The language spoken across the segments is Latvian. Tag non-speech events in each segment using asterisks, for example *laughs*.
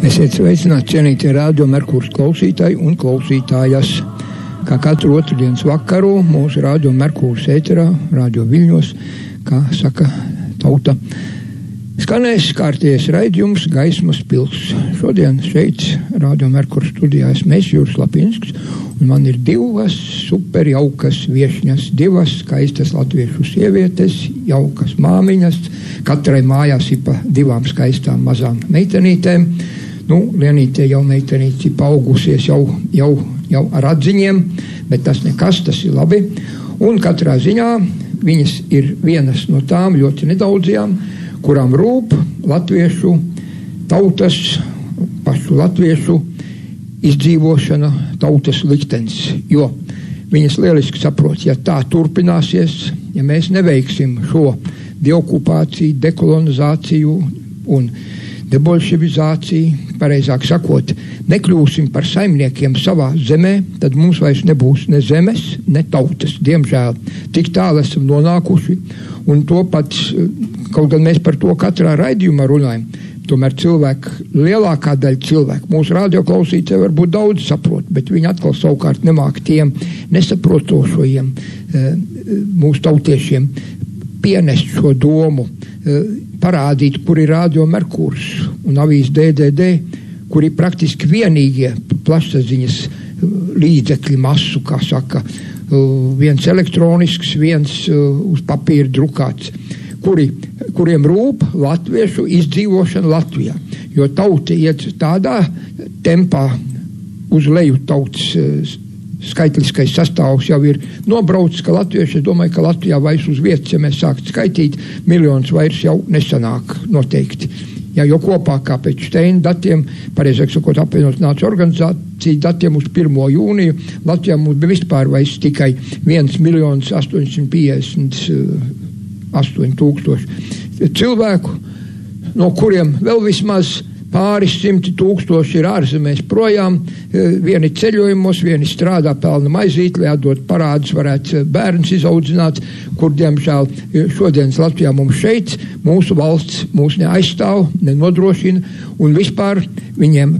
Esiet sveicināti cienītie radio Merkūras klausītāji un klausītājas. Kā katru otrdienas vakaru mūsu radio Merkūras ēterā, radio Viļņos, kā saka tauta, skanēs kārties raidījums Gaismas pils. Šodien šeit radio Merkūras studijā esmu es Jūras Lapinsks, un man ir divas superjaukas viešņas, divas skaistas latviešu sievietes, jaukas māmiņas, katrai mājās ir pa divām skaistām mazām meitenītēm. Nu, Lienīte jau meitenīte paaugusies jau, jau, jau ar atziņiem, bet tas nekas, tas ir labi. Un katrā ziņā viņas ir vienas no tām ļoti nedaudzajām, kurām rūp latviešu tautas, pašu latviešu izdzīvošana, tautas liktenis. Jo viņas lieliski saprot, ja tā turpināsies, ja mēs neveiksim šo deokupāciju, dekolonizāciju un debolševizāciju, pareizāk sakot, nekļūsim par saimniekiem savā zemē, tad mums vairs nebūs ne zemes, ne tautas. Diemžēl tik tālu esam nonākuši, un to pat, kaut gan mēs par to katrā raidījumā runājam, tomēr cilvēki, lielākā daļa cilvēku, mūsu radioklausītāji varbūt daudz saprot, bet viņi atkal savukārt nemāk tiem nesaprotošajiem mūsu tautiešiem pienest šo domu parādīt, kur ir Rādio Merkurs un avīzes DDD, kur ir praktiski vienīgie plašsaziņas līdzekļi masu, kā saka, viens elektronisks, viens uz papīra drukāts, kuri, kuriem rūp latviešu izdzīvošana Latvijā. Jo tauta iet tādā tempā uz leju tautas skaitliskais sastāvs jau ir nobraucis, ka latvieši, es domāju, ka Latvijā vairs uz vietas, ja mēs sāktu skaitīt, miljonus vairs jau nesanāk noteikti. Ja, jo kopā kā pēc Steina datiem, pareizāk sakot, apvienot nāciju organizāciju datiem uz 1. jūniju, Latvijā mums bija vispār vairs tikai 1 miljons 858 tūkstoši cilvēku, no kuriem vēl vismaz pāris simti tūkstoši ir ārzemēs projām, vieni ceļojumos, vieni strādā pelna maizīti, lai atdot parādus, varētu bērns izaudzināt, kur, diemžēl, šodienas Latvijā mums šeit, mūsu valsts mūs neaizstāv, nenodrošina, un vispār viņiem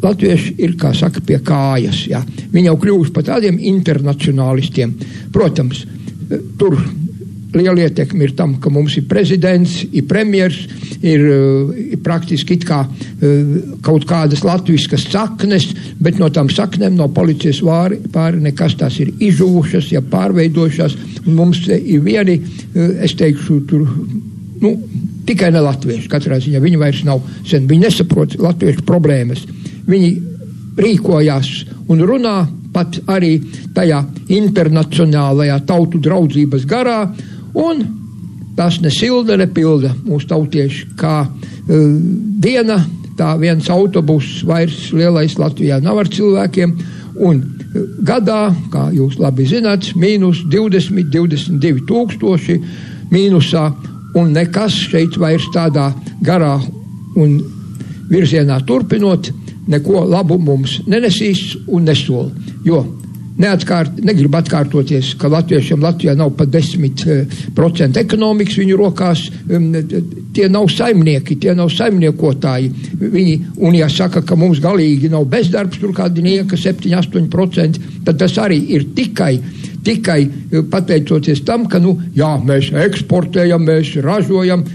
latvieši ir, kā saka, pie kājas. Jā. Viņi jau kļuvuši par tādiem internacionālistiem. Protams, tur liela ietekme ir tam, ka mums ir prezidents, ir premjers, ir, ir praktiski kā kaut kādas latviskas saknes, bet no tām saknēm no policijas vāri, pāri nekas tās ir izžuvušas, ja pārveidojušās, mums ir vieni, es teikšu, tur, nu, tikai ne latvieši, katrā ziņā viņi vairs nav sen, viņi nesaprot latviešu problēmas, viņi rīkojās un runā pat arī tajā internacionālajā tautu draudzības garā, Un tas ne silda, ne pilda mūsu tautieši, kā uh, diena, tā viens autobus vairs lielais Latvijā nav ar cilvēkiem, un uh, gadā, kā jūs labi zināt, mīnus 20, 22 tūkstoši mīnusā, un nekas šeit vairs tādā garā un virzienā turpinot, neko labu mums nenesīs un nesola. Jo Neatkārt, negribu atkārtoties, ka latviešiem Latvijā nav pat 10% eh, ekonomikas viņu rokās. Tie nav saimnieki, tie nav saimniekotāji. Viņi, un ja saka, ka mums galīgi nav bezdarbs, tur kādi nieka 7-8%, tad tas arī ir tikai tikai eh, pateicoties tam, ka nu, jā, mēs eksportējam, mēs ražojam.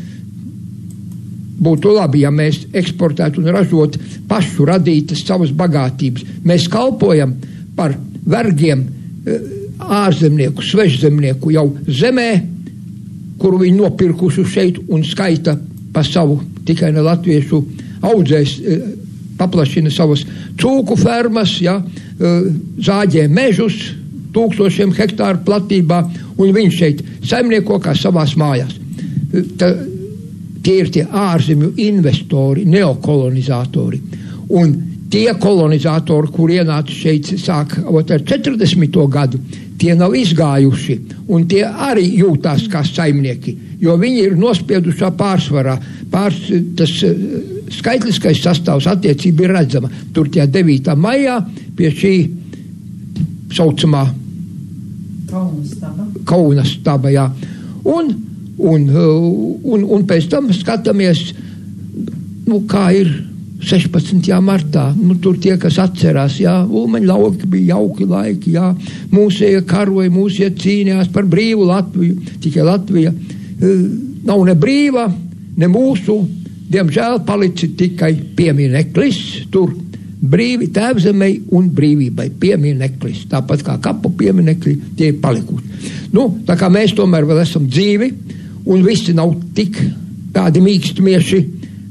Būtu labi, ja mēs eksportētu un ražotu pašu radītas savas bagātības. Mēs kalpojam par vergiem e, ārzemnieku, svežzemnieku jau zemē, kuru viņi nopirkuši šeit un skaita pa savu tikai ne latviešu audzēs, e, paplašina savas cūku fermas, ja, e, zāģē mežus tūkstošiem hektāru platībā, un viņš šeit saimnieko kā savās mājās. Ta, tie ir tie ārzemju investori, neokolonizatori. Un tie kolonizatori, kur ienāca šeit, sāk ot, ar 40. gadu, tie nav izgājuši, un tie arī jūtās kā saimnieki, jo viņi ir nospiedušā pārsvarā. Pārs, tas eh, skaitliskais sastāvs attiecība ir redzama. Tur tie 9. maijā pie šī saucamā Kaunas staba, jā. Un, un, un, un pēc tam skatāmies, nu, kā ir 16. martā. Nu, tur tie, kas atcerās, jā, Ulmaņa lauki bija jauki laiki, jā, mūsēja karoja, mūsēja cīnījās par brīvu Latviju. Tikai Latvija e, nav ne brīva, ne mūsu, diemžēl palici tikai piemineklis tur. Brīvi tēvzemei un brīvībai piemineklis. Tāpat kā kapu pieminekļi, tie ir palikuši. Nu, tā kā mēs tomēr vēl esam dzīvi, un visi nav tik tādi mīkstmieši,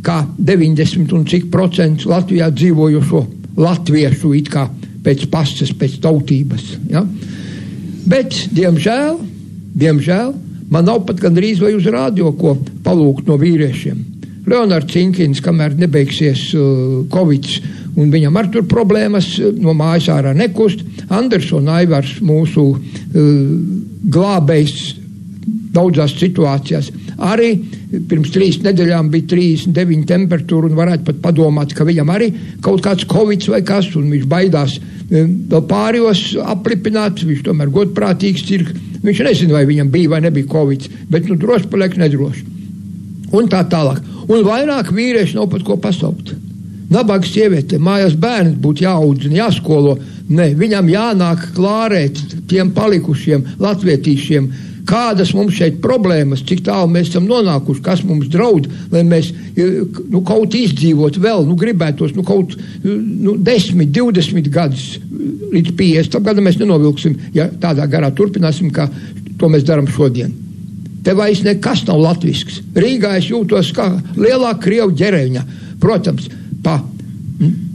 kā 90 un cik procentu Latvijā dzīvojošo latviešu it kā pēc pasas, pēc tautības. Ja? Bet, diemžēl, diemžēl, man nav pat gandrīz vai uz rādio, ko palūgt no vīriešiem. Leonards Cinkins, kamēr nebeigsies uh, Covid, un viņam ar tur problēmas, uh, no mājas ārā nekust. Andersons Aivars, mūsu uh, glābējs daudzās situācijās, arī pirms trīs nedēļām bija 39 temperatūra un varētu pat padomāt, ka viņam arī kaut kāds covid vai kas, un viņš baidās e, vēl pārējos aplipināt, viņš tomēr godprātīgs ir, viņš nezina, vai viņam bija vai nebija covid, bet nu droši paliek nedroši. Un tā tālāk. Un vairāk vīrieši nav pat ko pasaukt. Nabaga sieviete, mājās bērns būtu jāaudzina, jāskolo. Ne, viņam jānāk klārēt tiem palikušiem latvietīšiem, kādas mums šeit problēmas, cik tālu mēs esam nonākuši, kas mums draud, lai mēs nu, kaut izdzīvot vēl, nu, gribētos nu, kaut nu, 10, 20 gadus līdz 50 gadam mēs nenovilksim, ja tādā garā turpināsim, kā to mēs darām šodien. Te vairs nekas nav latvisks. Rīgā es jūtos kā lielā Krievu ģereņa. Protams, pa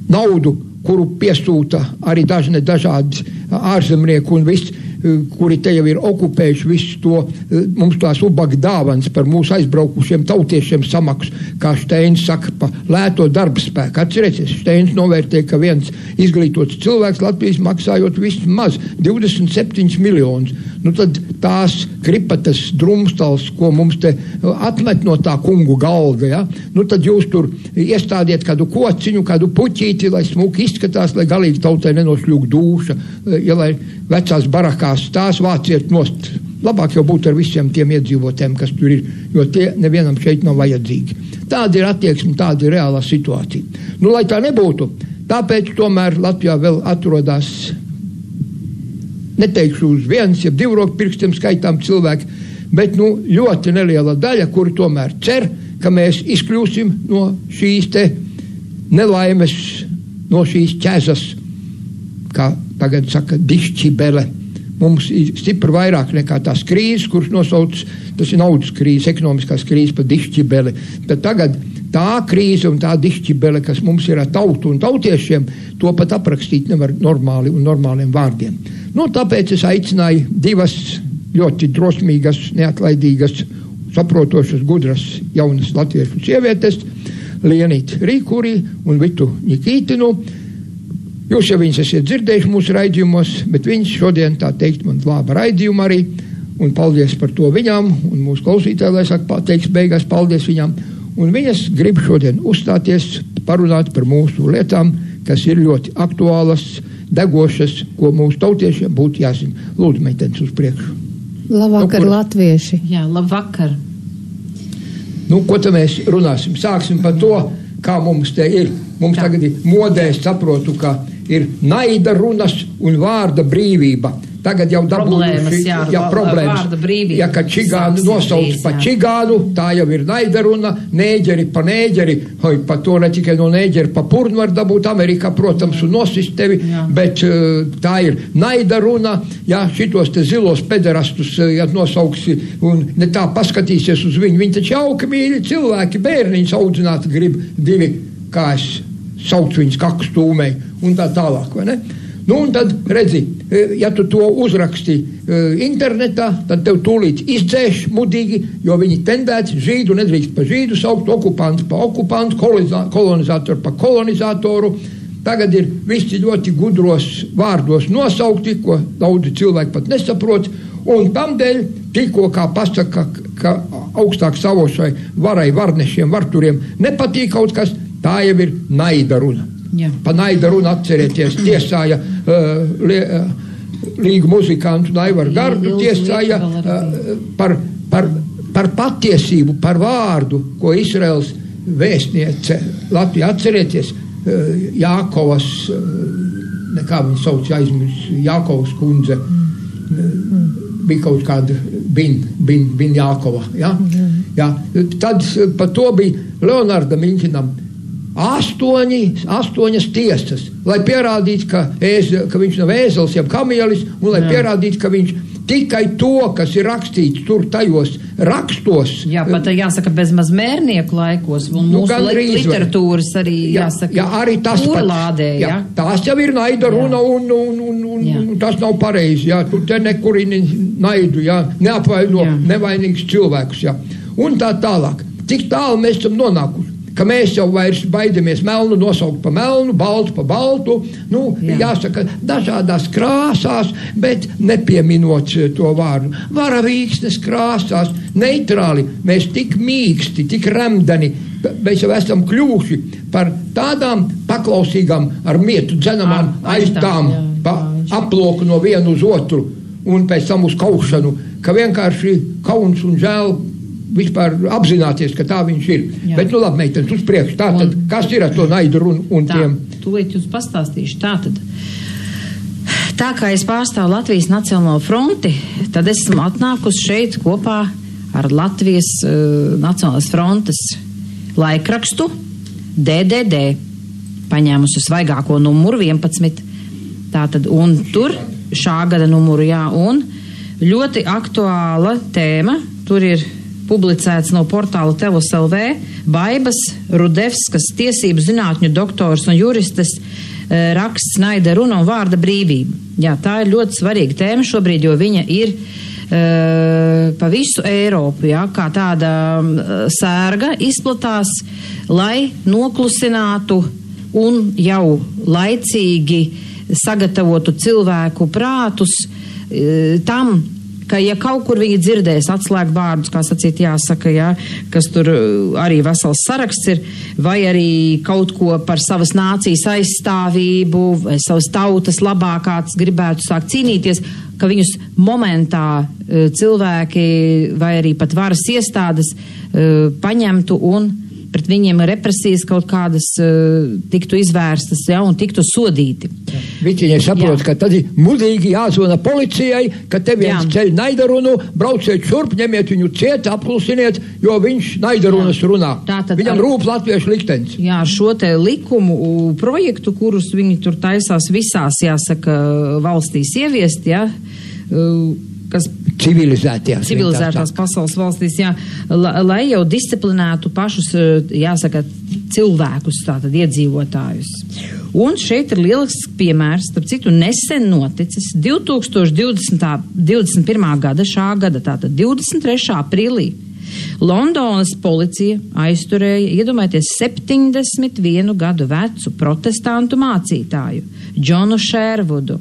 naudu, kuru piesūta arī dažni dažādi ārzemnieki un viss Eh, kuri te jau ir okupējuši visu to, eh, mums tās ubaga dāvans par mūsu aizbraukušiem tautiešiem samaksu, kā Steins saka, pa lēto darba spēku. Atcerieties, Steins novērtē, ka viens izglītots cilvēks Latvijas maksājot vismaz 27 miljonus. Nu tad tās kripatas drumstals, ko mums te eh, atmet no tā kungu galda, ja? nu tad jūs tur iestādiet kādu kociņu, kādu puķīti, lai smuki izskatās, lai galīgi tautai nenošļūk dūša, ja lai vecās barakās tās vāciet nost. Labāk jau būtu ar visiem tiem iedzīvotēm, kas tur ir, jo tie nevienam šeit nav vajadzīgi. Tāda ir attieksme, tāda ir reālā situācija. Nu, lai tā nebūtu, tāpēc tomēr Latvijā vēl atrodas, neteikšu uz viens, ja divu roku pirkstiem skaitām cilvēki, bet nu, ļoti neliela daļa, kuri tomēr cer, ka mēs izkļūsim no šīs nelaimes, no šīs ķezas, kā tagad saka, dišķibele. Mums ir stipri vairāk nekā tās krīzes, kuras nosauc, tas ir naudas krīze, ekonomiskās krīzes par dišķibeli. Bet tagad tā krīze un tā dišķibele, kas mums ir ar tautu un tautiešiem, to pat aprakstīt nevar normāli un normāliem vārdiem. Nu, tāpēc es aicināju divas ļoti drosmīgas, neatlaidīgas, saprotošas, gudras jaunas latviešu sievietes, Lienīt Rīkuri un Vitu Nikītinu Jūs jau viņus esat dzirdējuši mūsu raidījumos, bet viņš šodien, tā teikt, man glāba raidījumu arī. Un paldies par to viņām, un mūsu klausītājai, lai saka, pateiks beigās paldies viņām. Un viņas grib šodien uzstāties, parunāt par mūsu lietām, kas ir ļoti aktuālas, degošas, ko mūsu tautiešiem būtu jāzina. Lūdzu, meitenes uz priekšu. Labvakar, nu, kur... latvieši. Jā, labvakar. Nu, ko tad mēs runāsim? Sāksim par to, kā mums te ir. Mums Jā. tagad ir modē, saprotu, ka ir naida runas un vārda brīvība. Tagad jau dabūjuši jā, jā, problēmas. Ja, ka čigānu nosauc pa čigānu, tā jau ir naida runa, nēģeri pa nēģeri, hoi, pa to ne tikai no nēģeri, pa purnu var dabūt. Amerikā, protams, un nosist tevi, jā. bet uh, tā ir naida runa, ja šitos te zilos pederastus, uh, ja nosauksi un ne tā paskatīsies uz viņu, viņi taču jauki mīļi cilvēki, bērniņus audzināt grib divi, kā es sauc viņus kaku stūmei un tā tālāk. Nu, un tad redzi, e, ja tu to uzraksti uh, internetā, tad tev tūlīt izdzēš mudīgi, jo viņi tendēts žīdu nedrīkst pa žīdu saukt, okupantu pa okupantu, kolonizatoru pa kolonizatoru. Tagad ir visi ļoti gudros vārdos nosaukti, ko daudzi cilvēki pat nesaprot. Un tamdēļ tikko kā pasaka, ka augstāk savošai varai, varnešiem, varturiem nepatīk kaut kas, Tā jau ir naida runa. Jā. Pa naida runu atcerieties, *clears throat* tiesāja uh, li, uh, līgu muzikantu Naivaru Gardu, tiesāja uh, par, par, par patiesību, par vārdu, ko Izraels vēstniece Latvijā. Atcerieties, Jākovas, nekā viņa sauc, aizmirst, Jākovas kundze. Bija kaut kāda bin, bin, bin Jākova. Ja? Ja? Tad par to bija Leonarda Miņķinam astoņi, astoņas tiesas, lai pierādītu, ka, ēz, ka viņš nav ēzelis, jeb kamielis, un lai Jā. pierādītu, ka viņš tikai to, kas ir rakstīts tur tajos rakstos. Jā, pat jāsaka, bez maz mērnieku laikos, un nu, mūsu li literatūras arī, jā, jāsaka, jā, arī tas lādē, jā, jā. Tās jau ir naida runa, jā. un, un, un, un, jā. un tas nav pareizi, jā, tu te nekurini naidu, jā, neapvaino jā. nevainīgus cilvēkus, jā, un tā tālāk. Cik tālu mēs esam nonākuši? Ka mēs jau vairs baidamies melnu nosaukt par melnu, baltu par baltu. Nu, Jā. Jāsaka, dažādās krāsās, bet nepieminot eh, to vārdu. Varavīksnes krāsās, neitrāli, mēs tik mīksti, tik remdeni. Mēs jau esam kļuvuši par tādām paklausīgām, ar mietu dzenamām aiztām, aploku no vienu uz otru un pēc tam uz kaušanu, ka vienkārši kauns un žēl vispār apzināties, ka tā viņš ir. Jā. Bet, nu, labi, meitenes, uz priekšu. Tā tad, un, kas ir ar to naidu un, un tā, tiem? Tūlīt jūs pastāstīšu. Tā tad. Tā kā es pārstāvu Latvijas Nacionālo fronti, tad esmu atnākusi šeit kopā ar Latvijas uh, Nacionālās frontes laikrakstu DDD, paņēmusi svaigāko numuru 11. Tātad, un tur šā gada numuru, jā, un ļoti aktuāla tēma, tur ir publicēts no portāla Telus LV, Baibas Rudevskas tiesību zinātņu doktors un juristes e, raksts Naida runa un vārda brīvība. Jā, tā ir ļoti svarīga tēma šobrīd, jo viņa ir e, pa visu Eiropu, jā, kā tāda e, sērga izplatās, lai noklusinātu un jau laicīgi sagatavotu cilvēku prātus e, tam, ka ja kaut kur viņi dzirdēs atslēgu vārdus, kā sacīt, jāsaka, jā, kas tur uh, arī vesels saraksts ir, vai arī kaut ko par savas nācijas aizstāvību, vai savas tautas labā kāds gribētu sākt cīnīties, ka viņus momentā uh, cilvēki vai arī pat varas iestādes uh, paņemtu un pret viņiem represijas kaut kādas uh, tiktu izvērstas ja, un tiktu sodīti. Viņi saprot, Jā. ka tad ir mudīgi jāzvana policijai, ka te viens Jā. ceļ naidarunu, brauciet šurp, ņemiet viņu ciet, apklusiniet, jo viņš naidarunas Jā. runā. Tātad, Viņam ar, rūp latviešu liktenis. Jā, šo te likumu projektu, kurus viņi tur taisās visās, jāsaka, valstīs ieviest, jā, kas civilizētajās, civilizētās pasaules valstīs, jā, la, lai jau disciplinētu pašus, eh, jāsaka, cilvēkus, tātad iedzīvotājus. Un šeit ir lielisks piemērs, starp citu, nesen noticis 2020. 21. gada šā gada, tātad 23. aprīlī. Londonas policija aizturēja, iedomājieties, 71 gadu vecu protestantu mācītāju Džonu Šērvudu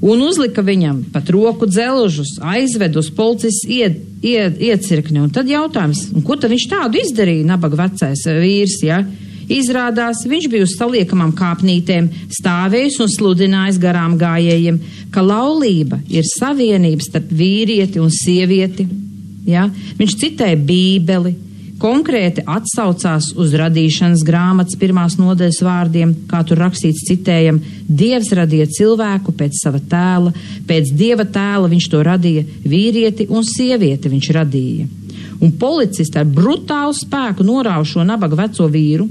un uzlika viņam pat roku dzelžus, aizved uz policijas ied, ied, iecirkni. Un tad jautājums, ko tad viņš tādu izdarīja, nabaga vecais vīrs, ja? Izrādās, viņš bija uz saliekamām kāpnītēm, stāvējis un sludinājis garām gājējiem, ka laulība ir savienība starp vīrieti un sievieti. Ja? Viņš citēja Bībeli, konkrēti atsaucās uz radīšanas grāmatas pirmās nodaļas vārdiem, kā tur rakstīts citējam, Dievs radīja cilvēku pēc sava tēla, pēc Dieva tēla viņš to radīja, vīrieti un sievieti viņš radīja. Un policisti ar brutālu spēku norāva šo nabaga veco vīru,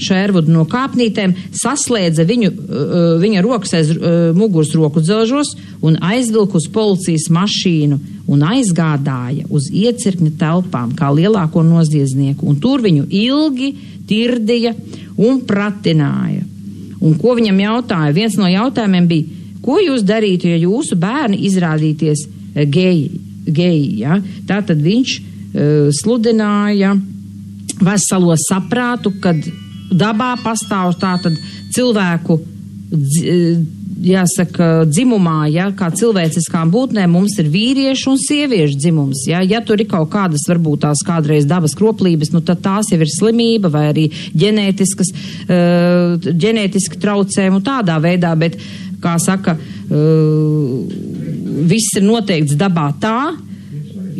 Šērvudu no kāpnītēm, saslēdza viņu, uh, viņa rokas aiz uh, muguras roku dzelžos un aizvilka uz policijas mašīnu un aizgādāja uz iecirkņa telpām kā lielāko noziedznieku, un tur viņu ilgi tirdīja un pratināja. Un ko viņam jautāja? Viens no jautājumiem bija, ko jūs darītu, ja jūsu bērni izrādīties geji? geji ja? Tā tad viņš uh, sludināja veselo saprātu, kad dabā pastāv tātad cilvēku e, jāsaka, dzimumā, ja, kā cilvēciskām būtnēm, mums ir vīriešu un sieviešu dzimums. Ja, ja tur ir kaut kādas, varbūt tās kādreiz dabas kroplības, nu tad tās jau ir slimība vai arī ģenētiskas, uh, ģenētiski traucējumi tādā veidā, bet, kā saka, uh, viss ir noteikts dabā tā,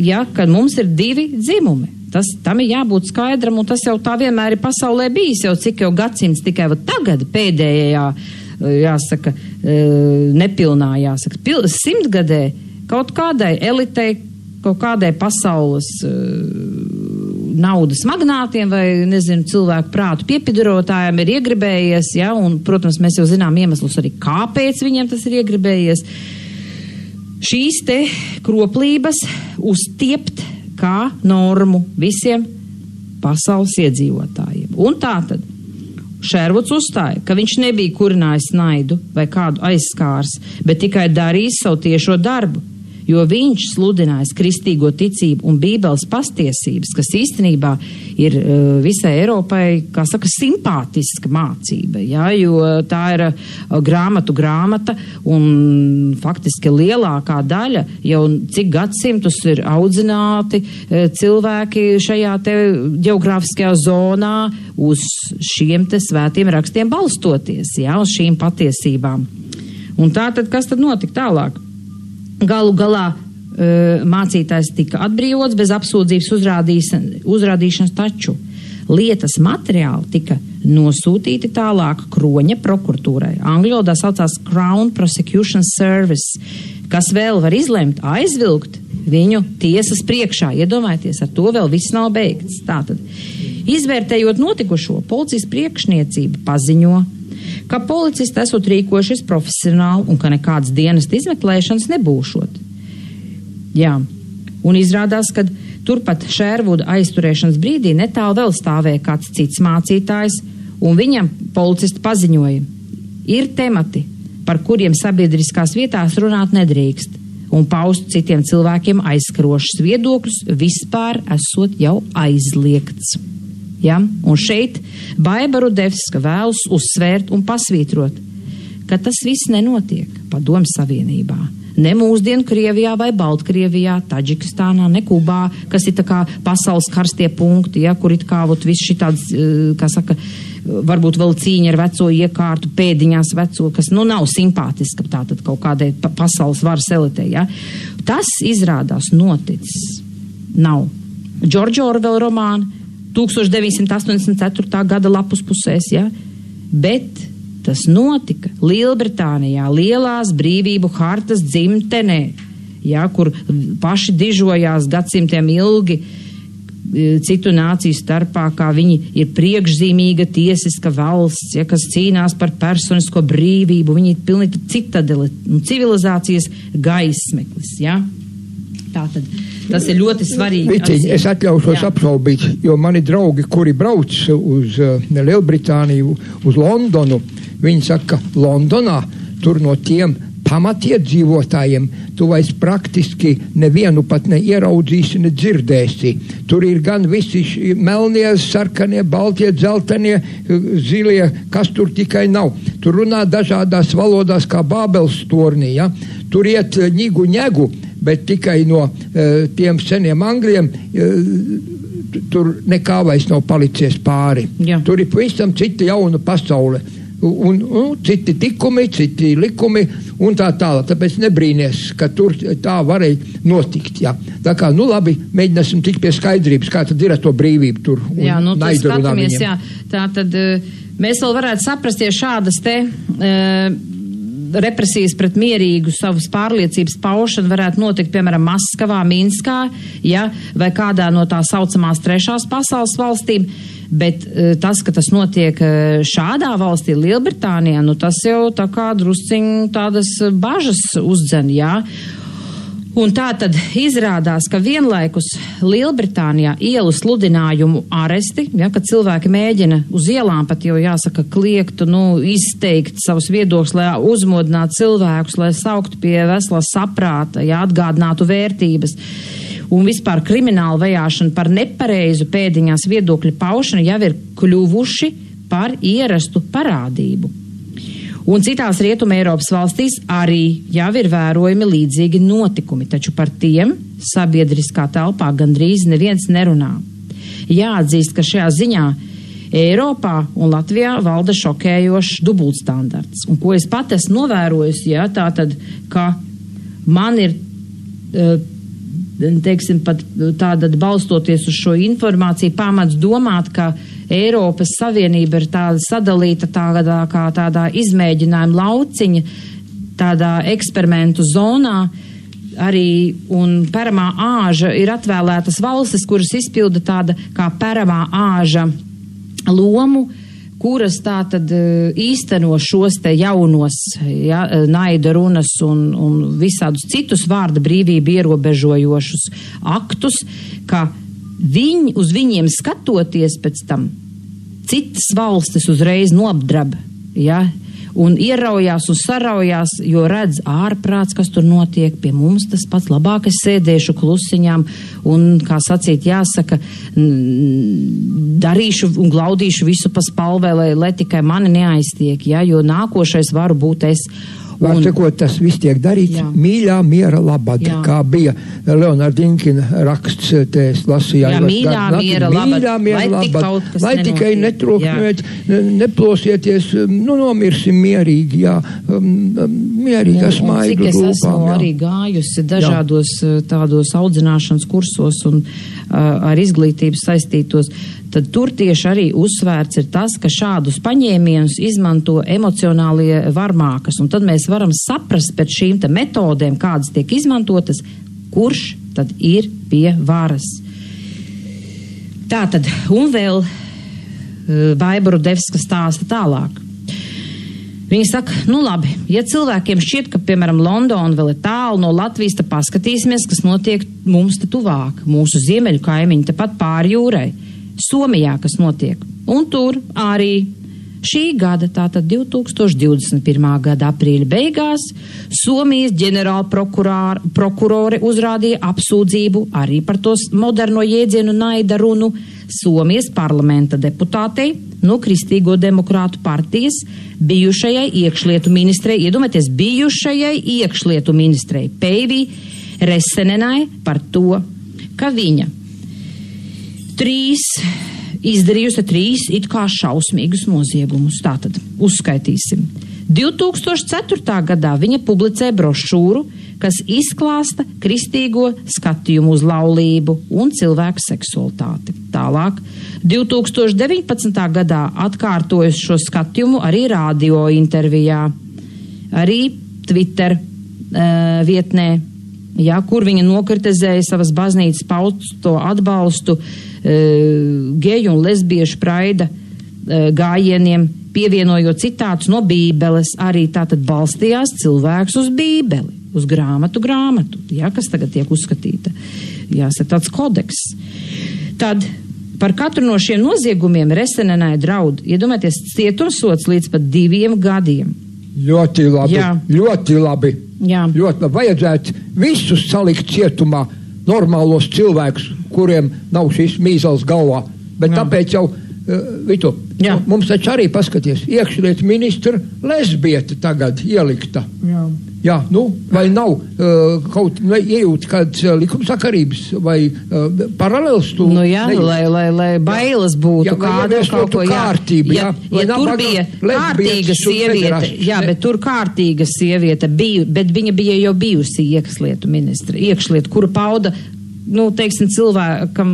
ja, ka mums ir divi dzimumi. Tas, tam ir jābūt skaidram, un tas jau tā vienmēr ir pasaulē bijis, jau cik jau gadsimts tikai tagad pēdējā, jāsaka, nepilnā, jāsaka, simtgadē kaut kādai elitei, kaut kādai pasaules naudas magnātiem vai, nezinu, cilvēku prātu piepidurotājiem ir iegribējies, ja, un, protams, mēs jau zinām iemeslus arī, kāpēc viņiem tas ir iegribējies. Šīs te kroplības uztiept kā normu visiem pasaules iedzīvotājiem. Un tā tad Šērvots uzstāja, ka viņš nebija kurinājis naidu vai kādu aizskārs, bet tikai darījis savu tiešo darbu jo viņš sludinājis kristīgo ticību un bībeles pastiesības, kas īstenībā ir uh, visai Eiropai, kā saka, simpātiska mācība, jā, jo tā ir uh, grāmatu grāmata un faktiski lielākā daļa jau cik gadsimtus ir audzināti uh, cilvēki šajā te geogrāfiskajā zonā uz šiem te svētiem rakstiem balstoties, jā, uz šīm patiesībām. Un tā tad, kas tad notika tālāk? Galu galā uh, mācītājs tika atbrīvots bez apsūdzības uzrādīšanas, taču lietas materiāli tika nosūtīti tālāk kroņa prokuratūrai. Angļu valodā saucās Crown Prosecution Service, kas vēl var izlemt aizvilkt viņu tiesas priekšā. Iedomājieties, ar to vēl viss nav beigts. Tātad, izvērtējot notikušo, policijas priekšniecība paziņo, ka policisti esot rīkojušies profesionāli un ka nekādas dienas izmeklēšanas nebūšot. Jā, un izrādās, ka turpat Šērvuda aizturēšanas brīdī netālu vēl stāvēja kāds cits mācītājs, un viņam policisti paziņoja, ir temati, par kuriem sabiedriskās vietās runāt nedrīkst, un paust citiem cilvēkiem aizskarošas viedokļus vispār esot jau aizliegts. Ja? Un šeit Baiba Rudevska vēlas uzsvērt un pasvītrot, ka tas viss nenotiek padomju savienībā. Ne mūsdienu Krievijā vai Baltkrievijā, Taģikistānā, ne Kubā, kas ir tā kā pasaules karstie punkti, ja, kur it kā vot viss šī tāds, eh, kā saka, varbūt vēl cīņa ar veco iekārtu, pēdiņās veco, kas nu nav simpātiska tātad kaut kādai pa pasaules varas elitei, ja. Tas izrādās noticis. Nav. Džordža Orvela romāna 1984. gada lapus pusēs, ja? bet tas notika Lielbritānijā, lielās brīvību hartas dzimtenē, ja, kur paši dižojās gadsimtiem ilgi e, citu nāciju starpā, kā viņi ir priekšzīmīga tiesiska valsts, ja, kas cīnās par personisko brīvību, viņi ir pilnīgi citadeli un civilizācijas gaismeklis. Ja. Tātad Tas ir ļoti svarīgi. Viciņ, es atļaušos Jā. apšaubīt, jo mani draugi, kuri brauc uz uh, Lielbritāniju, uz Londonu, viņi saka, ka Londonā tur no tiem pamatiedzīvotājiem tu vairs praktiski nevienu pat neieraudzīsi, ne dzirdēsi. Tur ir gan visi melnie, sarkanie, baltie, dzeltenie, zilie, kas tur tikai nav. Tur runā dažādās valodās kā bābels tornī, ja? tur iet ņigu ņegu bet tikai no uh, tiem seniem angļiem. Uh, Tur nekā vairs nav palicies pāri. Jā. Tur ir pavisam cita jauna pasaule. Un, un citi tikumi, citi likumi un tā tālāk. Tāpēc nebrīnies, ka tur tā varēja notikt. Jā. Tā kā, nu labi, mēģināsim tikt pie skaidrības, kā tad ir to brīvību tur. Jā, nu, skatāmies, jā. Tā tad mēs vēl varētu saprast, ja šādas te. Uh, represijas pret mierīgu savas pārliecības paušanu varētu notikt, piemēram, Maskavā, Minskā, ja, vai kādā no tā saucamās trešās pasaules valstīm. Bet uh, tas, ka tas notiek uh, šādā valstī, Lielbritānijā, nu tas jau tā kā drusciņ tādas bažas uzdzen, jā. Un tā tad izrādās, ka vienlaikus Lielbritānijā ielu sludinājumu aresti, ja, kad cilvēki mēģina uz ielām pat jau jāsaka kliegtu, nu, izteikt savus viedokļus, lai uzmodinātu cilvēkus, lai sauktu pie veselā saprāta, ja atgādinātu vērtības. Un vispār krimināla vajāšana par nepareizu pēdiņās viedokļu paušanu jau ir kļuvuši par ierastu parādību. Un citās Rietuma Eiropas valstīs arī jau ir vērojami līdzīgi notikumi, taču par tiem sabiedriskā telpā gandrīz neviens nerunā. Jāatzīst, ka šajā ziņā Eiropā un Latvijā valda šokējošs dubultstandards. Un ko es pat esmu novērojusi, ja, tā tad, ka man ir uh, teiksim, pat tātad balstoties uz šo informāciju, pamats domāt, ka Eiropas Savienība ir tāda sadalīta tādā, kā tādā izmēģinājuma lauciņa, tādā eksperimentu zonā. Arī un paramā āža ir atvēlētas valstis, kuras izpilda tāda kā paramā āža lomu, kuras tā tad e, īsteno šos te jaunos ja, e, naida runas un, un visādus citus vārda brīvību ierobežojošus aktus, ka viņi, uz viņiem skatoties pēc tam, citas valstis uzreiz nobdrab, ja, un ieraujās un saraujās, jo redz ārprāts, kas tur notiek. Pie mums tas pats labāk es sēdēšu klusiņām un, kā sacīt, jāsaka, darīšu un glaudīšu visu pa spalvē, lai, lai tikai mani neaiztiek, ja, jo nākošais varu būt es. Var sakot, tas viss tiek darīts jā. mīļā miera labad, jā. kā bija Leonarda Dinkina raksts, te es lasīju. Jā, mīļā gar, miera labad, mīļā miera lai, labad, lai tikai netrūkmēt, neplosieties, nu nomirsim mierīgi, jā, um, um, mierīgi smaidu. Cik es lūpām, esmu jā. arī gājusi dažādos jā. tādos audzināšanas kursos un uh, ar izglītību saistītos tad tur tieši arī uzsvērts ir tas, ka šādus paņēmienus izmanto emocionālie varmākas, un tad mēs varam saprast pēc šīm te metodēm, kādas tiek izmantotas, kurš tad ir pie varas. Tā tad, un vēl uh, Vaiburu Devska stāsta tālāk. Viņi saka, nu labi, ja cilvēkiem šķiet, ka, piemēram, Londona vēl ir tālu no Latvijas, tad paskatīsimies, kas notiek mums te tuvāk, mūsu ziemeļu kaimiņi, tepat pāri jūrai. Somijā, kas notiek. Un tur arī šī gada, tātad 2021. gada aprīļa beigās, Somijas ģenerāla prokurori uzrādīja apsūdzību arī par tos moderno jēdzienu naida runu Somijas parlamenta deputātei no Kristīgo demokrātu partijas bijušajai iekšlietu ministrei, iedomājieties, bijušajai iekšlietu ministrei Peivī Resenenai par to, ka viņa trīs izdarījusi trīs it kā šausmīgus noziegumus. Tātad uzskaitīsim. 2004. gadā viņa publicēja brošūru, kas izklāsta kristīgo skatījumu uz laulību un cilvēku seksualitāti. Tālāk, 2019. gadā atkārtojas šo skatījumu arī radio intervijā, arī Twitter uh, vietnē, ja, kur viņa nokritizēja savas baznīcas pausto atbalstu Eh, geju un lesbiešu praida eh, gājieniem, pievienojot citātus no Bībeles, arī tātad balstījās cilvēks uz Bībeli, uz grāmatu grāmatu, jā, kas tagad tiek uzskatīta, jāsaka tāds kodeks. Tad par katru no šiem noziegumiem Resenenai draud, iedomājieties, cietumsots līdz pat diviem gadiem. Ļoti labi. Jā. Ļoti labi. Jā. Ļoti labi. Vajadzētu visus salikt cietumā normālos cilvēkus, kuriem nav šis mīzels galvā. Bet Jā. tāpēc jau, Vitu, Jā. mums taču arī paskaties, iekšlietu ministra lesbieta tagad ielikta. Jā. Jā, nu, vai nav uh, kaut vai iejūt kādas uh, likumsakarības vai uh, paralēls tu? Nu jā, ne, lai, lai, lai bailes būtu jā, kāda kaut ko kārtība. Jā, jā, ja tur bija kārtīga sieviete, jā, bet tur kārtīga sieviete bija, bet viņa bija jau bijusi iekšlietu ministra, iekšlietu, kura pauda nu, teiksim, cilvēkam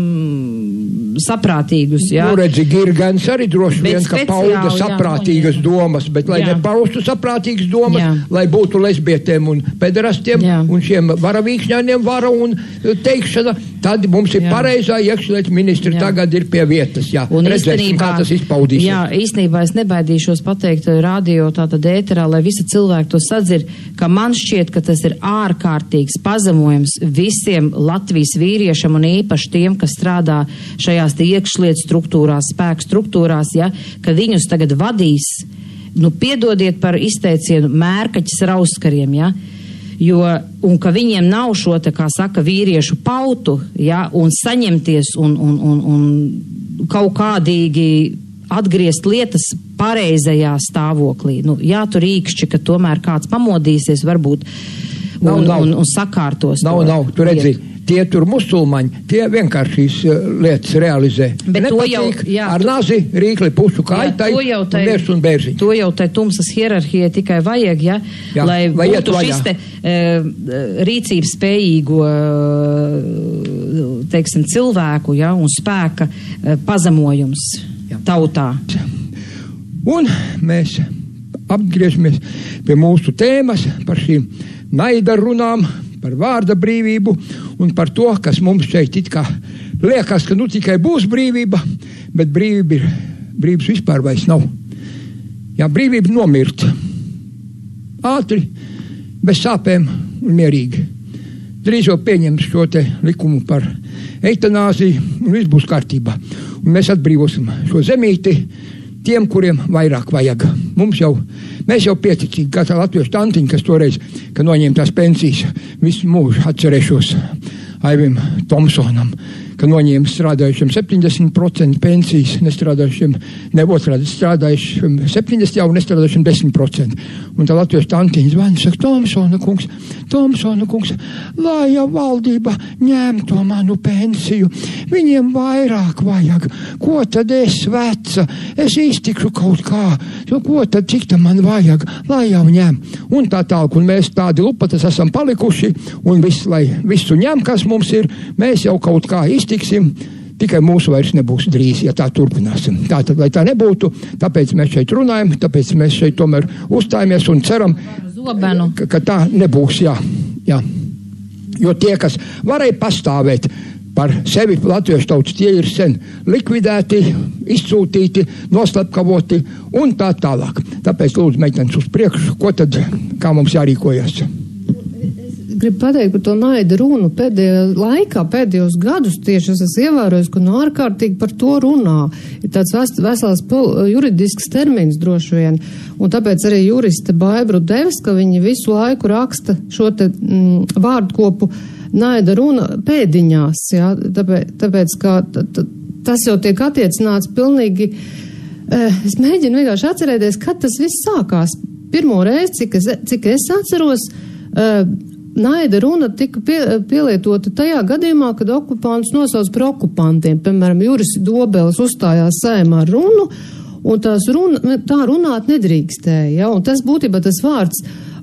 saprātīgus. Jā. Nu, redzi, Girgans arī droši vien, ka pauda saprātīgas jā, domas, bet lai jā. nepaustu saprātīgas domas, jā. lai būtu lesbietēm un pederastiem jā. un šiem varavīkšņainiem vara un teikšana, tad mums ir jā. pareizā iekšlietu ministra jā. tagad ir pie vietas. Jā. Un Redzēsim, īstenībā, kā tas izpaudīsies. Jā, īstenībā es nebaidīšos pateikt radio tātad ēterā, lai visi cilvēki to sadzir, ka man šķiet, ka tas ir ārkārtīgs pazemojums visiem Latvijas vīriešiem un īpaši tiem, kas strādā šajās iekšlietu struktūrās, spēku struktūrās, ja, ka viņus tagad vadīs, nu, piedodiet par izteicienu mērkaķis ar auskariem, ja, jo, un ka viņiem nav šo, te, kā saka, vīriešu pautu, ja, un saņemties un, un, un, un kaut kādīgi atgriezt lietas pareizajā stāvoklī. Nu, jā, tur īkšķi, ka tomēr kāds pamodīsies, varbūt, un, nav, nav. un, un sakārtos. Nav, nav, tu redzi, tie tur musulmaņi, tie vienkārši šīs uh, lietas realizē. Bet to jau, Nepatīk jā, ar nazi, rīkli, pušu kaitai, jau tai- un virs un bērziņu. To jau tai tumsas hierarhijai tikai vajag, ja, Jā, lai būtu šis te uh, rīcības spējīgo, uh, teiksim, cilvēku, ja, un spēka uh, pazemojums Jā. tautā. Un mēs atgriežamies pie mūsu tēmas par šīm naida runām, par vārda brīvību un par to, kas mums šeit it kā liekas, ka nu tikai būs brīvība, bet brīvība ir, brīvības vispār vairs nav. Jā, brīvība nomirt. Ātri, bez sāpēm un mierīgi. Drīz jau pieņems šo likumu par eitanāziju un viss būs kārtībā. Un mēs atbrīvosim šo zemīti tiem, kuriem vairāk vajag. Mums jau, mēs jau pieticīgi, kā tā latviešu tantiņa, kas toreiz, kad noņēma tās pensijas, visu mūžu atcerēšos Aivim Tomsonam, ka noņēma strādājušiem 70% pensijas, nestrādājušiem, ne otrādi strādājušiem 70 jau nestrādājušiem 10%. Un tā latviešu tantiņa zvana, saka, Tomsona kungs, Tomsona kungs, lai jau valdība ņem to manu pensiju, viņiem vairāk vajag. Ko tad es veca? Es iztikšu kaut kā. Jo ko tad cik tam man vajag? Lai jau ņem. Un tā tālāk, un mēs tādi lupatas esam palikuši, un viss, lai visu ņem, kas mums ir, mēs jau kaut kā iztiksim. Tikai mūsu vairs nebūs drīz, ja tā turpināsim. Tā tad, lai tā nebūtu, tāpēc mēs šeit runājam, tāpēc mēs šeit tomēr uzstājamies un ceram, ka, ka tā nebūs. Jā, jā. Jo tie, kas varēja pastāvēt par sevi, latviešu tautas, tie ir sen likvidēti, izsūtīti, noslepkavoti un tā tālāk. Tāpēc lūdzu, meitenes uz priekšu, ko tad, kā mums jārīkojas. Gribu pateikt par to naida runu. Pēdējā laikā, pēdējos gadus tieši es esmu ievērojis, ka no ārkārtīgi par to runā. Ir tāds ves- vesels juridisks termins droši vien. Un tāpēc arī juriste Baibru devis, ka viņi visu laiku raksta šo te mm, vārdkopu naida runa pēdiņās. Jā, tāpēc, tāpēc ka t, t, tas jau tiek attiecināts pilnīgi. Eh, Es mēģinu vienkārši atcerēties, kad tas viss sākās. Pirmo reizi, cik es, cik es atceros, eh, naida runa tika pie, pielietota tajā gadījumā, kad okupants nosauc par okupantiem. Piemēram, Juris Dobelis uzstājās sējumā ar runu, un runa, tā runāt nedrīkstēja. Ja? Un tas būtībā tas vārds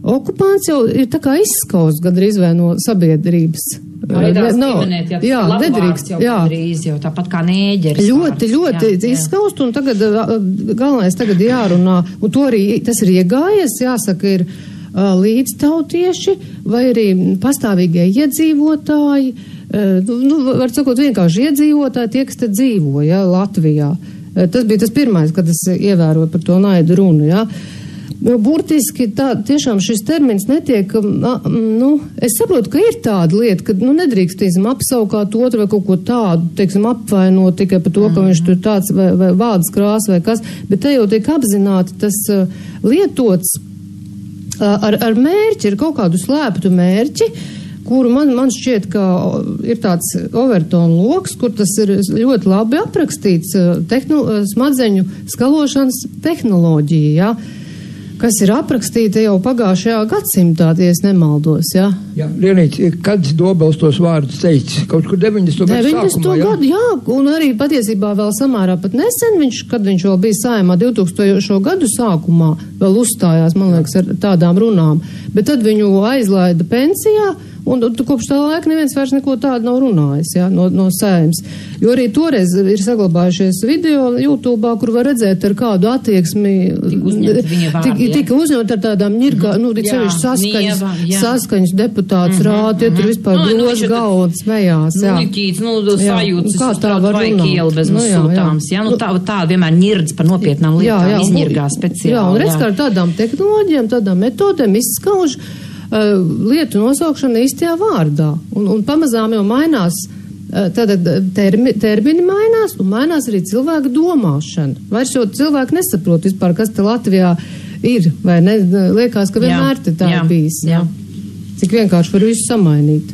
okupants jau ir tā kā izskausts gandrīz vai no sabiedrības. Baidās Ne- nav- pieminēt, ja jā, nedrīkst. jau Jā, gandrīz, jau tāpat kā nēģeris. Ļoti, vārds. ļoti Jā, izskaust, un tagad galvenais tagad jārunā, un to arī tas ir iegājies, jāsaka, ir līdztautieši vai arī pastāvīgie iedzīvotāji, nu, nu, var sakot, vienkārši iedzīvotāji, tie, kas te dzīvo, ja, Latvijā. Tas bija tas pirmais, kad es ievēroju par to naidu runu, ja. Nu, burtiski tā, tiešām šis termins netiek, nu, es saprotu, ka ir tāda lieta, ka, nu, nedrīkst, teiksim, apsaukāt otru vai kaut ko tādu, teiksim, apvainot tikai par to, ka viņš tur tāds vai, vai vārds krās vai kas, bet te jau tiek apzināti tas lietots ar, ar mērķi, ar kaut kādu slēptu mērķi, kuru man, man šķiet, ka ir tāds overtona loks, kur tas ir ļoti labi aprakstīts tehno, smadzeņu skalošanas tehnoloģija, ja, kas ir aprakstīta jau pagājušajā gadsimtā, ja nemaldos. Ja. Jā, Lienīt, kad Dobels tos vārdus teica? Kaut kur 90. gadu 90. sākumā, jā? gadu, jā, un arī patiesībā vēl samērā pat nesen, viņš, kad viņš vēl bija saimā 2000. gadu sākumā, vēl uzstājās, man liekas, ar tādām runām, bet tad viņu aizlaida pensijā, un tu kopš tā laika neviens vairs neko tādu nav runājis, jā, no, no saimas. Jo arī toreiz ir saglabājušies video YouTube, kur var redzēt ar kādu attieksmi. Tika jā. uzņemta ar tādām ņirgā, nu, Jā, sevišķi saskaņas, nieva, jā. saskaņas deputāts rāda, ja tur vispār Nu, nu, glos viņš ir galvas smējās, jā. Muļķīts, nu, Jā, sajūtas, un kā tā var runāt? kiela bez Nu, nu, jā, jā. sūtāms. Jā, nu, tā, tā vienmēr ņirdz par nopietnām lietām, jā, izņirgā speciāli. Jā, un redz, kā ar tādām tehnoloģijām, tādām metodēm izskauž lietu nosaukšana īstajā vārdā. Un, un pamazām jau mainās. uh, Tātad termi, termini mainās, un mainās arī cilvēka domāšana. Vairs jau cilvēki nesaprot vispār, kas te Latvijā ir, vai ne? Liekas, ka vienmēr te tā jā, bijis. jā. Cik vienkārši var visu samainīt.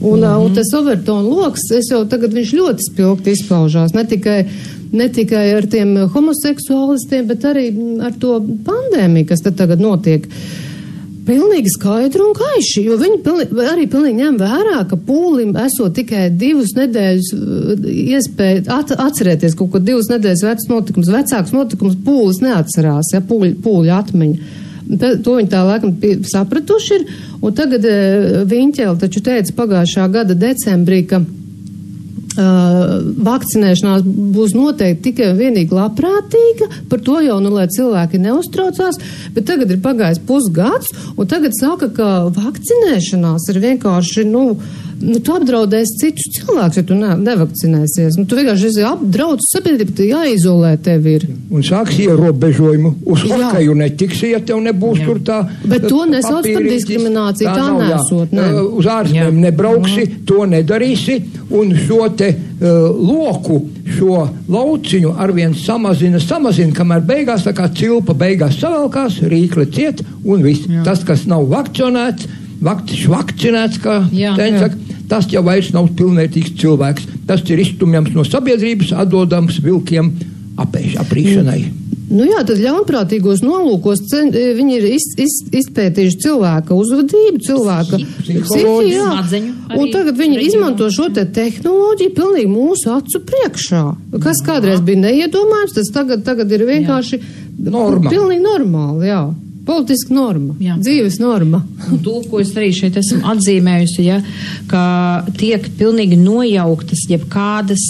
Un, mm -hmm. un tas overtona loks, es jau tagad viņš ļoti spilgti izpaužās. Ne tikai, ne tikai ar tiem homoseksuālistiem, bet arī ar to pandēmiju, kas te tagad notiek. Pilnīgi skaidri un gaiši, jo viņi pilnīgi, arī pilnīgi ņem vērā, ka pūlim esot tikai divas nedēļas uh, iespēja at, atcerēties kaut ko divas nedēļas vecs notikums, vecāks notikums pūlis neatcerās, ja pūļa, pūļa atmiņa. Ta, to viņi tā laikam pie, sapratuši ir, un tagad uh, Viņķēl taču teica pagājušā gada decembrī, ka vakcinēšanās būs noteikti tikai un vienīgi labprātīga, par to jau, nu, lai cilvēki neuztraucās, bet tagad ir pagājis pusgads, un tagad saka, ka vakcinēšanās ir vienkārši, nu, nu tu apdraudēsi citus cilvēkus, ja tu ne, nevakcinēsies. Nu, tu vienkārši esi apdraudz sabiedrību, tu jāizolē tev ir. Un sāks ierobežojumu. Uz hokeju netiksi, ja tev nebūs jā. tur tā. Bet to nesauc par diskrimināciju, tā, tā nesot. Ne. Uz ārzemēm nebrauksi, jā. to nedarīsi, un šo te uh, loku, šo lauciņu arvien samazina, samazina, kamēr beigās tā kā cilpa beigās savelkās, rīkle ciet, un viss. Jā. Tas, kas nav vakcinēts, vakcinēts, kā teica, tas jau vairs nav pilnvērtīgs cilvēks. Tas ir izstumjams no sabiedrības, atdodams vilkiem apēš, aprīšanai. Nu jā, tad ļaunprātīgos nolūkos cen, e, viņi ir iz, iz, izpētījuši cilvēka uzvedību, cilvēka psiholoģiju. Un tagad viņi reģionā. izmanto šo te tehnoloģiju pilnīgi mūsu acu priekšā. Kas kādreiz bija neiedomājams, tas tagad, tagad ir vienkārši jā. normāli. Pilnīgi normāli, jā. Politiska norma, Jā. dzīves norma. To, ko es arī šeit esmu atzīmējusi, ja, ka tiek pilnīgi nojauktas jebkādas,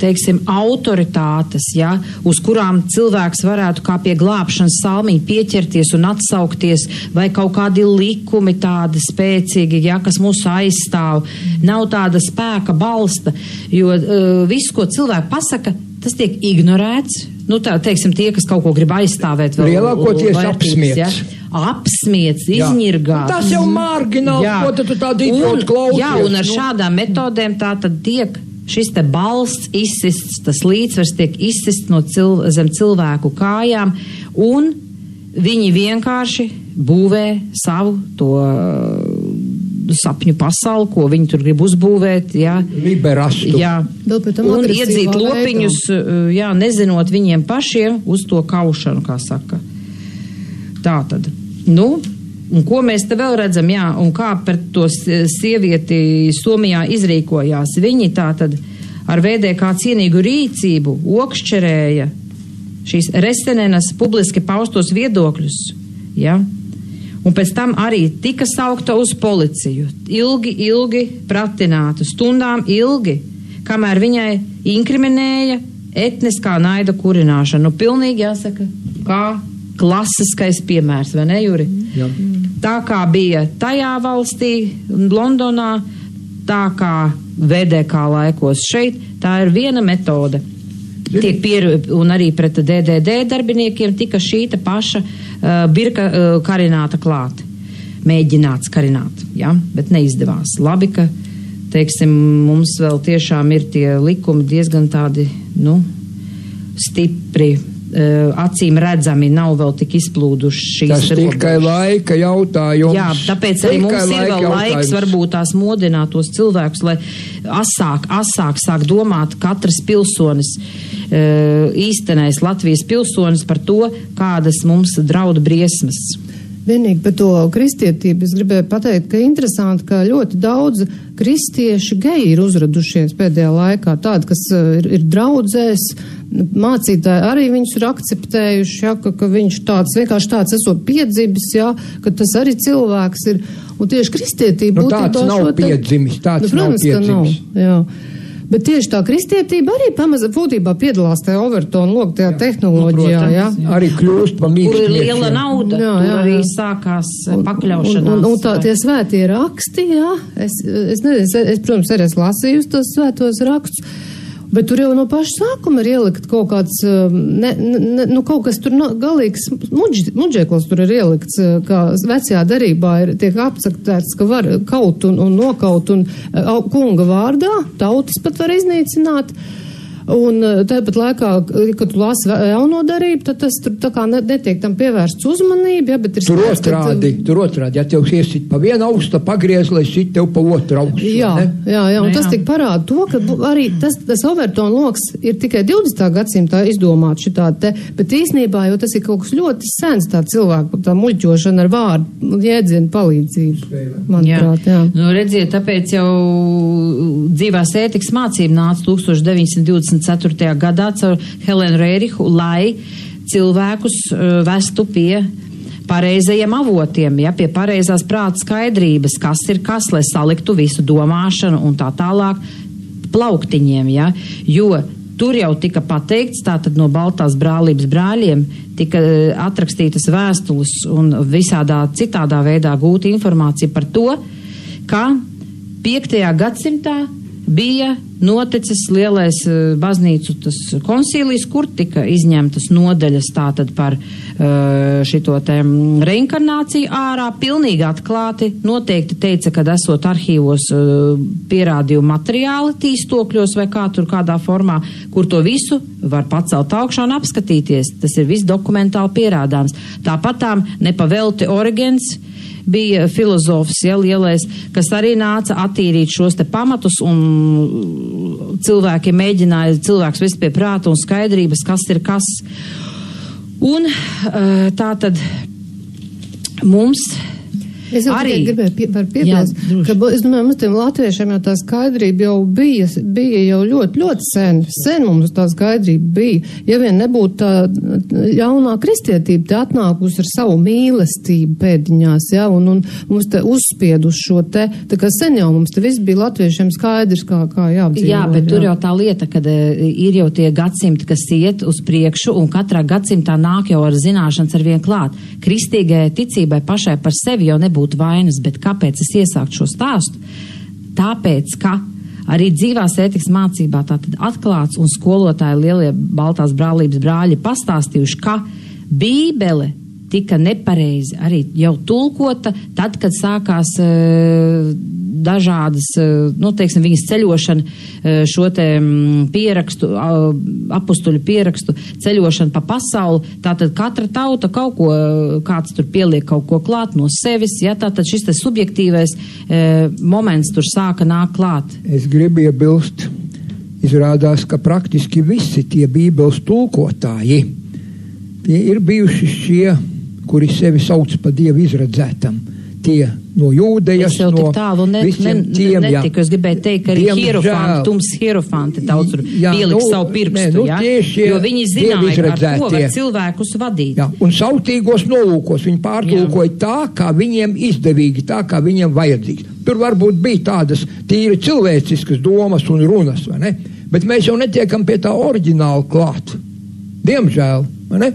teiksim, autoritātes, ja, uz kurām cilvēks varētu kā pie glābšanas salmiņa pieķerties un atsaukties, vai kaut kādi likumi tādi spēcīgi, ja, kas mūs aizstāv. Nav tāda spēka balsta, jo uh, viss, ko cilvēki pasaka, tas tiek ignorēts, nu, tā, teiksim, tie, kas kaut ko grib aizstāvēt, vēl lielākoties apsmiets. Ja? Apsmiets, izņirgāts. Nu, tas jau margināli, ko tu tādu idiotu klausies. Jā, un ar nu. šādām metodēm tā tad tiek šis te balsts izsists, tas līdzsvars tiek izsists no cil zem cilvēku kājām, un viņi vienkārši būvē savu to sapņu pasauli, ko viņi tur grib uzbūvēt. Jā, Liberastu. jā. un iedzīt lopiņus, veidam. jā, nezinot viņiem pašiem uz to kaušanu, kā saka. Tā tad. Nu, Un ko mēs te vēl redzam, jā, un kā pret to sievieti Somijā izrīkojās. Viņi tā tad ar veidē kā cienīgu rīcību okšķerēja šīs resenenas publiski paustos viedokļus, jā, un pēc tam arī tika saukta uz policiju. Ilgi, ilgi pratināta, stundām ilgi, kamēr viņai inkriminēja etniskā naida kurināšana. Nu, pilnīgi jāsaka, kā klasiskais piemērs, vai ne, Juri? Jā. Tā kā bija tajā valstī, Londonā, tā kā VDK laikos šeit, tā ir viena metode. Tiek pier, un arī pret DDD darbiniekiem tika šī paša uh, birka uh, karināta klāt. Mēģināts karināt, ja? bet neizdevās. Labi, ka, teiksim, mums vēl tiešām ir tie likumi diezgan tādi, nu, stipri, uh, acīm redzami, nav vēl tik izplūduši šīs Tas robežas. tikai laika jautājums. Jā, tāpēc arī mums ir vēl jautājums. laiks varbūt tās modināt tos cilvēkus, lai asāk, asāk sāk domāt katrs pilsonis. Uh, īstenais Latvijas pilsonis par to, kādas mums draud briesmas. Vienīgi par to kristietību es gribēju pateikt, ka interesanti, ka ļoti daudz kristieši geji ir uzradušies pēdējā laikā. Tādi, kas ir, ir draudzēs, mācītāji arī viņus ir akceptējuši, ja, ka, ka viņš tāds vienkārši tāds esot piedzibis, ja, ka tas arī cilvēks ir. Un tieši kristietība nu, tāds nav piedzimis, tāds nu, protams, nav piedzimis. Nav, jā. Bet tieši tā kristietība arī pamazām būtībā piedalās tajā overtona logu, tajā jā. tehnoloģijā. Nu, jā. Arī kļūst par mīlestību. Kur ir liela nauda, jā, jā, jā. arī sākās pakļaušanās. Un, un, un tā, tie svētie raksti, jā, es, es nezinu, es, es, protams, arī esmu lasījusi tos svētos rakstus. Bet tur jau no paša sākuma ir ielikt kaut kāds, um, ne, ne, nu, kaut kas tur no, galīgs muģ, muģeklis tur ir ielikts, uh, kā vecajā darībā ir tiek apsaktēts, ka var kaut un, un nokaut un uh, kunga vārdā, tautis pat var iznīcināt. Un eh, tāpat laikā, kad tu lasi jauno darību, tad tas tur tā kā netiek tam pievērsts uzmanība, ja, bet ir tur skaidrs, otrādi, ka, tur otrādi, ja tev iesit pa vienu augstu, pagriez, lai sit tev pa otru augstu. Jā, ne? jā, jā, un jā. tas tik parāda to, ka arī tas, tas Overtona loks ir tikai 20. gadsimtā izdomāts šitā te, bet īsnībā jau tas ir kaut kas ļoti sens tā cilvēku, tā muļķošana ar vārdu, jēdzienu palīdzību, manuprāt, jā. jā. Nu, redziet, tāpēc jau dzīvās ētikas mācība nāca 1920 64. gadā caur Helēnu Rērihu, lai cilvēkus uh, vestu pie pareizajiem avotiem, ja, pie pareizās prāta skaidrības, kas ir kas, lai saliktu visu domāšanu un tā tālāk plauktiņiem, ja, jo tur jau tika pateikts, tātad no Baltās brālības brāļiem tika uh, atrakstītas vēstules un visādā citādā veidā gūta informācija par to, ka 5. gadsimtā bija noticis lielais uh, baznīcu koncīlijs, kur tika izņemtas nodaļas tātad par uh, šito te reinkarnāciju ārā, pilnīgi atklāti, noteikti teica, ka esot arhīvos uh, pierādījumu materiāli tīstokļos vai kā tur kādā formā, kur to visu var pacelt augšā un apskatīties. Tas ir viss dokumentāli pierādāms. Tāpat tām nepavelti Origens bija filozofs, ja, lielais, kas arī nāca attīrīt šos te pamatus un cilvēki mēģināja cilvēks vest pie prāta un skaidrības, kas ir kas. Un eh, tā tad mums Es arī gribēju pie, piebilst, ka es domāju, mums tiem latviešiem jau tā skaidrība jau bija, bija jau ļoti, ļoti sen. Sen mums tā skaidrība bija. Ja vien nebūtu tā jaunā kristietība te atnākusi ar savu mīlestību pēdiņās, ja, un, un mums te uzspiedus šo te, tā kā sen jau mums te viss bija latviešiem skaidrs, kā, kā jāapdzīvo. Jā, bet jā. tur jau tā lieta, kad uh, ir jau tie gadsimti, kas iet uz priekšu, un katrā gadsimtā nāk jau ar zināšanas ar vien klāt. Kristīgai ticībai pašai par sevi jau nebūtu nebūtu vainas, bet kāpēc es iesāktu šo stāstu? Tāpēc, ka arī dzīvās ētikas mācībā tātad atklāts un skolotāji lielie Baltās brālības brāļi pastāstījuši, ka Bībele tika nepareizi arī jau tulkota tad, kad sākās uh, dažādas, uh, nu, teiksim, viņas ceļošana, uh, šo te um, pierakstu, apustuļu pierakstu, ceļošana pa pasauli, tātad katra tauta kaut ko, kāds tur pieliek kaut ko klāt no sevis, ja, tātad šis te subjektīvais moments tur sāka nāk klāt. Es gribu iebilst, izrādās, ka praktiski visi tie bībeles tulkotāji, tie ir bijuši šie kuri sevi sauc par dievu izredzētam. Tie no jūdejas, no tālu ne, visiem ne, tiem, netiku. Es gribēju teikt, ka arī hierofanti, tums hierofanti daudz tur pieliks nu, savu pirkstu, nē, nu, jā, jo viņi zināja, ar ko var cilvēkus vadīt. Jā, un sautīgos nolūkos viņi pārtulkoja jā. tā, kā viņiem izdevīgi, tā, kā viņiem vajadzīgs. Tur varbūt bija tādas tīri cilvēciskas domas un runas, vai ne? Bet mēs jau netiekam pie tā oriģināla klāt. Diemžēl, vai ne?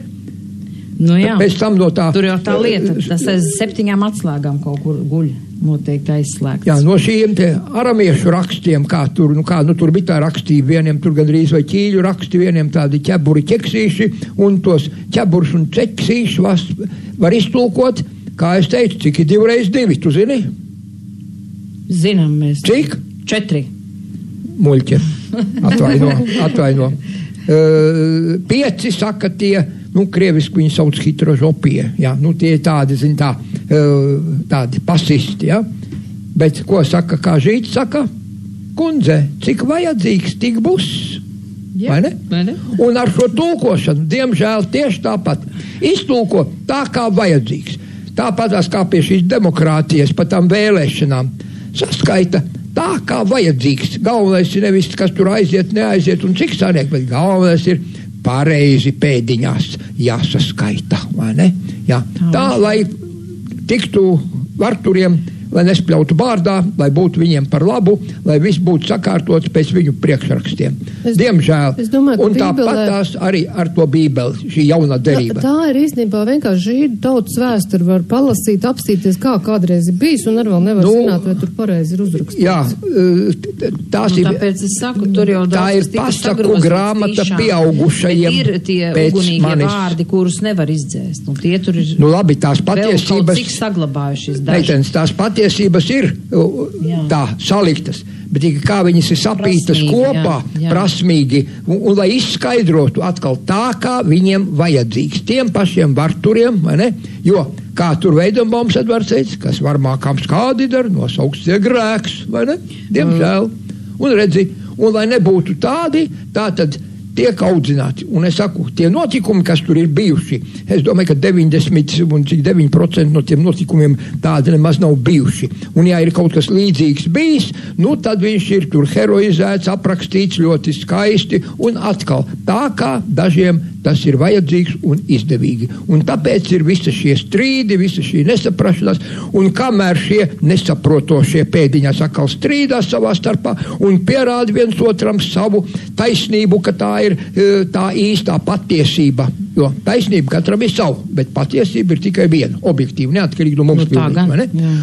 Nu, jā. Pēc tam no tā. Tur jau tā lieta, tas aiz septiņām atslēgām kaut kur guļ. Noteikti aizslēgts. Jā, no šiem te aramiešu rakstiem, kā tur, nu kā, nu tur bija tā rakstība, vieniem tur gandrīz vai ķīļu raksti, vieniem tādi ķeburi ķeksīši, un tos ķeburus un ķeksīšus var, var iztulkot, kā es teicu, cik ir divreiz divi, tu zini? Zinām mēs. Cik? Četri. Muļķi. *laughs* Atvaino, atvaino. Uh, pieci saka tie nu, krieviski viņi sauc hitrozopie, jā, nu, tie ir tādi, zin, tā, tādi pasisti, jā. Bet, ko saka, kā žīts saka, kundze, cik vajadzīgs, tik būs. Jā, vai ne? vai ne? Un ar šo tulkošanu, diemžēl, tieši tāpat iztulko tā, kā vajadzīgs. Tāpat kā pie šīs demokrātijas, pa tām vēlēšanām, saskaita tā, kā vajadzīgs. Galvenais ir nevis, kas tur aiziet, neaiziet un cik saniek, bet galvenais ir pareizi pēdiņās jāsaskaita. Jā. Tā, lai tiktu varturiem lai nespļautu bārdā, lai būtu viņiem par labu, lai viss būtu sakārtots pēc viņu priekšrakstiem. Es, Diemžēl. Es domāju, un bībelē... tāpat tās arī ar to bībeli, šī jaunā derība. Tā, tā ir īstenībā vienkārši žīdu tautas vēsture, var palasīt, apstīties, kā kādreiz ir bijis, un arī vēl nevar nu, zināt, vai tur pareizi ir uzrakstīts. Jā, eh, tās nu, ir. Tāpēc es saku, tur jau tā ir pasaku grāmata pieaugušajiem. Ir tie ugunīgie manis. vārdi, kurus nevar izdzēst, un tie tur ir. Nu labi, tās patiesības. Cik saglabājušies. Meitenes, tās patiesības patiesības ir Jā. tā saliktas, bet tikai kā viņas ir sapītas Prasmīgi, kopā, jā, jā. prasmīgi, un, un lai izskaidrotu atkal tā, kā viņiem vajadzīgs, tiem pašiem varturiem, vai ne? Jo, kā tur veidojums Edvards teica, kas var mākāms kādi dar, nosauks tie grēks, vai ne? Diemžēl. Un redzi, un lai nebūtu tādi, tā tad tiek audzināti. Un es saku, tie notikumi, kas tur ir bijuši, es domāju, ka 90 un cik 9% no tiem notikumiem tādi nemaz nav bijuši. Un ja ir kaut kas līdzīgs bijis, nu tad viņš ir tur heroizēts, aprakstīts ļoti skaisti un atkal tā kā dažiem tas ir vajadzīgs un izdevīgi. Un tāpēc ir visi šie strīdi, visa šī nesaprašanās, un kamēr šie nesaprotošie pēdiņās atkal strīdās savā starpā un pierāda viens otram savu taisnību, ka tā ir e, tā īstā patiesība. Jo taisnība katram ir sava, bet patiesība ir tikai viena, objektīva, neatkarīgi no mums. Nu, tā pilnīgi, ne?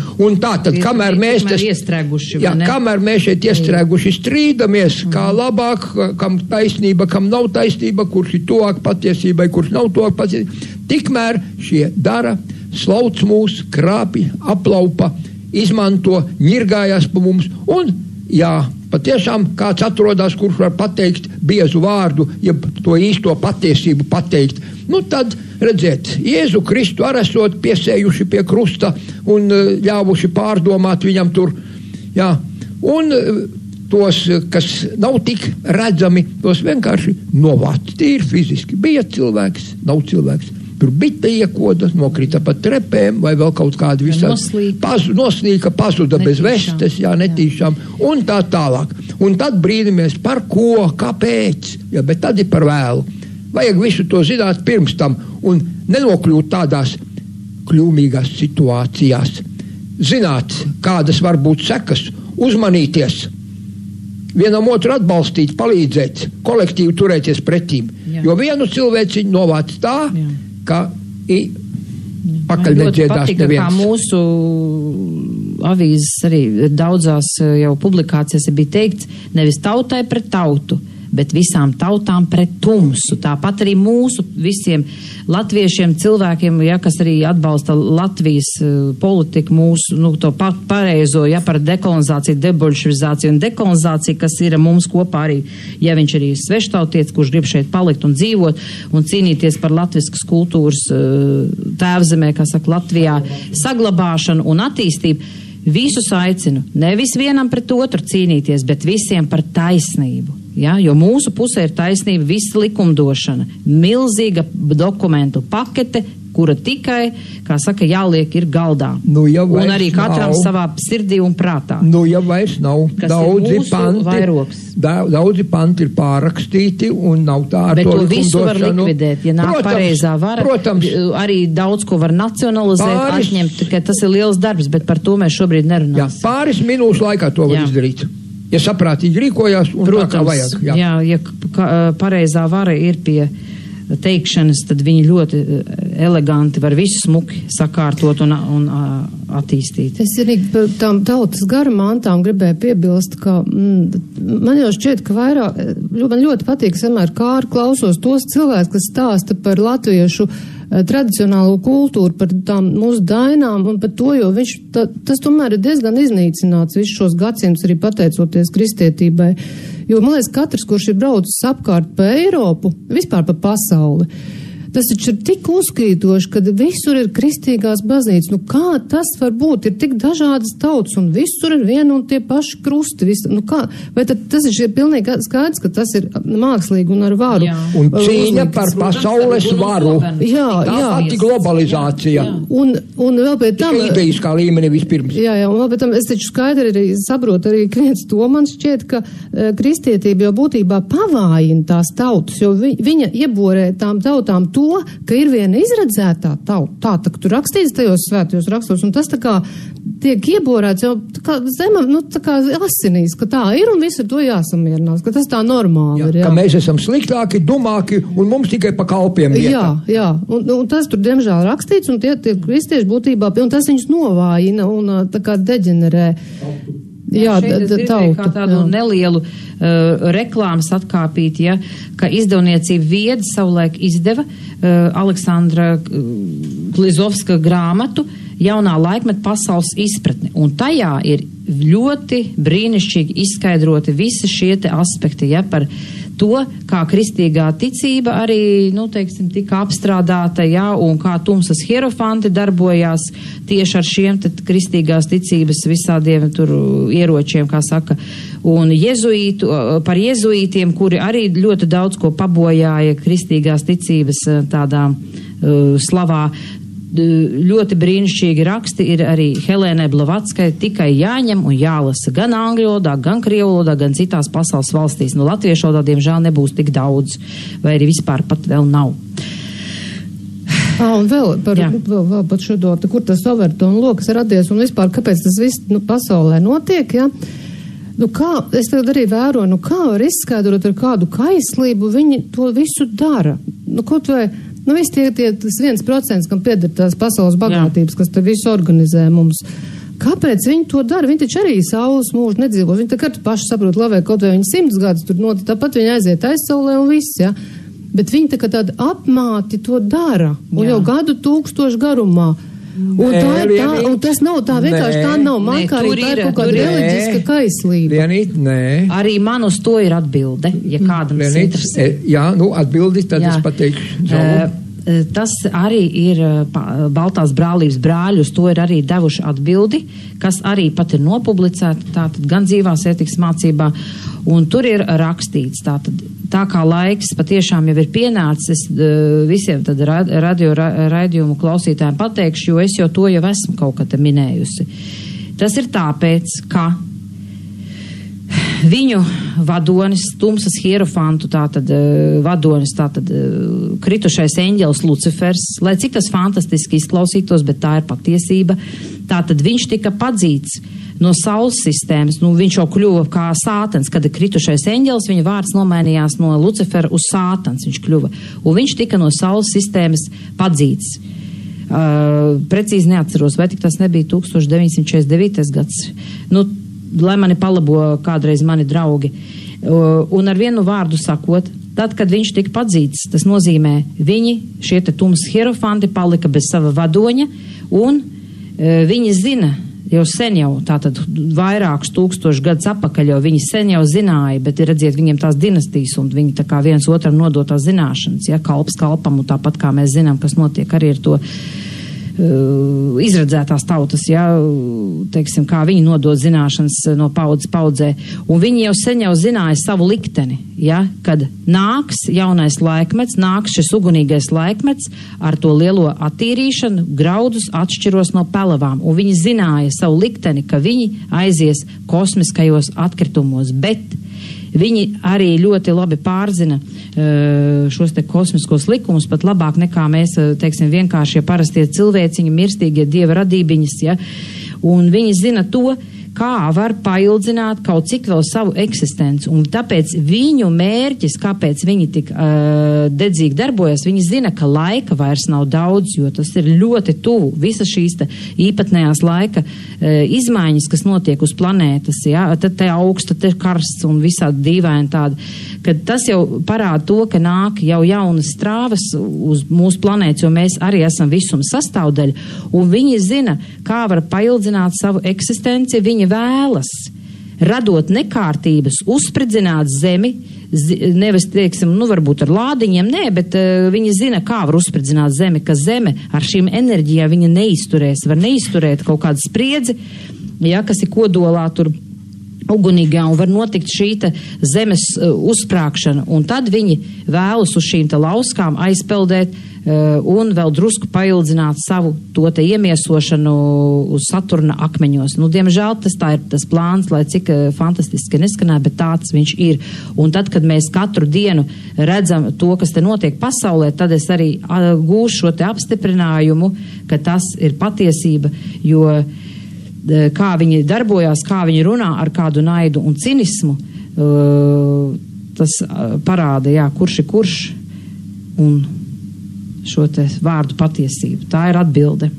tā tad, kamēr mēs tas jā, kamēr mēs šeit iestrēguši strīdamies, kā labāk, kam taisnība, kam nav taisnība, kurš ir tuvāk patiesībai, kurš nav tuvāk patiesībai, tikmēr šie dara, slauc mūs, krāpj, aplaupa, izmanto, ņirgājās pa mums un, jā, patiešām kāds atrodas, kurš var pateikt biezu vārdu, ja to īsto patiesību pateikt, nu tad, redziet, Jēzu Kristu ar esot piesējuši pie krusta un eh, ļāvuši pārdomāt viņam tur, jā, un eh, tos, kas nav tik redzami, tos vienkārši novāc tīri fiziski. Bija cilvēks, nav cilvēks. Tur bija iekoda, nokrita pa trepēm, vai vēl kaut kāda visādi. noslīka. Pazu, noslīka, pazuda bez Netīšām, vestes, jā, netīšām, un tā tālāk. Un tad brīnamies, par ko, kāpēc, jā, bet tad ir par vēlu. Vajag visu to zināt pirms tam un nenokļūt tādās kļūmīgās situācijās. Zināt, kādas var būt sekas, uzmanīties, vienam otru atbalstīt, palīdzēt, kolektīvi turēties pretīm. Jā. Jo vienu cilvēciņu novāc tā, Jā. Ka pakaļ nedziedās patika, kā neviens. mūsu avīzes arī daudzās eh, jau publikācijās bija teikts, nevis tautai pret tautu, bet visām tautām pret tumsu. Tāpat arī mūsu visiem latviešiem cilvēkiem, ja, kas arī atbalsta Latvijas uh, politiku, mūsu, nu, to pa, pareizo, ja, par dekolonizāciju, debolšvizāciju un dekolonizāciju, kas ir mums kopā arī, ja viņš arī ir sveštautiets, kurš grib šeit palikt un dzīvot un cīnīties par latviskas kultūras uh, tēvzemē, kā saka, Latvijā, saglabāšanu un attīstību. Visus aicinu nevis vienam pret otru cīnīties, bet visiem par taisnību. Ja, jo mūsu pusē ir taisnība, visa likumdošana, milzīga dokumentu pakete, kura tikai, kā saka, jāliek ir galdā. Nu, ja un arī katram nav- savā sirdī un prātā. Nu, ja vairs nav daudzi panti, vairogs. da, daudzi panti ir pārakstīti un nav tā ar Bet to to visu var likvidēt, ja nāk Protams, pareizā vara. Protams, Arī daudz ko var nacionalizēt, Pāris- atņemt, tikai tas ir liels darbs, bet par to mēs šobrīd jā, nerunāsim. pāris minūšu laikā to var Jā. izdarīt. Ja saprātīgi rīkojās un tā kā Protams, vajag. jā. jā, ja k- ka, pareizā vara ir pie teikšanas, tad viņi ļoti eleganti var visu smuki sakārtot un, un attīstīt. Es arī par tām tautas gara mantām gribēju piebilst, ka mm, man jau šķiet, ka vairāk, man ļoti patīk samēr kā ar klausos tos cilvēkus, kas stāsta par latviešu eh, tradicionālo kultūru, par tām mūsu dainām un par to, jo viņš, ta, tas tomēr ir diezgan iznīcināts visus šos gadsimtus arī pateicoties kristietībai. Jo, man liekas, katrs, kurš ir braucis apkārt pa Eiropu, vispār pa pasauli, Tas taču ir tik uzkrītoši, ka visur ir kristīgās baznīcas. Nu, kā tas var būt? Ir tik dažādas tautas, un visur ir viena un tie paši krusti. Visi, nu, kā? Vai tad tas ir pilnīgi skaidrs, ka tas ir mākslīgi un ar varu? Jā. Un cīņa par pasaules varu. Jā, Tā jā. pati globalizācija. Un, un vēl pēc tam. Tikai idejiskā līmenī vispirms. Jā, jā, un vēl pēc tam es taču skaidri arī saprotu, arī klients to man šķiet, ka uh, kristietība jau būtībā pavājina tās tautas, jo vi, viņa ieborē tām tautām to, ka ir viena izredzētā tauta. Tā, tā, ka tur rakstīts tajos svētajos rakstos, un tas tā kā tiek ieborēts jau kā zemam, nu tā kā asinīs, ka tā ir un visu ar to jāsamierinās, ka tas tā normāli Jā, ir. Jā. ka mēs esam sliktāki, dumāki un mums tikai pa kalpiem vieta. Jā, jā, un, un tas tur diemžēl rakstīts, un tie, tie kristieši būtībā, un tas viņus novājina un tā kā deģenerē. Jā, da- gribēju kā tādu jā. nelielu uh, reklāmas atkāpīt, ja, ka izdevniecība Viedi savulaik izdeva uh, Aleksandra uh, Klizovska grāmatu jaunā laikmeta pasaules izpratne. Un tajā ir ļoti brīnišķīgi izskaidroti visi šie aspekti ja, par to, kā kristīgā ticība arī, nu, teiksim, tika apstrādāta, jā, un kā tumsas hierofanti darbojās tieši ar šiem tad kristīgās ticības visādiem tur ieročiem, kā saka, un jezuītu, par jezuītiem, kuri arī ļoti daudz ko pabojāja kristīgās ticības tādā uh, slavā ļoti brīnišķīgi raksti ir arī Helēnai Blavatskai tikai jāņem un jālasa gan angļu valodā, gan krievu valodā, gan citās pasaules valstīs. Nu, latviešu valodā, diemžēl, nebūs tik daudz, vai arī vispār pat vēl nav. Ah, un vēl par, vēl, vēl par šo dotu, kur tas overtona lokus radies un vispār kāpēc tas viss nu, pasaulē notiek, ja? Nu, kā, es tagad arī vēroju, nu, kā var izskaidrot ar kādu kaislību viņi to visu dara. Nu, kaut vai, Nu, viss tie, tie tas viens procents, kam pieder tās pasaules bagātības, Jā. kas te visu organizē mums. Kāpēc viņi to dara? Viņi taču arī saules mūžu nedzīvo. Viņi kā paši saprot, lavē kaut vai viņi simts gadus tur notiek, tāpat viņi aiziet aizsaulē un viss. Ja? Bet viņi tā kā tādi apmāti to dara. Un Jā. jau gadu tūkstošu garumā. Un, nē, tā ir tā, un tas nav tā vienkārši, nē, tā nav mankārība, tā ir kaut kāda reliģiska kaislība. Vienīt, nē. Arī man uz to ir atbilde, ja kādam vienīt, interesē. Jā, nu atbildi, tad jā. es pateikšu. Uh, tas arī ir Baltās brālības brāļi, uz to ir arī devuši atbildi, kas arī pat ir nopublicēta tātad gan dzīvās ētikas mācībā, un tur ir rakstīts tātad tā kā laiks patiešām jau ir pienācis, es visiem tad radio raidījumu klausītājiem pateikšu, jo es jau to jau esmu kaut kad minējusi. Tas ir tāpēc, ka viņu vadonis, tumsas hierofantu, tātad vadonis, tātad kritušais eņģelis Lucifers, lai cik tas fantastiski izklausītos, bet tā ir patiesība, tātad viņš tika padzīts no saules sistēmas. Nu, viņš jau kļuva kā sātans, kad ir kritušais eņģelis, viņa vārds nomainījās no Lucifera uz sātans. Viņš kļuva. Un viņš tika no saules sistēmas padzīts. Uh, precīzi neatceros, vai tik tas nebija 1949. gads. Nu, lai mani palabo kādreiz mani draugi. Uh, un ar vienu vārdu sakot, tad, kad viņš tika padzīts, tas nozīmē, viņi, šie te tums hierofanti, palika bez sava vadoņa, un uh, viņi zina, jau sen jau, tātad vairākus tūkstošus gadus apakaļ jau viņi sen jau zināja, bet ir redziet viņiem tās dinastijas un viņi tā kā viens otram nodotās zināšanas, ja, kalps kalpam un tāpat kā mēs zinām, kas notiek arī ar to Uh, izredzētās tautas, ja, teiksim, kā viņi nodod zināšanas no paudzes paudzē. Un viņi jau sen jau zināja savu likteni, ja, kad nāks jaunais laikmets, nāks šis ugunīgais laikmets ar to lielo attīrīšanu, graudus atšķiros no pelavām. Un viņi zināja savu likteni, ka viņi aizies kosmiskajos atkritumos. Bet Viņi arī ļoti labi pārzina uh, šos te kosmiskos likumus, pat labāk nekā mēs, uh, teiksim, vienkāršie parastie cilvēciņi, mirstīgie dieva radībiņas, ja, un viņi zina to, kā var paildzināt kaut cik vēl savu eksistenci. Un tāpēc viņu mērķis, kāpēc viņi tik uh, dedzīgi darbojas, viņi zina, ka laika vairs nav daudz, jo tas ir ļoti tuvu. Visas šīs īpatnējās laika uh, izmaiņas, kas notiek uz planētas, ja, tad te augsta, te karsts un visādi dīvaini tādi, kad tas jau parāda to, ka nāk jau jaunas strāvas uz mūsu planētas, jo mēs arī esam visuma sastāvdaļa, un viņi zina, kā var paildzināt savu eksistenci, viņi vēlas, radot nekārtības, uzspridzināt zemi, nevis, teiksim, nu, varbūt ar lādiņiem, nē, bet uh, viņi zina, kā var uzspridzināt zemi, ka zeme ar šīm enerģijām viņa neizturēs, var neizturēt kaut kādu spriedzi, ja, kas ir kodolā tur ugunīgā un var notikt šī zemes uh, uzsprāgšana. Un tad viņi vēlas uz šīm lauskām aizpeldēt uh, un vēl drusku paildzināt savu to te iemiesošanu uz Saturna akmeņos. Nu, diemžēl tas tā ir tas plāns, lai cik uh, fantastiski neskanē, bet tāds viņš ir. Un tad, kad mēs katru dienu redzam to, kas te notiek pasaulē, tad es arī uh, gūšu šo te apstiprinājumu, ka tas ir patiesība, jo uh, Eh, kā viņi darbojās, kā viņi runā ar kādu naidu un cinismu, eh, tas eh, parāda, jā, kurš ir kurš un šo te vārdu patiesību. Tā ir atbilde.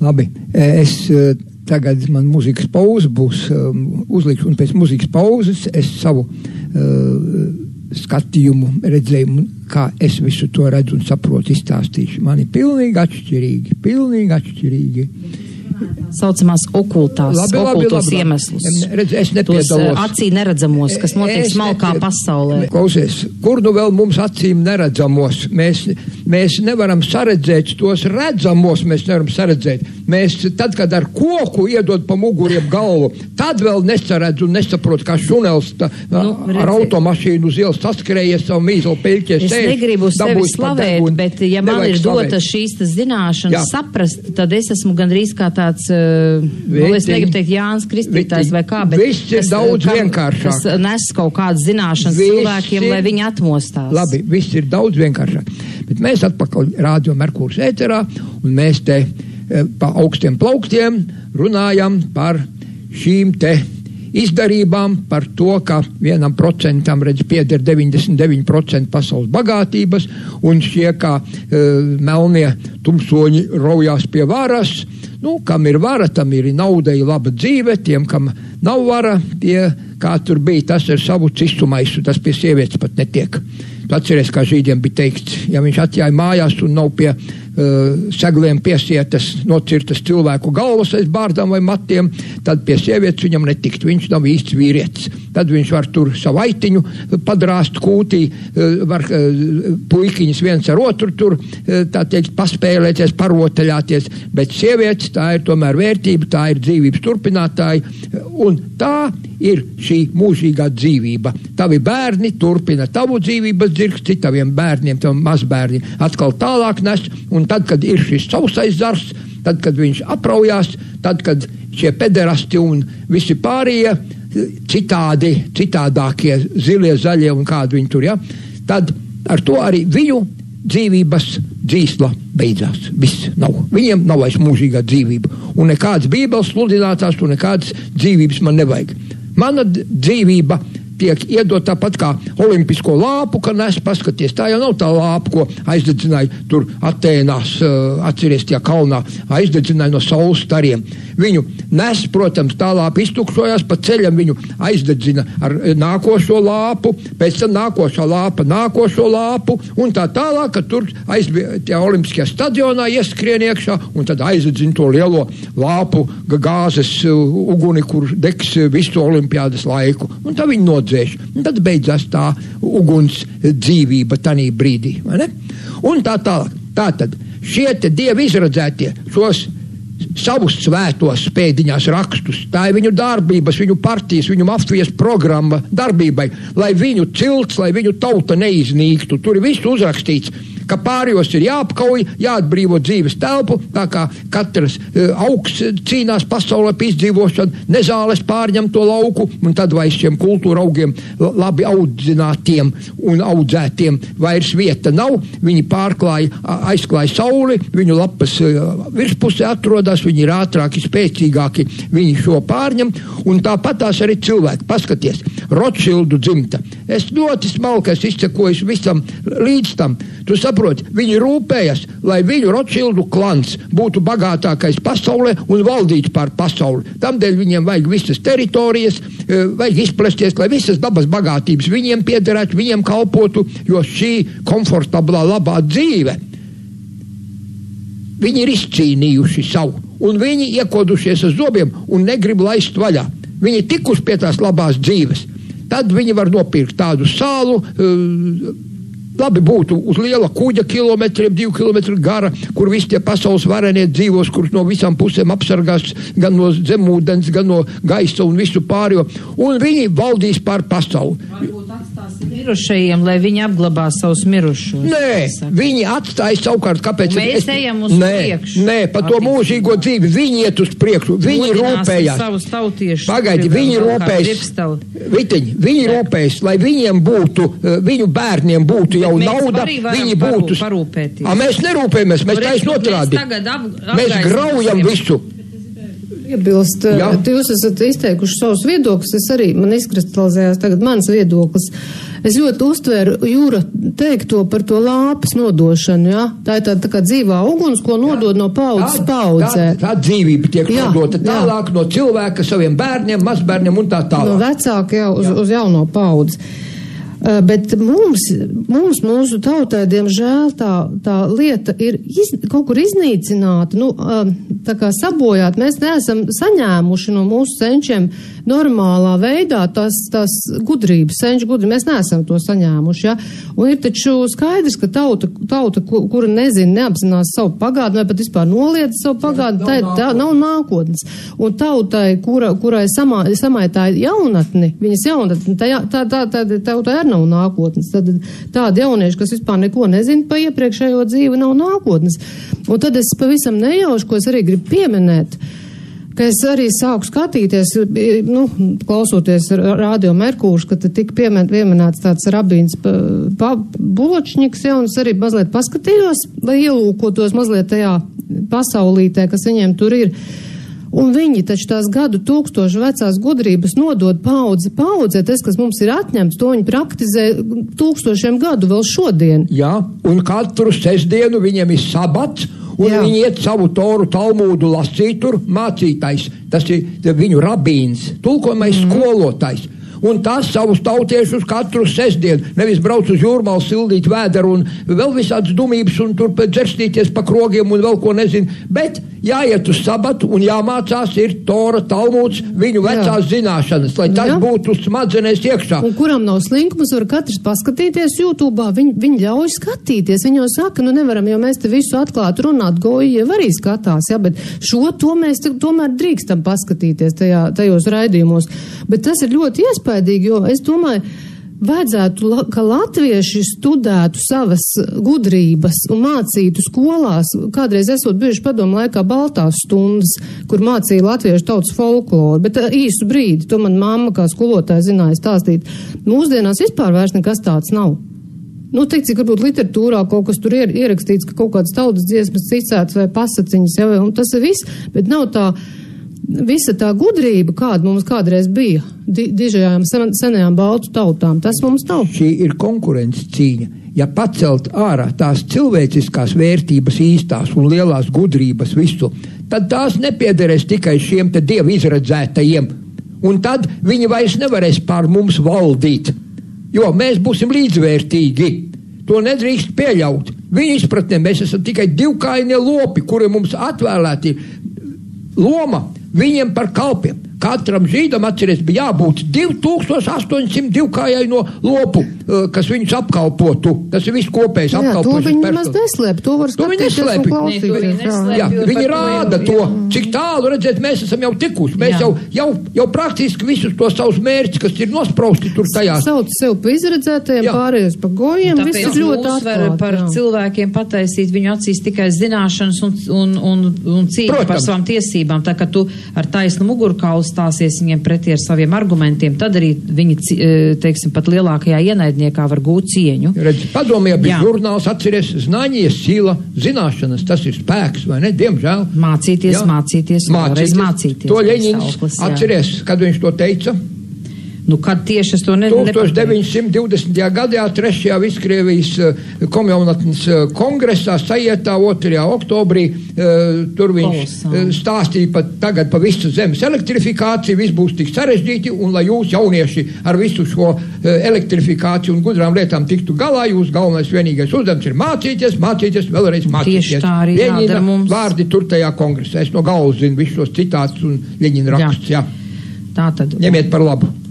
Labi, es tagad man muzikas pauze būs uzlikta, un pēc muzikas pauzes es savu uh, skatījumu, redzējumu, kā es visu to redzu un saprotu, izstāstīšu. Man ir pilnīgi atšķirīgi, pilnīgi atšķirīgi. Saucamās okultās, Labi, labi, okultos labi, labi. iemeslus. Redz, es Tos nepiedalos. eh, acī neredzamos, kas notiek Es smalkā nepie- pasaulē. Klausies, kur nu vēl mums acīm neredzamos? Mēs, mēs nevaram saredzēt tos redzamos, mēs nevaram saredzēt. Mēs tad, kad ar koku iedod pa muguriem galvu, tad vēl nesaredz un nesaprot, kā šunels tā, Nu, ar redzi. automašīnu uz ielas saskrējies savu mīzelu peļķies. Es sēž, negribu sevi slavēt, bet ja man ir dota šīs zināšanas Jā. saprast, tad es esmu gandrīz kā tāds, uh, nu, es negribu teikt Jānis Kristītājs vai kā, bet Viss ir daudz kam- vienkāršāk. kas nes kaut kādas zināšanas Viss cilvēkiem, lai viņi atmostās. Labi, viss ir daudz vienkāršāk. Bet mēs atpakaļ rādio Merkūras ēterā, un mēs te eh, pa augstiem plauktiem runājam par šīm te izdarībām, par to, ka vienam procentam, redz, pieder 99% pasaules bagātības, un šie kā e, melnie tumsoņi raujās pie varas. Nu, kam ir vara, tam ir nauda, ir laba dzīve, tiem, kam nav vara, tie, kā tur bija, tas ar savu cistu maisu, tas pie sievietes pat netiek. Tu atceries, kā žīdiem bija teikts, ja viņš atjāja mājās un nav pie uh, segliem piesietas, nocirtas cilvēku galvas aiz bārdām vai matiem, tad pie sievietes viņam netikt, viņš nav īsts vīrietis. Tad viņš var tur savu aitiņu padrāst kūtī, uh, var uh, puikiņas viens ar otru tur, tā teikt, paspēlēties, parotaļāties, bet sievietes tā ir tomēr vērtība, tā ir dzīvības turpinātāji, un tā ir šī mūžīgā dzīvība. Tavi bērni turpina tavu dzīvības dzirksti, taviem bērniem, taviem mazbērniem atkal tālāk nes, un tad, kad ir šis sausais zars, tad, kad viņš apraujās, tad, kad šie pederasti un visi pārējie citādi, citādākie zilie, zaļie un kādi viņi tur, ja, tad ar to arī viņu dzīvības dzīsla beidzās. Viss nav. Viņiem nav vairs mūžīgā dzīvība. Un nekādas bībeles sludinātās, un nekādas dzīvības man nevajag. Mana dzīvība tiek iedot tāpat kā olimpisko lāpu, ka nes paskaties. Tā jau nav tā lāpa, ko aizdedzināja tur Atēnās, uh, atceries tie kalnā, aizdedzināja no saules stariem. Viņu nes, protams, tā lāpa iztukšojās, pa ceļam viņu aizdedzina ar eh, nākošo lāpu, pēc tam nākošā lāpa, nākošo lāpu un tā tālāk, ka tur aizbie, tie olimpiskajā stadionā ieskrien iekšā un tad aizdedzina to lielo lāpu gāzes uh, uguni, kur degs visu olimpiādas laiku. Un tā viņi nodzēš. Un tad beidzās tā uguns uh, dzīvība tanī brīdī. Un tā tālāk. Tātad šie te dievi izradzētie šos savus svētos pēdiņās rakstus. Tā ir viņu darbības, viņu partijas, viņu mafijas programma darbībai, lai viņu cilts, lai viņu tauta neiznīktu. Tur ir viss uzrakstīts, ka pārējos ir jāapkauj, jāatbrīvo dzīves telpu, tā kā katrs uh, augs cīnās pasaulē par izdzīvošanu, nezāles pārņem to lauku, un tad vairs šiem kultūra augiem la- labi audzinātiem un audzētiem vairs vieta nav. Viņi pārklāja, aizklāja sauli, viņu lapas uh, virspusē atrodas, viņi ir ātrāki, spēcīgāki, viņi šo pārņem, un tāpat tās arī cilvēki. Paskaties, Rotšildu dzimta. Es ļoti smalki esmu izsekojis visam līdz tam. Tu saproti, viņi rūpējas, lai viņu Rotšildu klans būtu bagātākais pasaulē un valdītu pār pasauli. Tādēļ viņiem vajag visas teritorijas, eh, vajag izplesties, lai visas dabas bagātības viņiem piederētu, viņiem kalpotu, jo šī komfortablā, labā dzīve Viņi ir izcīnījuši savu, un viņi iekodušies ar zobiem un negrib laist vaļā. Viņi tikuši pie tās labās dzīves. Tad viņi var nopirkt tādu sālu. Labi būtu uz liela kuģa kilometriem, divu kilometru gara, kur visi tie pasaules varenie dzīvos, kurus no visām pusēm apsargās gan no zemūdens, gan no gaisa un visu pārējo. Un viņi valdīs pār pasauli. Varbūt mirušajiem, lai viņi apglabā savus mirušos. Nē, viņi atstāja savukārt, kāpēc Un mēs ejam uz nē, priekšu. Nē, par to mūžīgo dzīvi. Viņi iet uz priekšu, viņi rūpējās. savus tautiešus, Pagaidi, viņi rūpējas. Vitiņi, viņi rūpējas, lai viņiem būtu, eh, viņu bērniem būtu jau nauda, viņi būtu. parūpēties. A, mēs nerūpējamies, mēs Nu, taisnām otrādi. Mēs graujam visu. Iebilst, Jā. Jā. jūs esat izteikuši savus viedokļus, es arī, man izkristalizējās tagad mans viedoklis. Es ļoti uztveru jūra teikto par to lāpas nodošanu, jā. Tā ir tāda tā kā dzīvā uguns, ko nodod no paudzes paudzē. tā, tā dzīvība tiek Jā, nodota jā. tālāk no cilvēka saviem bērniem, mazbērniem un tā No tālāk. vecāka jau uz, uz jauno paudzi. Bet mums, mums, mūsu tautai, diemžēl, tā, tā lieta ir iz, kaut kur iznīcināta, nu, tā kā sabojāt. Mēs neesam saņēmuši no mūsu senčiem normālā veidā tās, tās gudrības, senču gudrības. Mēs neesam to saņēmuši, ja? Un ir taču skaidrs, ka tauta, tauta kura nezina, neapzinās savu pagātni vai pat vispār noliedz savu pagātni, tā, tā nav nākotnes. Un tautai, kura, kurai samā, samaitāja jaunatni, viņas jaunatni, tā, tā, tā, tā, tā tautai arī nav nākotnes. Tad tādi jaunieši, kas vispār neko nezina pa iepriekšējo dzīvi, nav nākotnes. Un tad es pavisam nejauši, ko es arī gribu pieminēt ka es arī sāku skatīties, nu, klausoties radio Merkūrs, ka te tika piemin, pieminēts tāds rabīns Buločņiks, ja, un es arī mazliet paskatījos, lai ielūkotos mazliet tajā pasaulītē, kas viņiem tur ir. Un viņi taču tās gadu tūkstošu vecās gudrības nodod paudzi paudzē, tas, kas mums ir atņemts, to viņi praktizē tūkstošiem gadu vēl šodien. Jā, un katru sestdienu viņiem ir sabats, un Jā. viņi iet savu toru talmūdu lasīt tur mācītais. Tas ir viņu rabīns, tulkojamais mm. skolotājs un tas savus tautiešus katru sestdienu. Nevis brauc uz jūrmālu, sildīt vēderu un vēl visādas dumības un tur dzerstīties pa krogiem un vēl ko nezinu. Bet jāiet uz sabatu un jāmācās ir Tora, Talmuds, viņu vecās Jā. zināšanas, lai tas Jā. būtu smadzenēs iekšā. Un kuram nav slinkums, var katrs paskatīties YouTube, viņi, viņi ļauj skatīties. Viņi jau saka, nu nevaram, jo mēs te visu atklāt runāt, goji jau arī skatās, ja, bet šo to mēs tomēr drīkstam paskatīties tajā, tajos raidījumos. Bet tas ir ļoti iespaidīgi, jo es domāju, vajadzētu, ka latvieši studētu savas gudrības un mācītu skolās. Kādreiz esot bijuši padomu laikā baltās stundas, kur mācīja latviešu tautas folkloru, bet īsu brīdi, to man mamma kā skolotāja zināja stāstīt. Mūsdienās vispār vairs nekas tāds nav. Nu, teikt, cik varbūt literatūrā kaut kas tur ir ierakstīts, ka kaut kādas tautas dziesmas cicētas vai pasaciņas, jau, un tas ir viss, bet nav tā visa tā gudrība, kāda mums kādreiz bija, di dižajām senajām baltu tautām, tas mums nav. Šī ir konkurences cīņa. Ja pacelt ārā tās cilvēciskās vērtības īstās un lielās gudrības visu, tad tās nepiederēs tikai šiem te dievu izredzētajiem. Un tad viņi vairs nevarēs pār mums valdīt, jo mēs būsim līdzvērtīgi. To nedrīkst pieļaut. Viņa izpratnē mēs esam tikai divkainie lopi, kuri mums atvēlēti loma viņiem par kalpiem. Katram žīdam, atcerieties, bija jābūt 2800 divkājai no lopu, eh, kas viņus apkalpotu. Tas ir viss kopējs apkalpošanas. To viņi nemaz neslēp, to var to viņi neslēp. Ne, jā, viņi rāda to, cik tālu, redzēt, mēs esam jau tikuši. Mēs jau, jau, jau praktiski visus tos savus mērķus, kas ir nosprausti tur tajā. Sauc sev pa izredzētajiem, pārējos pa gojiem, viss ir ļoti atklāt. par jā. cilvēkiem pataisīt viņu acīs tikai zināšanas un, un, un, un cīņa par savām tiesībām. Tā kā tu ar taisnu mugurkaulu stāsies viņiem pretī ar saviem argumentiem, tad arī viņi, e, teiksim, pat lielākajā ienaidniekā var gūt cieņu. Redz, padomie bija žurnāls, atceries, znaņies, sīla, zināšanas, tas ir spēks, vai ne? Diemžēl. Mācīties, jā. mācīties, mācīties, mācīties. To Ļeņins atceries, kad viņš to teica. Nu, kad tieši es to ne, 1920. gadā, 3. Viskrievijas eh, komjaunatnes eh, kongresā, sajietā 2. oktobrī, eh, tur viņš Kolosām. stāstīja pat tagad pa visu zemes elektrifikāciju, viss būs tik sarežģīti, un lai jūs jaunieši ar visu šo elektrifikāciju un gudrām lietām tiktu galā, jūs galvenais vienīgais uzdevums ir mācīties, mācīties, vēlreiz mācīties. Tieši tā arī Ļeņina mums. Vārdi tur tajā kongresā. Es no galvas zinu visus šos citātus un Ļeņina rakstus, jā. jā. Tā tad. Ņemiet par labu.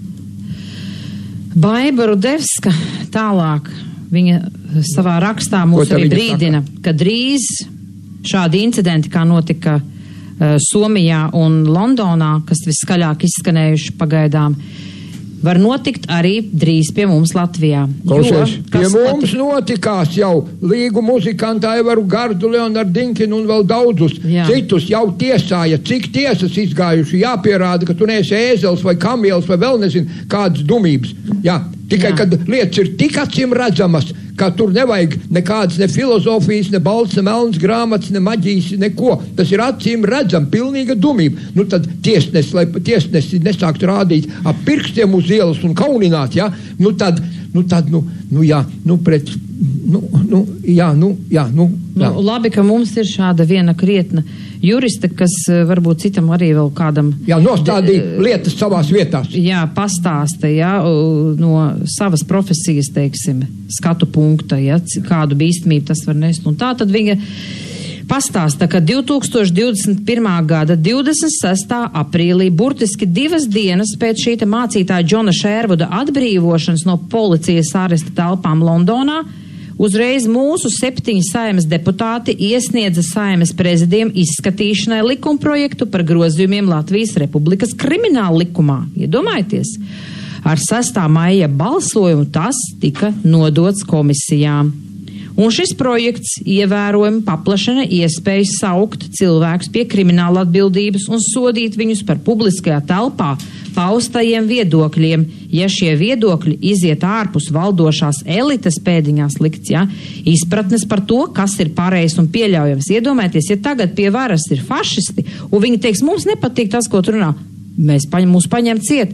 Baiba Rudevska tālāk, viņa savā rakstā mūs arī brīdina, saka? ka drīz šādi incidenti, kā notika uh, Somijā un Londonā, kas viskaļāk izskanējuši pagaidām, uh, var notikt arī drīz pie mums Latvijā. Klausies, jo, pie mums notika? notikās jau līgu muzikantu Aivaru Gardu, Leonardu Dinkinu un vēl daudzus Jā. citus jau tiesāja, cik tiesas izgājuši, jāpierāda, ka tu neesi ēzels vai kamiels vai vēl nezinu kādas dumības. Jā, tikai, Jā. kad lietas ir tik acīm redzamas, ka tur nevajag nekādas ne filozofijas, ne balts, ne melns grāmatas, ne maģijas, neko. Tas ir acīm redzam, pilnīga dumība. Nu, tad tiesnesis, lai tiesnesis nesāktu rādīt ap pirkstiem uz ielas un kaunināt, ja? nu, tad, nu, tad, nu, nu, jā, nu, pret, nu, nu, jā, nu, jā, nu, jā. Nu, labi, ka mums ir šāda viena krietna juriste, kas uh, varbūt citam arī vēl kādam. Jā, nostādīja lietas savās vietās. Jā, pastāsta, jā, no savas profesijas, teiksim, skatu punkta, jā, kādu bīstamību tas var nest. Un tā tad viņa pastāsta, ka 2021. gada 26. aprīlī, burtiski divas dienas pēc šī mācītāja Džona Šērvuda atbrīvošanas no policijas āresta telpām Londonā, uzreiz mūsu septiņi saimas deputāti iesniedza saimas prezidiem izskatīšanai likumprojektu par grozījumiem Latvijas Republikas krimināla likumā. Iedomājieties! Ar 6. maija balsojumu tas tika nodots komisijām. Un šis projekts ievērojami paplašina iespēju saukt cilvēkus pie krimināla atbildības un sodīt viņus par publiskajā telpā paustajiem viedokļiem, ja šie viedokļi iziet ārpus valdošās elites pēdiņās likts, ja, izpratnes par to, kas ir pareizs un pieļaujams. Iedomājieties, ja tagad pie varas ir fašisti, un viņi teiks, mums nepatīk tas, ko tur runā, mēs paņem, mūs paņem ciet.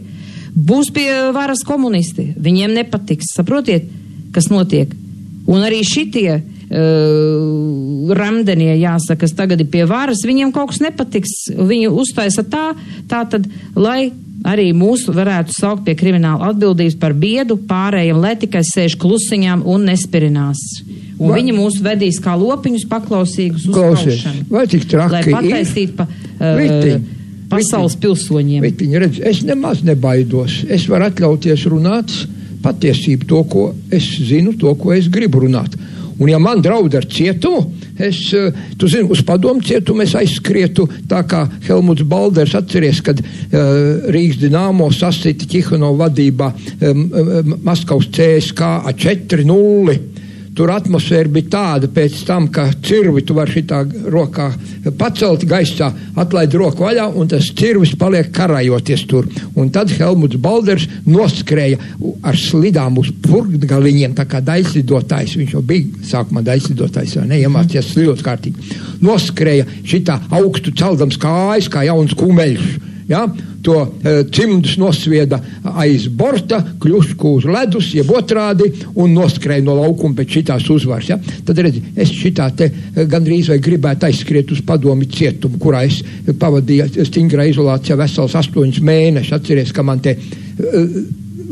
Būs pie varas komunisti, viņiem nepatiks, saprotiet, kas notiek. Un arī šitie uh, ramdenie, jāsaka, kas tagad ir pie varas, viņiem kaut kas nepatiks. Viņi uztaisa tā, tā tad, lai arī mūsu varētu saukt pie krimināla atbildības par biedu pārējiem, lai tikai sēž klusiņām un nespirinās. Un vai, viņi mūs vedīs kā lopiņus paklausīgus uz Klausies, vai tik traki lai pataisītu pa, uh, Vitiņ, pasaules vitiņ, pilsoņiem. Vitiņ, redz, es nemaz nebaidos. Es varu atļauties runāt patiesību, to, ko es zinu, to, ko es gribu runāt. Un, ja man draud ar cietumu, es, eh, tu zini, uz padomu cietumu es aizskrietu tā kā Helmuts Balders atceries, kad uh, Rīgas Dināmo sasita Ķihano vadībā um, um, Maskavas CSK 4-0. Tur atmosfēra bija tāda, pēc tam, ka cirvi tu vari šitā rokā pacelt gaisā, atlaid roku vaļā, un tas cirvis paliek karajoties tur. Un tad Helmuts Balders noskrēja ar slidām uz purgaliņiem, tā kā daļslidotājs. Viņš jau bija sākumā daļslidotājs, vai ne, iemācījās slidot kārtīgi. Noskrēja šitā augstu celdams kājas, kā jauns kumeļš. Ja? To e, cimdus nosvieda aiz borta, kļusku uz ledus, jeb otrādi, un noskrēja no laukuma pēc šitās uzvaras. Ja? Tad redzi, es šitā te e, gandrīz vai gribētu aizskriet uz padomi cietumu, kurā es pavadīju stingrā izolācijā vesels astoņus mēnešus. Atceries, ka man te e,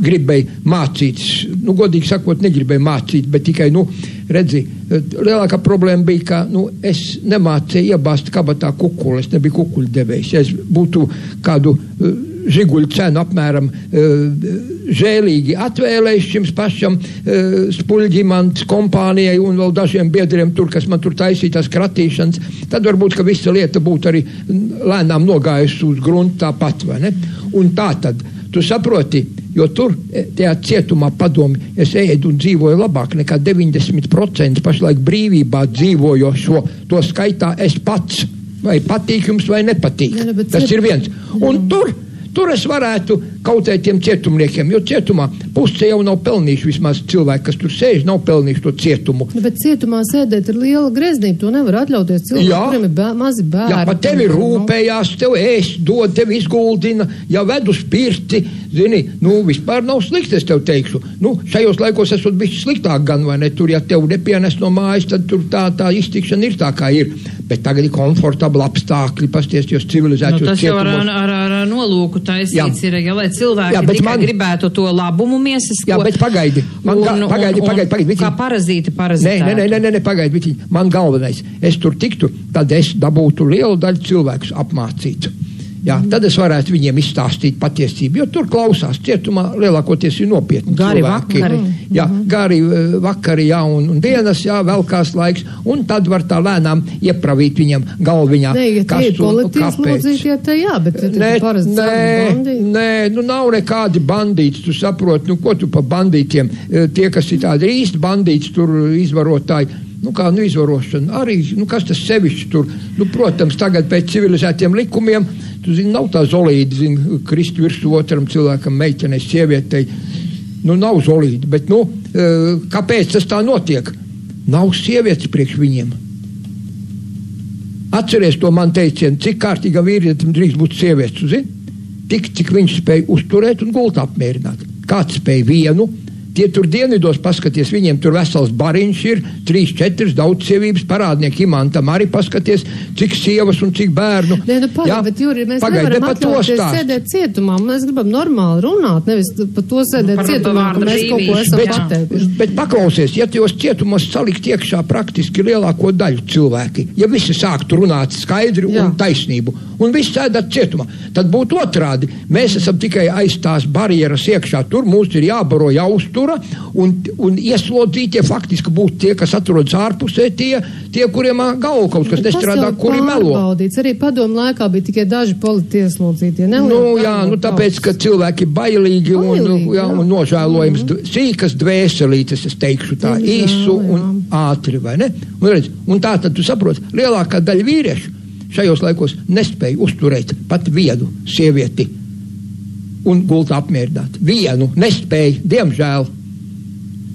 gribēja mācīties. Nu, godīgi sakot, negribēju mācīt, bet tikai, nu, redzi, lielākā problēma bija, ka nu, es nemācīju iebāzt kabatā kukuli. Es nebiju kukuļu devējs. Ja es būtu kādu uh, žiguļu cenu apmēram uh, žēlīgi atvēlējis šim pašam uh, spuļģimants kompānijai un vēl dažiem biedriem tur, kas man tur taisīja tās kratīšanas, tad varbūt, ka visa lieta būtu arī lēnām nogājusi uz gruntu tāpat, vai ne? Un tā tad, tu saproti, Jo tur, e, tajā cietumā, padomi, es ēdu un dzīvoju labāk nekā 90% pašlaik brīvībā dzīvojošo. To skaitā es pats. Vai patīk jums, vai nepatīk. Jā, Tas ir viens. Un tur Tur es varētu kautēt tiem cietumniekiem, jo cietumā puse jau nav pelnījuši vismaz cilvēki, kas tur sēž, nav pelnījuši to cietumu. Nu, bet cietumā sēdēt ir liela greznība, to nevar atļauties cilvēki, jā, kuriem ir bē, mazi bērni. Jā, pat tevi rūpējās, tev ēst, dod, tevi izguldina, ja ved uz pirti, zini, nu, vispār nav slikti, es tev teikšu. Nu, šajos laikos esot bijis sliktāk gan, vai ne, tur, ja tev nepienes no mājas, tad tur tā, tā iztikšana ir tā, kā ir. Bet tagad ir komfortabli apstākļi, pasties, jūs civilizētos nu, tas jau ar, ar, ar, ar nolūku taisīts jā. ir, ja lai cilvēki jā, tikai man... gribētu to labumu miesas. Jā, bet pagaidi, man un, pagaidi, un, pagaidi, pagaidi. Kā parazīti, parazīti. Nē, nē, nē, nē, nē pagaidi, bet man galvenais, es tur tiktu, tad es dabūtu lielu daļu cilvēkus apmācīt. Jā, tad es varētu viņiem izstāstīt patiesību, jo tur klausās cietumā lielākoties ir nopietni. Gari cilvēki. vakari. Jā, gari eh, vakari, jā, un, un dienas, jā, vēl kāds laiks, un tad var tā lēnām iepravīt viņam galviņā. Nē, ja kas ir politiski lūdzīt, ja te jā, bet nē, nē, nē, nu nav nekādi bandīti, tu saproti, nu ko tu pa bandītiem, eh, tie, kas ir tādi īsti bandīti, tur izvarotāji. Nu, kā nu, izvarošana, arī nu, kas tas sevišķi tur, nu, protams, tagad pēc civilizētiem likumiem Tu zini, nav tā zolīda, zini, krist virsū otram cilvēkam, meitenei, sievietei. Nu, nav zolīda, bet, nu, e, kāpēc tas tā notiek? Nav sievietes priekš viņiem. Atceries to man teicienu, cik kārtīgam vīrietim drīkst būt sievietes, zini? Tik, cik viņš spēja uzturēt un gultā apmierināt. Kāds spēja vienu, Tie tur dienvidos paskaties, viņiem tur vesels bariņš ir, trīs, četras daudz sievības parādnieki imantam arī paskaties, cik sievas un cik bērnu. Nē, nu pagaid, Jā? bet Juri, mēs Pagaid, nevaram atļauties sēdēt cietumā. Mēs gribam normāli runāt, nevis par to sēdēt par cietumā, ka mēs kaut ko esam Bet, pateikuši. bet paklausies, ja tajos cietumos salikt iekšā praktiski lielāko daļu cilvēki, ja visi sāktu runāt skaidri Jā. un taisnību, un visi sēdētu cietumā, tad būtu otrādi. Mēs esam tikai aiz tās barjeras iekšā, tur mums ir jābaro, jāuztura, un, un ieslodzītie faktiski būtu tie, kas atrodas ārpusē, tie, tie kuriem ā, galva kaut kas nestrādā, kuri melo. Arī padomu laikā bija tikai daži politieslodzītie. Nu, jā, nu, tāpēc, ka cilvēki bailīgi un, Bailīgi, jā, jā. un nožēlojams, mm. sīkas dvēselītes, es teikšu tā, Diemžēl, īsu un jā. ātri, vai ne? Un, redz, un tā tad tu saproti, lielākā daļa vīriešu šajos laikos nespēja uzturēt pat vienu sievieti un gultā apmierināt. Vienu nespēja, diemžēl.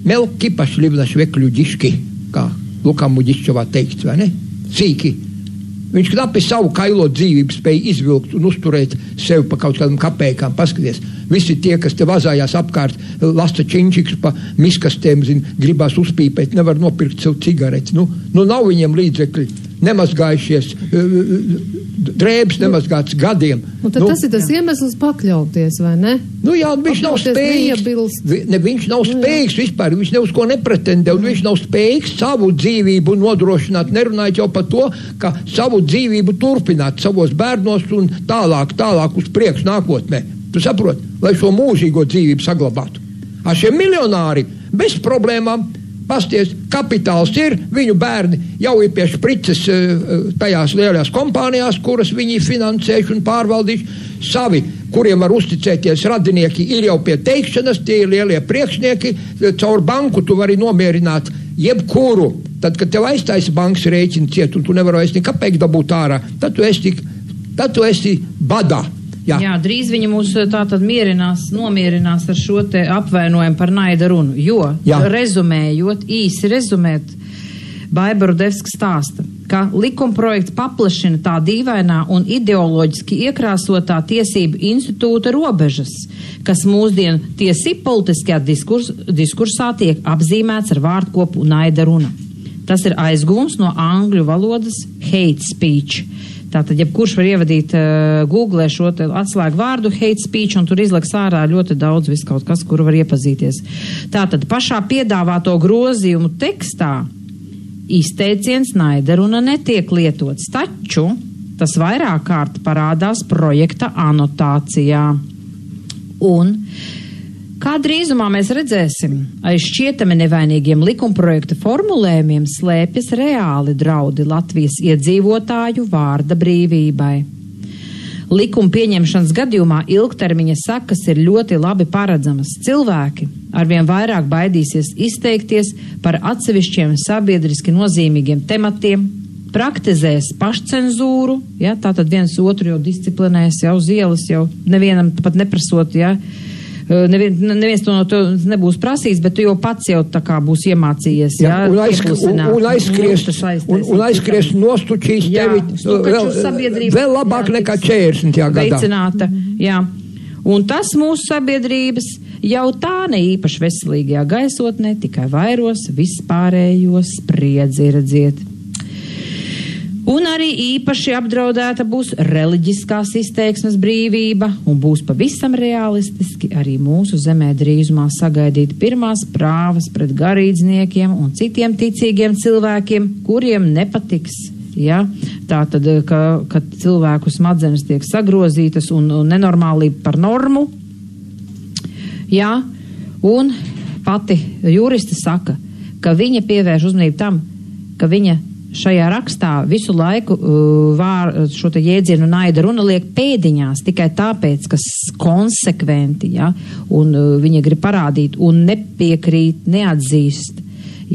Melki pašļivnaši vekļuģiški, kā Lukam Muģišķovā teikts, vai ne? Sīki. Viņš knapi savu kailo dzīvību spēja izvilkt un uzturēt sevi pa kaut kādām kapējām. Paskaties, visi tie, kas te vazājās apkārt, lasa činčiks pa miskastēm, zin, gribās uzpīpēt, nevar nopirkt sev cigaretes. Nu, nu nav viņiem līdzekļi, nemazgājušies, drēbes nemazgāts gadiem. Tad nu, tas ir tas iemesls pakļauties, vai ne? Nu, jā, viņš nav spējīgs. Vi- Ne, viņš nav spējīgs vispār, viņš ne uz ko nepretendē, un viņš nav spējīgs savu dzīvību nodrošināt, nerunājot jau par to, ka savu dzīvību turpināt savos bērnos un tālāk, tālāk uz priekšu nākotnē. Tu saproti, lai šo mūžīgo dzīvību saglabātu. Ar šiem miljonāri bez problēmām. Pasties, kapitāls ir, viņu bērni jau ir pie sprites eh, tajās lielajās kompānijās, kuras viņi finansējuši un pārvaldījuši. Savi, kuriem var uzticēties radinieki, ir jau pie teikšanas, tie ir lielie priekšnieki. eh, Caur banku tu vari nomierināt jebkuru. Tad, kad tev aiztaisa bankas rēķinu ciet, un tu nevari vairs nekāpēc dabūt ārā, tad tu esi, tik- tad tu esi badā. Jā. Jā, drīz viņi mūs eh, tā tad mierinās, nomierinās ar šo te apvainojumu par naida runu, jo, Jā. rezumējot, īsi rezumēt, Baiba Rudevska stāsta, ka likuma projekts paplašina tā dīvainā un ideoloģiski iekrāsotā tiesību institūta robežas, kas mūsdienu tiesību politiskajā diskurs, diskursā tiek apzīmēts ar vārdkopu naida runa. Tas ir aizgūms no angļu valodas hate speech. Tātad, jebkurš var ievadīt uh, Google šo atslēgu vārdu hate speech, un tur izliks ārā ļoti daudz viss kaut kas, kuru var iepazīties. Tātad pašā piedāvāto grozījumu tekstā izteiciens naidaruna netiek lietots, taču tas vairāk kārt parādās projekta anotācijā. Un Kā drīzumā mēs redzēsim, aiz šķietami nevainīgiem likumprojekta formulējumiem slēpjas reāli draudi Latvijas iedzīvotāju vārda brīvībai. Likuma pieņemšanas gadījumā ilgtermiņa sekas ir ļoti labi paredzamas. Cilvēki arvien vairāk baidīsies izteikties par atsevišķiem sabiedriski nozīmīgiem tematiem, praktizēs pašcensūru, ja, tātad viens otru jau disciplinēs jau uz ielas, jau nevienam pat neprasot, ja, Nevien, neviens to no to nebūs prasījis, bet tu jau pats jau tā kā būs iemācījies. Jā, jā, un, un, ieklusināt, un un, aiztaisīt un aizskries citam. nostučīs Jā, tevi stukaču vēl, vēl labāk jā, nekā tiks 40. gadā. Veicināta, jā. Un tas mūsu sabiedrības jau tā ne īpaši veselīgajā gaisotnē tikai vairos vispārējo spriedzi redziet. Un arī īpaši apdraudēta būs reliģiskās izteiksmes brīvība, un būs pavisam realistiski arī mūsu zemē drīzumā sagaidīt pirmās prāvas pret garīdzniekiem un citiem ticīgiem cilvēkiem, kuriem nepatiks. Ja? Tā tad, ka, kad cilvēku smadzenes tiek sagrozītas un, un nenormālība par normu, Jā, un pati juriste saka, ka viņa pievērš uzmanību tam, ka viņa šajā rakstā visu laiku uh, vār, šo te jēdzienu naida runa liek pēdiņās tikai tāpēc, ka konsekventi, ja, un uh, viņa grib parādīt un nepiekrīt, neatzīst,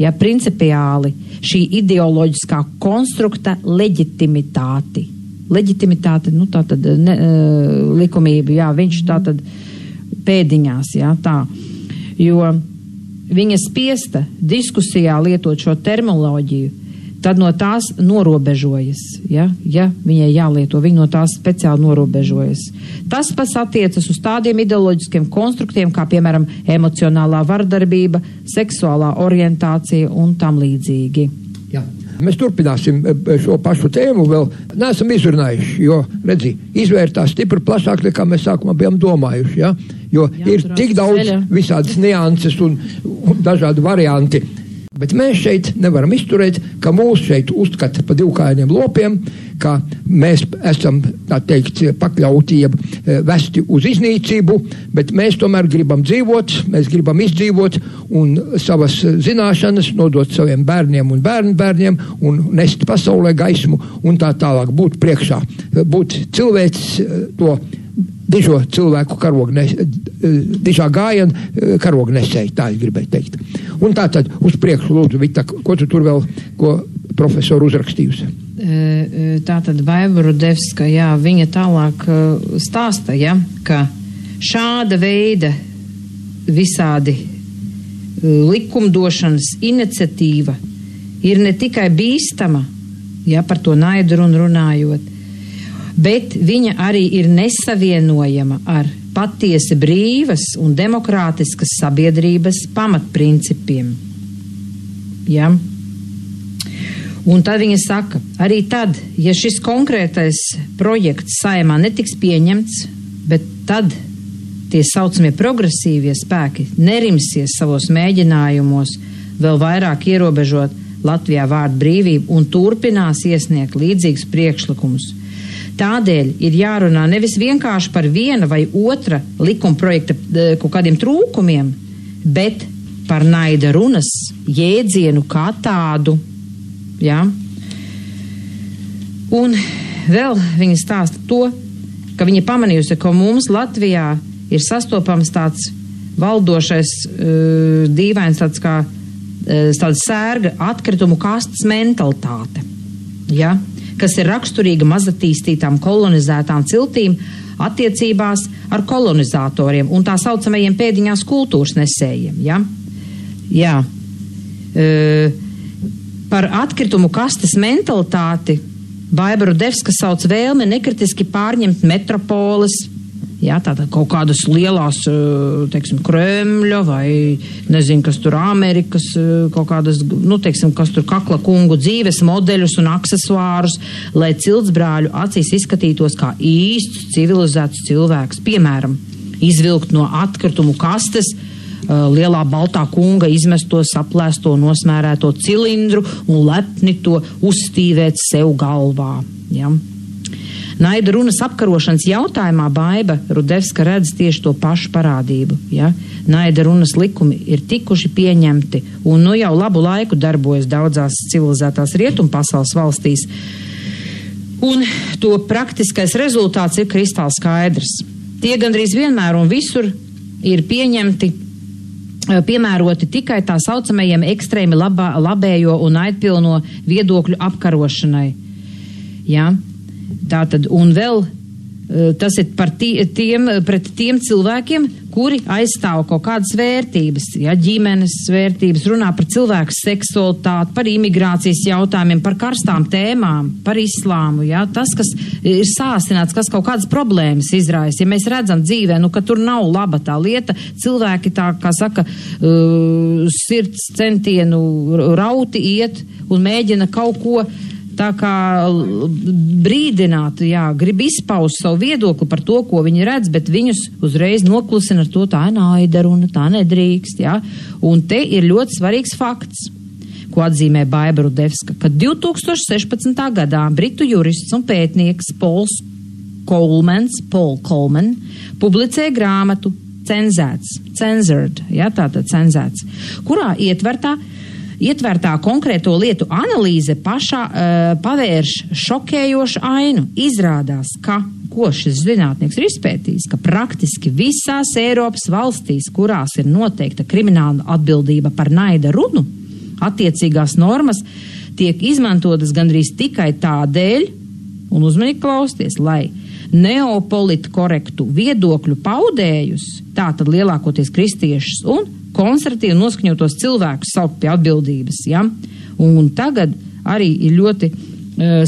ja, principiāli šī ideoloģiskā konstrukta leģitimitāti. Leģitimitāte, nu tā tad ne, uh, likumība, jā, viņš tā tad pēdiņās, jā, tā. Jo viņa spiesta diskusijā lietot šo terminoloģiju, tad no tās norobežojas. Ja, ja viņai jālieto, viņa no tās speciāli norobežojas. Tas pats attiecas uz tādiem ideoloģiskiem konstruktiem, kā piemēram emocionālā vardarbība, seksuālā orientācija un tam līdzīgi. Jā. Mēs turpināsim eh, šo pašu tēmu, vēl neesam izrunājuši, jo, redzi, izvērtās stipri plašāk nekā mēs sākumā bijām domājuši. Ja? Jo Jā, ir tik daudz ceļa. visādas nianses un, un dažādi varianti. Bet mēs šeit nevaram izturēt, ka mūs šeit uzskata par divkājiem lopiem, ka mēs esam teikt, pakļauti, jeb eh, vesti uz iznīcību, bet mēs tomēr gribam dzīvot, mēs gribam izdzīvot un savas zināšanas nodot saviem bērniem un bērnu bērniem un nest pasaulē gaismu un tā tālāk. Būt priekšā, būt cilvēks eh, to dižo cilvēku karognes, dižā gājienu eh, karognesēji, tā es gribēju teikt. Un tā tad uz priekšu lūdzu, Vita, ko tu tur vēl, ko profesoru uzrakstījusi? E, e, tā tad Vaivuru Devska, jā, viņa tālāk stāsta, ja, ka šāda veida visādi likumdošanas iniciatīva ir ne tikai bīstama, ja par to naidu un runājot, bet viņa arī ir nesavienojama ar patiesi brīvas un demokrātiskas sabiedrības pamatprincipiem. Ja? Un tad viņa saka, arī tad, ja šis konkrētais projekts saimā netiks pieņemts, bet tad tie saucamie progresīvie spēki nerimsies savos mēģinājumos vēl vairāk ierobežot Latvijā vārdu brīvību un turpinās iesniegt līdzīgus priekšlikumus Tādēļ ir jārunā nevis vienkārši par viena vai otra likuma projekta eh, kaut kādiem trūkumiem, bet par naida runas jēdzienu kā tādu. Ja? Un vēl viņa stāsta to, ka viņa pamanījusi, ka mums Latvijā ir sastopams tāds valdošais, uh, dīvains tāds kā uh, tāds sērga atkritumu kastes mentalitāte. Ja? Kas ir raksturīga mazatīstītām kolonizētām ciltīm attiecībās ar kolonizatoriem un tā saucamajiem pēdiņās kultūras nesējiem. Ja? Jā. E, par atkritumu kastes mentalitāti Baibaru Devska sauc vēlme nekritiski pārņemt metropoles, Jā, tātad kaut kādas lielas, eh, teiksim, Kremļa vai nezinu, kas tur Amerikas, eh, kaut kādas, nu, teiksim, kas tur kakla kungu dzīves modeļus un aksesuārus, lai ciltsbrāļu acīs izskatītos kā īsts civilizēts cilvēks. Piemēram, izvilkt no atkritumu kastes uh, lielā baltā kunga izmesto saplēsto nosmērēto cilindru un lepni to uzstīvēt sev galvā. Ja? Naida runas apkarošanas jautājumā Baiba Rudevska redz tieši to pašu parādību. Ja? Naida runas likumi ir tikuši pieņemti un nu jau labu laiku darbojas daudzās civilizētās rietumpasaules valstīs. Un to praktiskais rezultāts ir kristāli skaidrs. Tie gandrīz vienmēr un visur ir pieņemti eh, piemēroti tikai tā saucamajiem ekstrēmi labā, labējo un aitpilno viedokļu apkarošanai. Ja? Tātad, un vēl eh, tas ir par tiem, pret tiem cilvēkiem, kuri aizstāv kaut kādas vērtības, ja ģimenes vērtības, runā par cilvēku seksualitāti, par imigrācijas jautājumiem, par karstām tēmām, par islāmu, ja, tas, kas ir sāsināts, kas kaut kādas problēmas izraisa. Ja mēs redzam dzīvē, nu, ka tur nav laba tā lieta, cilvēki tā, kā saka, uh, sirds centienu rauti iet un mēģina kaut ko tā kā brīdināt, jā, grib izpaust savu viedokli par to, ko viņi redz, bet viņus uzreiz noklusina ar to tā naida runa, tā nedrīkst, jā. Un te ir ļoti svarīgs fakts ko atzīmē Baiba Rudevska, ka 2016. gadā britu jurists un pētnieks Pols Kolmans, Paul Kolman, publicēja grāmatu Cenzēts, Censored, ja, tātad cenzēts, kurā ietvertā Ietvertā konkrēto lietu analīze pašā uh, pavērš šokējošu ainu. Izrādās, ka, ko šis zinātnieks ir izpētījis, ka praktiski visās Eiropas valstīs, kurās ir noteikta krimināla atbildība par naida runu, attiecīgās normas tiek izmantotas gandrīz tikai tādēļ, un uzmanīgi klausties, lai neopolitkorektu viedokļu paudējus, tātad lielākoties kristiešus un konservatīvi noskaņotos cilvēkus saukt pie atbildības. Ja? Un tagad arī ir ļoti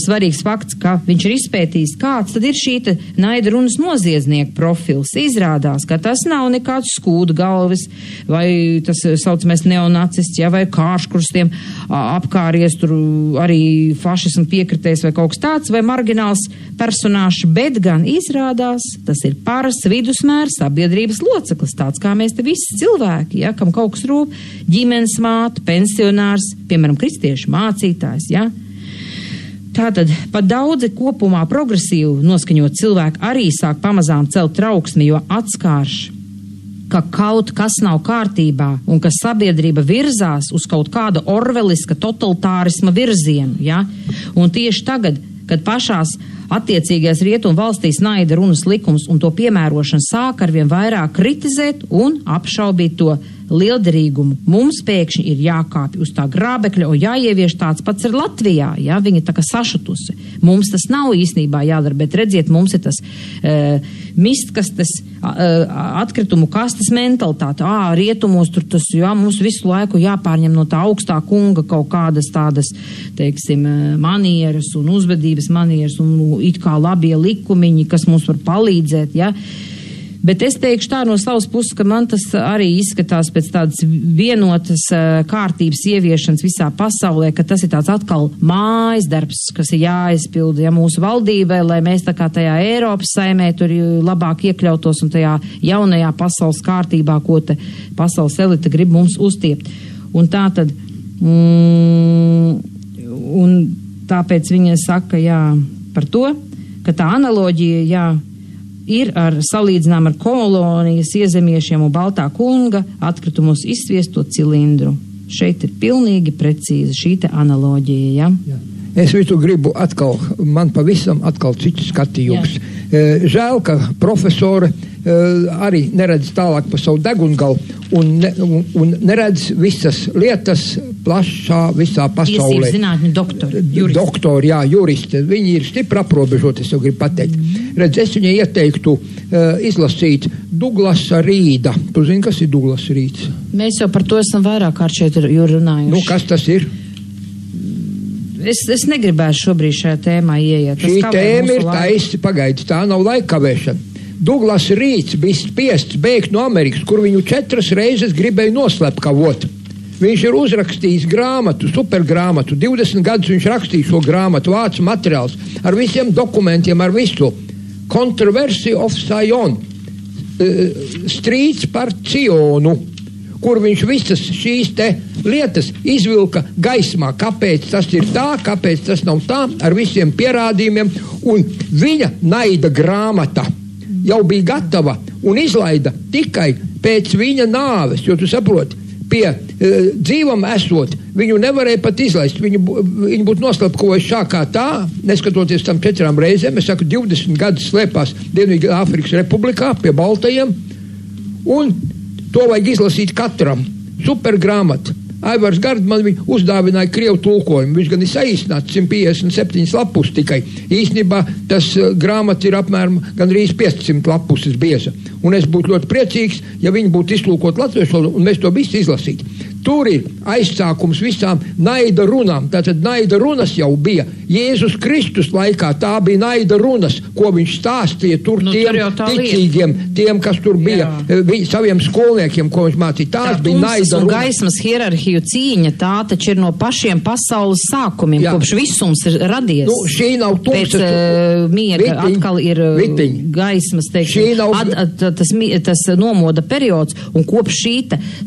svarīgs fakts, ka viņš ir izpētījis, kāds tad ir šī naida runas noziedznieka profils. Izrādās, ka tas nav nekāds skūda galvis vai tas eh, saucamais neonacists, ja, vai kārškurstiem apkāries tur arī fašismu piekritējs vai kaut kas tāds, vai margināls personāšs, bet gan izrādās, tas ir parasts vidusmērs sabiedrības loceklis, tāds kā mēs te visi cilvēki, ja, kam kaut kas rūp, ģimenes māte, pensionārs, piemēram, kristiešu mācītājs, ja. Tātad pat daudzi kopumā progresīvi noskaņot cilvēki arī sāk pamazām celt trauksmi, jo atskārš, ka kaut kas nav kārtībā un ka sabiedrība virzās uz kaut kāda orveliska totalitārisma virzienu. Ja? Un tieši tagad, kad pašās attiecīgajās rietumu valstīs naida runas likums un to piemērošana sāk arvien vairāk kritizēt un apšaubīt to lielderīgumu. Mums pēkšņi ir jākāpj uz tā grābekļa un jāievieš tāds pats ir Latvijā. Ja? Viņa tā kā sašutusi. Mums tas nav īstenībā jādara, bet redziet, mums ir tas uh, mistkastes, atkritumu kastes mentalitāte. Ā, rietumos tur tas, jā, mums visu laiku jāpārņem no tā augstā kunga kaut kādas tādas, teiksim, manieras un uzvedības manieras un it kā labie likumiņi, kas mums var palīdzēt. Ja? Bet es teikšu tā no savas puses, ka man tas arī izskatās pēc tādas vienotas uh, kārtības ieviešanas visā pasaulē, ka tas ir tāds atkal mājas darbs, kas ir jāizpilda ja mūsu valdībai, lai mēs tā kā tajā Eiropas saimē tur labāk iekļautos un tajā jaunajā pasaules kārtībā, ko te pasaules elita grib mums uztiept. Un tā tad, mm, un tāpēc viņa saka, jā, par to, ka tā analoģija, jā, ir ar salīdzinām ar kolonijas iezemiešiem un Baltā kunga atkritumus izsviesto cilindru. Šeit ir pilnīgi precīzi šī analoģija. Ja? Jā. Es visu gribu atkal, man pavisam atkal cits skatījums. Jā. Žēl, ka profesori arī neredz tālāk pa savu degungalu un, ne, un, un neredz visas lietas plašā visā pasaulē. Zinātņu doktori. Juristi. Doktori, jā, juristi. Viņi ir stipri aprobežoti, es jau gribu pateikt. Mm. Redz, es viņai ieteiktu uh, izlasīt Douglasa Rīda. Tu zini, kas ir Douglas Rīds? Mēs jau par to esam vairāk kārt šeit runājuši. Nu, kas tas ir? es, es negribētu šobrīd šajā tēmā ieiet. Šī tēma ir taisa, pagaidi, tā nav laika kavēšana. Duglas Rīts bija spiests bēgt no Amerikas, kur viņu četras reizes gribēja noslepkavot. Viņš ir uzrakstījis grāmatu, supergrāmatu, 20 gadus viņš rakstīja šo grāmatu, vācu materiālus ar visiem dokumentiem, ar visu. Controversy of Sion, uh, strīds par Cionu kur viņš visas šīs lietas izvilka gaismā. Kāpēc tas ir tā, kāpēc tas nav tā, ar visiem pierādījumiem. Un viņa naida grāmata jau bija gatava un izlaida tikai pēc viņa nāves. Jo tu saproti, pie uh, dzīvam esot, viņu nevarēja pat izlaist. Viņu, viņu būtu noslapkojuši šā kā tā, neskatoties tam četrām reizēm. Es saku, 20 gadus slēpās Dienvidāfrikas Republikā pie Baltajiem. Un To vajag izlasīt katram. Super grāmata. Aivars Gārds man uzdāvināja krievu tulkojumu. Viņš gan ir saīsināts 157 lapus tikai. Īsnībā tas uh, grāmata ir apmēram gandrīz 500 lapuses bieza. Un es būtu ļoti priecīgs, ja viņi būtu iztulkot latviešu valodu un mēs to visu izlasītu. Tur ir aizsākums visām naida runām. Tātad naida runas jau bija Jēzus Kristus laikā. Tā bija naida runas, ko viņš stāstīja tur nu, tiem tur ticīgiem, tiem, kas tur bija, Jā. vi, saviem skolniekiem, ko viņš mācīja. Tās tā bija naida runas. gaismas hierarhiju cīņa, tā taču ir no pašiem pasaules sākumiem, Jā. kopš visums ir radies. Nu, šī nav tumsa. Pēc uh, miega vitiņ, atkal ir uh, vitiņ. gaismas, teiksim, nav... at, at, tas, tas nomoda periods, un kopš šī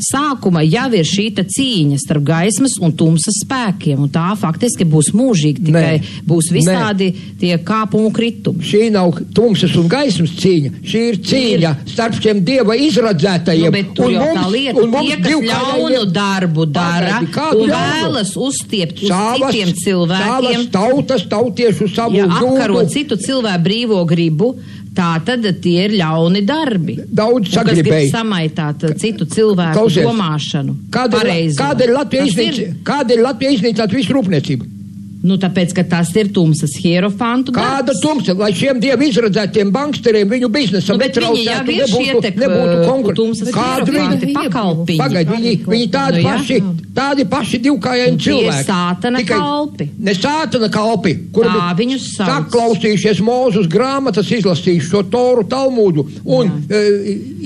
sākuma jau ir šī šī cīņa starp gaismas un tumsas spēkiem, un tā faktiski būs mūžīgi, tikai Nē. būs visādi Nē. tie kāpumu kritumi. Šī nav tumsas un gaismas cīņa, šī ir cīņa ir. starp šiem dieva izradzētajiem. Nu, bet tur jau mums, tā lieta, tie, kas ļaunu darbu dara Pagadi, un vēlas uzstiept uz savas, citiem cilvēkiem. Savas tautas, tautiešu savu ja, apkarot citu cilvēku brīvo gribu, Tā tad tie ir ļauni darbi. Daudz sagribēja. Samaitāt citu cilvēku Klausies, domāšanu. Kāda ir, kāda ir Latvija iznīcināta? Kāda iznīcināta visu rūpniecību? Nu, tāpēc, ka tas ir tumsas hierofantu darbs. Kāda tumsa, lai šiem dievu izradzētiem banksteriem viņu biznesam nu, viņi jau ir šie te nebūtu konkurence. Tumsas hierofanti pakalpiņi. Pagaid, viņi, viņi tādi nu, paši, tādi paši ir cilvēki. sātana kalpi. Ne sātana kalpi, kuri Tā viņus sauc. saklausījušies mūzus grāmatas, izlasījuši šo Toru Talmudu un e,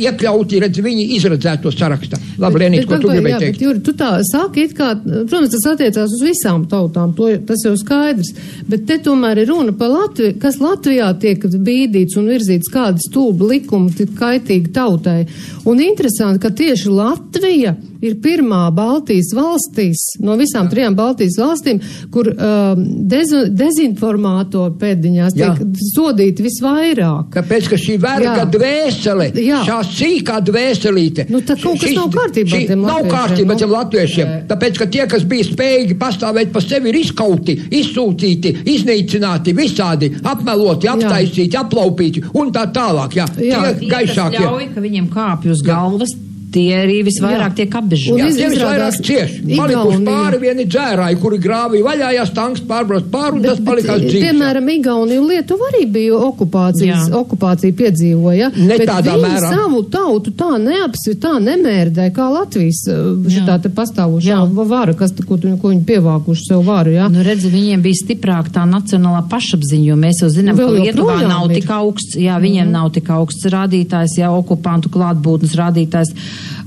iekļauti, redz, viņi izredzēto sarakstā. Labi, Lenīt, ko tu gribēji jā, teikt? Bet, Juri, tu tā saki, it kā, protams, tas attiecās uz visām tautām, to, tas jau skaidrs, bet te tomēr ir runa par Latviju, kas Latvijā tiek bīdīts un virzīts kādi stulbi likumi, tik kaitīgi tautai. Un interesanti, ka tieši Latvija ir pirmā Baltijas valstīs, no visām trijām Baltijas valstīm, kur uh, dezu, dezinformātori pēdiņās Jā. tiek sodīti visvairāk. Tāpēc, ka šī verga Jā. dvēsele, Jā. šā sīkā dvēselīte. Nu, tad kaut kas šis- nav kārtībā šī- tiem Nav latviešiem, kārtībā nu. tiem latviešiem. Tāpēc, ka tie, kas bija spējīgi pastāvēt par sevi, ir izkauti, izsūtīti, iznīcināti, visādi apmeloti, Jā. aptaisīti, aplaupīti un tā tālāk. Jā, Jā. tie Tie, kas gaišākie. ļauj, ka viņiem kāpj uz galvas, tie arī visvairāk Jā. tiek apbežoti. Jā, tie visvairāk izrādās cieš. Palikuši pāri vieni dzērāji, kuri grāvīja vaļājās tanks pārbrauc pāri un tas palikās dzīves. Piemēram, Igaunija un Lietuva arī bija okupācijas, Jā. okupācija piedzīvoja. Ne bet tādā viņi mērā. savu tautu tā neapsvi, tā nemērdē, kā Latvijas uh, šitā te pastāvošā vara, kas, ko, tu- ko viņi pievākuši sev varu, jā. Nu, redzi, viņiem bija stiprāka tā nacionālā pašapziņa, jo mēs jau zinām, Vēl ka Lietuvā nav ir. tik augsts, jā, viņiem Mhm. nav tik augsts rādītājs, jā, okupantu klātbūtnes rādītājs,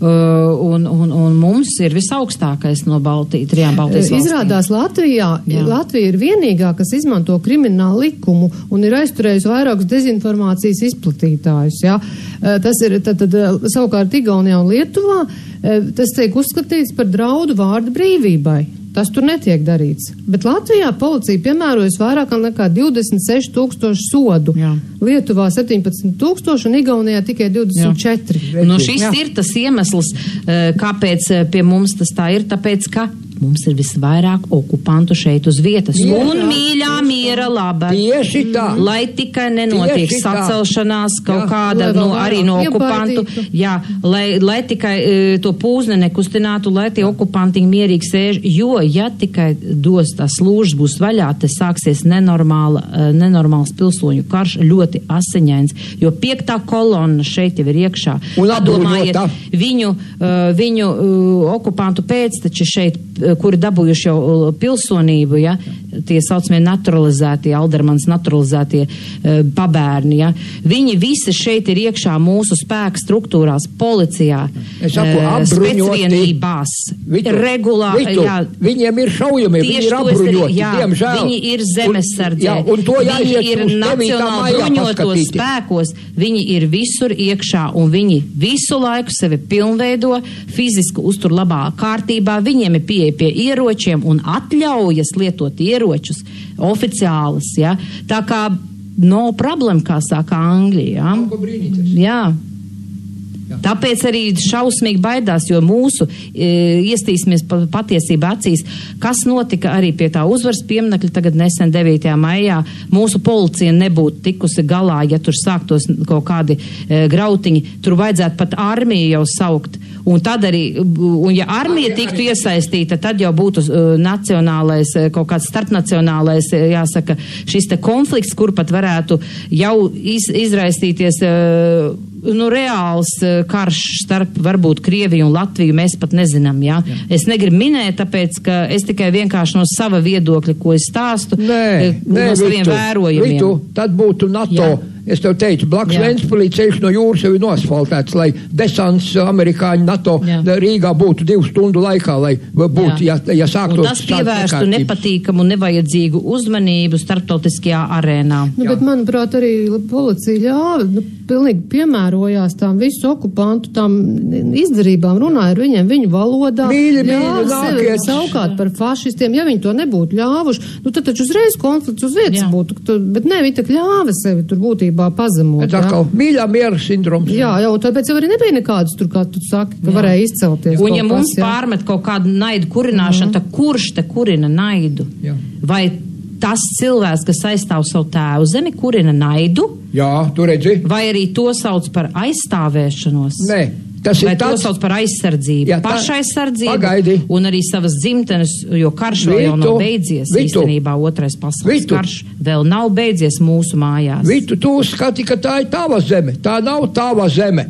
un, un, un mums ir visaugstākais no Baltijas, trijām Baltijas valstīm. Izrādās Latvijā, Jā. Latvija ir vienīgā, kas izmanto kriminālu likumu un ir aizturējusi vairākus dezinformācijas izplatītājus. Jā. Eh, Tas ir tad, tad, eh, savukārt Igaunijā un Lietuvā, eh, tas tiek uzskatīts par draudu vārdu brīvībai. Tas tur netiek darīts. Bet Latvijā policija piemērojas vairāk nekā 26 tūkstošu sodu. Jā. Lietuvā 17 tūkstoši un Igaunijā tikai 24. Nu, šis Jā. ir tas iemesls, eh, kāpēc eh, pie mums tas tā ir, tāpēc, ka mums ir visvairāk okupantu šeit uz vietas. Jā. Un mīļā miera laba. Tieši tā. Lai tikai nenotiek Tieši tā. sacelšanās kaut Jā. kāda, nu, arī no okupantu. Jā, lai, lai tikai e, to pūzni nekustinātu, lai tie okupanti mierīgi sēž, jo, ja tikai dos tās lūžas būs vaļā, te sāksies nenormāla, e, nenormāls pilsoņu karš, ļoti asiņains, jo piektā kolonna šeit jau ir iekšā. Un apbruņotā. viņu, uh, viņu uh, okupantu pēcteči šeit, uh, kuri dabūjuši jau uh, pilsonību, ja, tie saucamie naturalizētie, Aldermans naturalizētie uh, pabērni, ja, viņi visi šeit ir iekšā mūsu spēku struktūrās, policijā, uh, Vitu, regulāri, Viņiem ir šaujami, viņi ir apbruņoti, jā, diemžēl. Viņi ir zemesardzē. Jā, un to viņi jāiet ir uz 9. nacionāli paskatīties. spēkos. Viņi ir visur iekšā un viņi visu laiku sevi pilnveido, fiziski uztur labā kārtībā. Viņiem ir pieeja pie ieročiem un atļaujas lietot ieročus oficiālas. Ja? Tā kā no problēma, kā saka Angļija. Ja? Jā. Tāpēc arī šausmīgi baidās, jo mūsu e, iestīsimies pa, patiesībā acīs, kas notika arī pie tā uzvaras pieminekļa tagad nesen 9. maijā. Mūsu policija nebūtu tikusi galā, ja tur sāktos kaut kādi e, grautiņi. Tur vajadzētu pat armiju jau saukt. Un tad arī, un ja armija tiktu iesaistīta, tad jau būtu uh, nacionālais, eh, kaut kāds starpnacionālais, eh, jāsaka, šis te konflikts, kur pat varētu jau iz, izraistīties uh, nu, reāls uh, karš starp varbūt Krieviju un Latviju. Mēs pat nezinām, jā. jā. Es negribu minēt, tāpēc, ka es tikai vienkārši no sava viedokļa, ko es stāstu, Nē, eh, nē, no saviem Vitu, vērojumiem. Vitu, tad būtu NATO. Jā. Es tev teicu, blakus Jā. Ventspilī ceļš no jūras jau ir nosfaltēts, lai desants amerikāņu NATO Jā. Rīgā būtu divu stundu laikā, lai būtu, ja, ja Un sāktos. tas šādas pievērstu nekārtības. nepatīkamu, nevajadzīgu uzmanību starptautiskajā arēnā. Nu, Jā. bet, manuprāt, arī policija ļāva, nu, pilnīgi piemērojās tām visu okupantu tām izdarībām, runāja ar viņiem viņu valodā. Mīļi, mīļi, nākiet. saukāt par fašistiem. Ja viņi to nebūtu ļāvuši, nu, tad taču uzreiz konflikts uz vietas Jā. būtu. Tu, bet ne, viņi tak ļāva sevi tur būtībā pazemot. Bet atkal mīļā miera sindroms. Jā, jā, un tāpēc jau arī nebija nekādas tur, kā tu saki, ka varēja izcelties. Un ja mums kas, jā. pārmet kaut kādu naidu kurināšanu, mm. tad kurš te kurina naidu? Jā. Vai tas cilvēks, kas aizstāv savu tēvu zemi, kurina naidu, Jā, tu redzi? vai arī to sauc par aizstāvēšanos? Nē, tas Vai ir to tāds. sauc par aizsardzību, Jā, tā- pašaizsardzību Pagaidi. un arī savas dzimtenes, jo karš vēl jau nav Vitu, beidzies Vitu. īstenībā, otrais pasaules Vitu. karš vēl nav beidzies mūsu mājās. Vitu, tu uzskati, ka tā ir tava zeme. Tā nav tava zeme.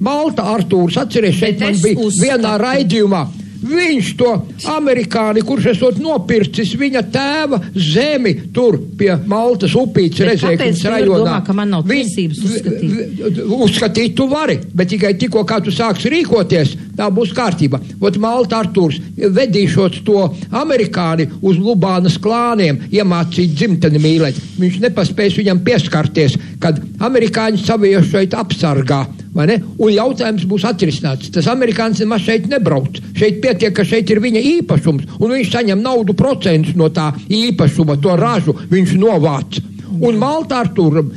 Malta, Artūrs, atceries, šeit man bija uzskatu- vienā raidījumā. Viņš to amerikāni, kurš esot nopircis viņa tēva zemi tur pie Maltas upītes vari rajonā. domāt, ka man nav tiesības uzskatīt? Uzskatīt tu vari, bet tikai tikko kā tu sāksi rīkoties, tā būs kārtība. Ot Malta Artūrs vedīšot to amerikāni uz Lubānas klāniem, iemācīt dzimteni mīlēt. Viņš nepaspēs viņam pieskarties, kad amerikāņi savies šeit apsargā. Un jautājums būs atrisināts. Tas amerikānis nemaz šeit nebrauc. Šeit pietiek, ka šeit ir viņa īpašums, un viņš saņem naudu procentus no tā īpašuma, to ražu viņš novāc. Un Maltā tur um,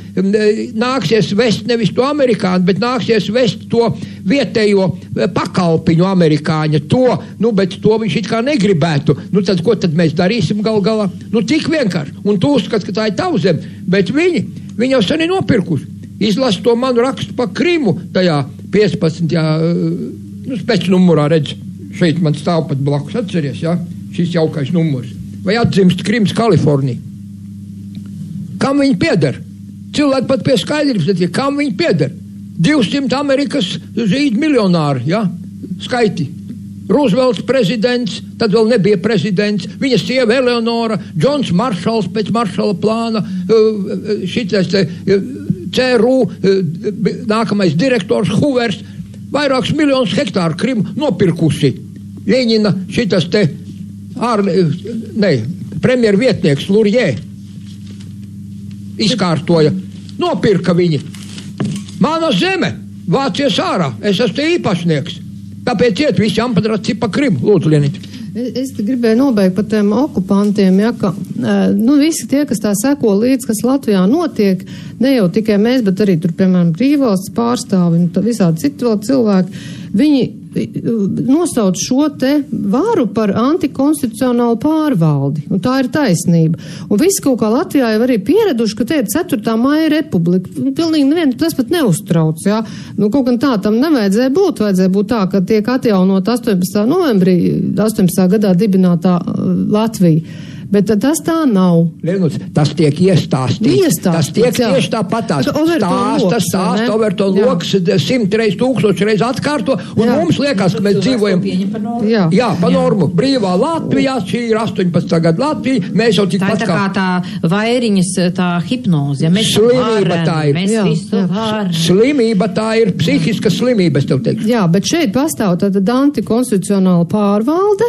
nāksies vest nevis to amerikāņu, bet nāksies vest to vietējo eh, pakalpiņu amerikāņa. To, nu, bet to viņš it kā negribētu. Nu, tad, ko tad mēs darīsim gal galā? Nu, tik vienkārši. Un tu uzskati, ka tā ir tava zeme, bet viņi, viņi jau sen ir nopirkuši. Izlasu to manu rakstu par Krimu tajā 15. eh, Nu, spēc numurā redz, šeit man stāv pat blakus, atceries, ja? šis jaukais numurs. Vai atdzimst Krims Kalifornija? Kam viņi pieder? Cilvēki pat pie skaidrības netiek, kam viņi pieder. 200 Amerikas zīd miljonāri, ja? skaiti. Roosevelts prezidents, tad vēl nebija prezidents, viņa sieva Eleonora, Džons Maršals pēc Maršala plāna, uh, šitais te, uh, CRU, uh, nākamais direktors Hoovers, vairākus miljonus hektāru Krimu nopirkusi. Ļeņina šitas te ār, ne, premjeru vietnieks Lurjē izkārtoja, nopirka viņi. Mana zeme, vācies ārā, es esmu īpašnieks. Tāpēc iet visi ampadrāt cipa Krimu, lūdzu, Lienīt. Es gribēju nobeigt par tiem okupantiem, ja, ka nu, visi tie, kas tā seko līdz, kas Latvijā notiek, ne jau tikai mēs, bet arī tur, piemēram, brīvvalsts pārstāvi un visādi citi vēl cilvēki, viņi nosauc šo te varu par antikonstitucionālu pārvaldi, un tā ir taisnība. Un visi kaut kā Latvijā jau arī pieraduši, ka te ir 4. maija republika. Nu, Pilnīgi nevienu tas pat neuztrauc, jā. Nu, kaut gan tā tam nevajadzēja būt, vajadzēja būt tā, ka tiek atjaunot 18. novembrī 18. gadā dibinātā uh, Latvija. Bet tas tā nav. Lenuts, tas tiek iestāstīts. Iestāstīts, tas tiek jā. tieši tāpatās. Stāsta, stāsta? Overton loks simt reiz, tūkstoši reiz atkārto, un Jā. mums liekas, ka mēs dzīvojam. Jā. Jā, pa normu. Brīvā Latvijā, šī ir 18. gada Latvija, mēs jau Tā ir tikpat tā kā tā vairiņas tā hipnoze. Ja mēs Slimība tā ir. Mēs Jā, visu varam. Slimība tā ir psihiska slimība, es tev teikšu. Jā, bet šeit pastāv tāda antikonstitucionāla pārvalde,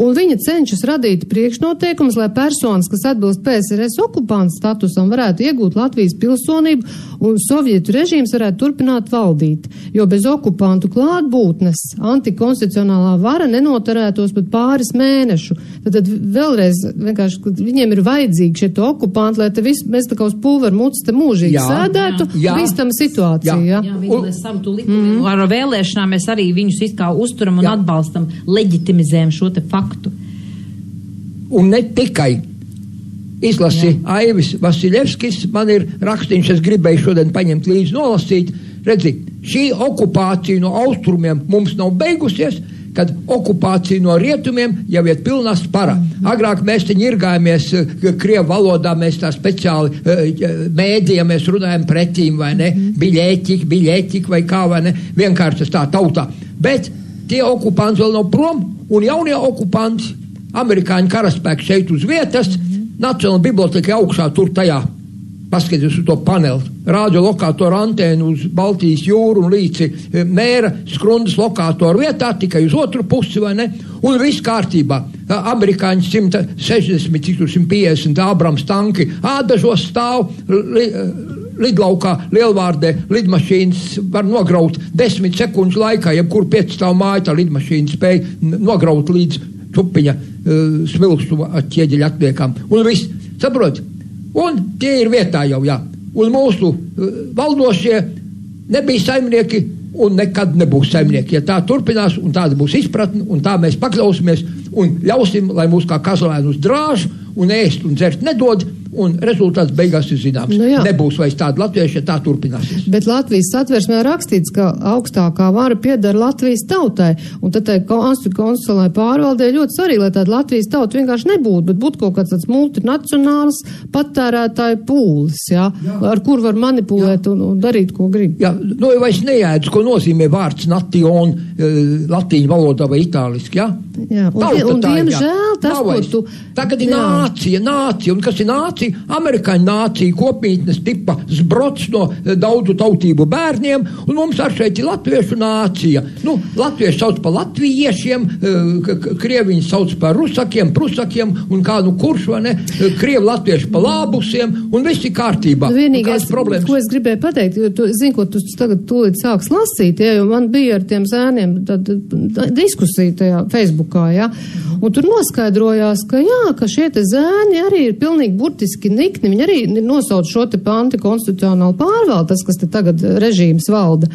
un viņa cenšas radīt priekšnoteikumus, lai personas, kas atbilst PSRS okupantu statusam, varētu iegūt Latvijas pilsonību, un Sovietu režīms varētu turpināt valdīt. Jo bez okupantu klātbūtnes antikonstitucionālā vara nenoturētos pat pāris mēnešu. Tad, tad vēlreiz vienkārši, kad viņiem ir vajadzīgi šie okupanti, lai te viss, mēs tā kā uz pulveru mucas te mūžīgi Jā. sēdētu, Jā. bīstama situācija. Jā. Jā. Jā, viņi lai savu tu likumu. Mm. Ar vēlēšanām mēs arī viņus it kā uzturam un Jā. atbalstam, leģitimizējam šo te faktu. Un ne tikai. Izlasi Aivis Vasiljevskis, man ir rakstīns, es gribēju šodien paņemt līdzi nolasīt. Redzi, šī okupācija no austrumiem mums nav beigusies, kad okupācija no rietumiem jau ir pilnā spara. Agrāk mēs te ņirgājamies eh, krievu valodā, mēs tā speciāli eh, mēdījā, mēs runājam pretīm, vai ne? Biļēķik, biļēķik vai kā, vai ne? Vienkārši tas tā tautā. Bet tie okupanti vēl nav prom, un jaunie okupanti, amerikāņu karaspēki šeit uz vietas, Nacionāla biblioteka augšā tur tajā. Paskatieties uz to paneli. Rādio lokātoru antēnu uz Baltijas jūru un līdzi e, mēra skrundas lokātoru vietā, tikai uz otru pusi, vai ne? Un viss kārtībā. Amerikāņi 160, cik tur 150 Abrams tanki ādažos stāv. Li, e, Lidlaukā, lielvārdē, lidmašīnas var nograut desmit sekundžu laikā, jebkur piecstāv māja, tā lidmašīna spēja nograut līdz čupiņa uh, smilšuma ar ķieģeļa atliekām. Un viss, saprot? Un tie ir vietā jau, jā. Un mūsu uh, valdošie nebija saimnieki un nekad nebūs saimnieki. Ja tā turpinās, un tāda būs izpratne, un tā mēs pakļausimies un ļausim, lai mūs kā kazlēnus drāž un ēst un dzert nedod, un rezultāts beigās ir zināms. Nu jā. Nebūs vairs tāda latvieša, ja tā turpināsies. Bet Latvijas satversmē rakstīts, ka augstākā vara pieder Latvijas tautai, un tad tai konstitucionālajai pārvaldē ļoti svarīgi, lai tāda Latvijas tauta vienkārši nebūtu, bet būtu kaut kāds tāds multinacionāls patērētāju pūlis, jā, jā. ar kur var manipulēt un, un darīt, ko grib. Jā, nu jau es nejēdzu, ko nozīmē vārds nation eh, latīņu valodā vai itāliski, jā? Jā, un, Tauta un jā. diemžēl tas, ko tu. Tagad ir Jā. nācija, nācija. Un kas ir nācija? Amerikāņu nācija, kopmītnes tipa zbrots no eh, daudzu tautību bērniem. Un mums ar šeit ir latviešu nācija. Nu, latvieši sauc par latviešiem, eh, krieviņi sauc par rusakiem, prusakiem un kā nu kurš vai ne. eh, Krievi latvieši par lābusiem un viss ir kārtībā. Vienīgais, problēmas? ko es gribēju pateikt, jo tu zini, ko tu tagad tūlīt sāks lasīt, ja, jo man bija ar tiem zēniem tad, tad, diskusija tajā Facebookā, ja, un tur noskaidrojās, ka jā, ka šie te zēni arī ir pilnīgi burtiski nikni, viņi arī nosauc šo te panti konstitucionālu pārvaldu, tas, kas te tagad režīms valda.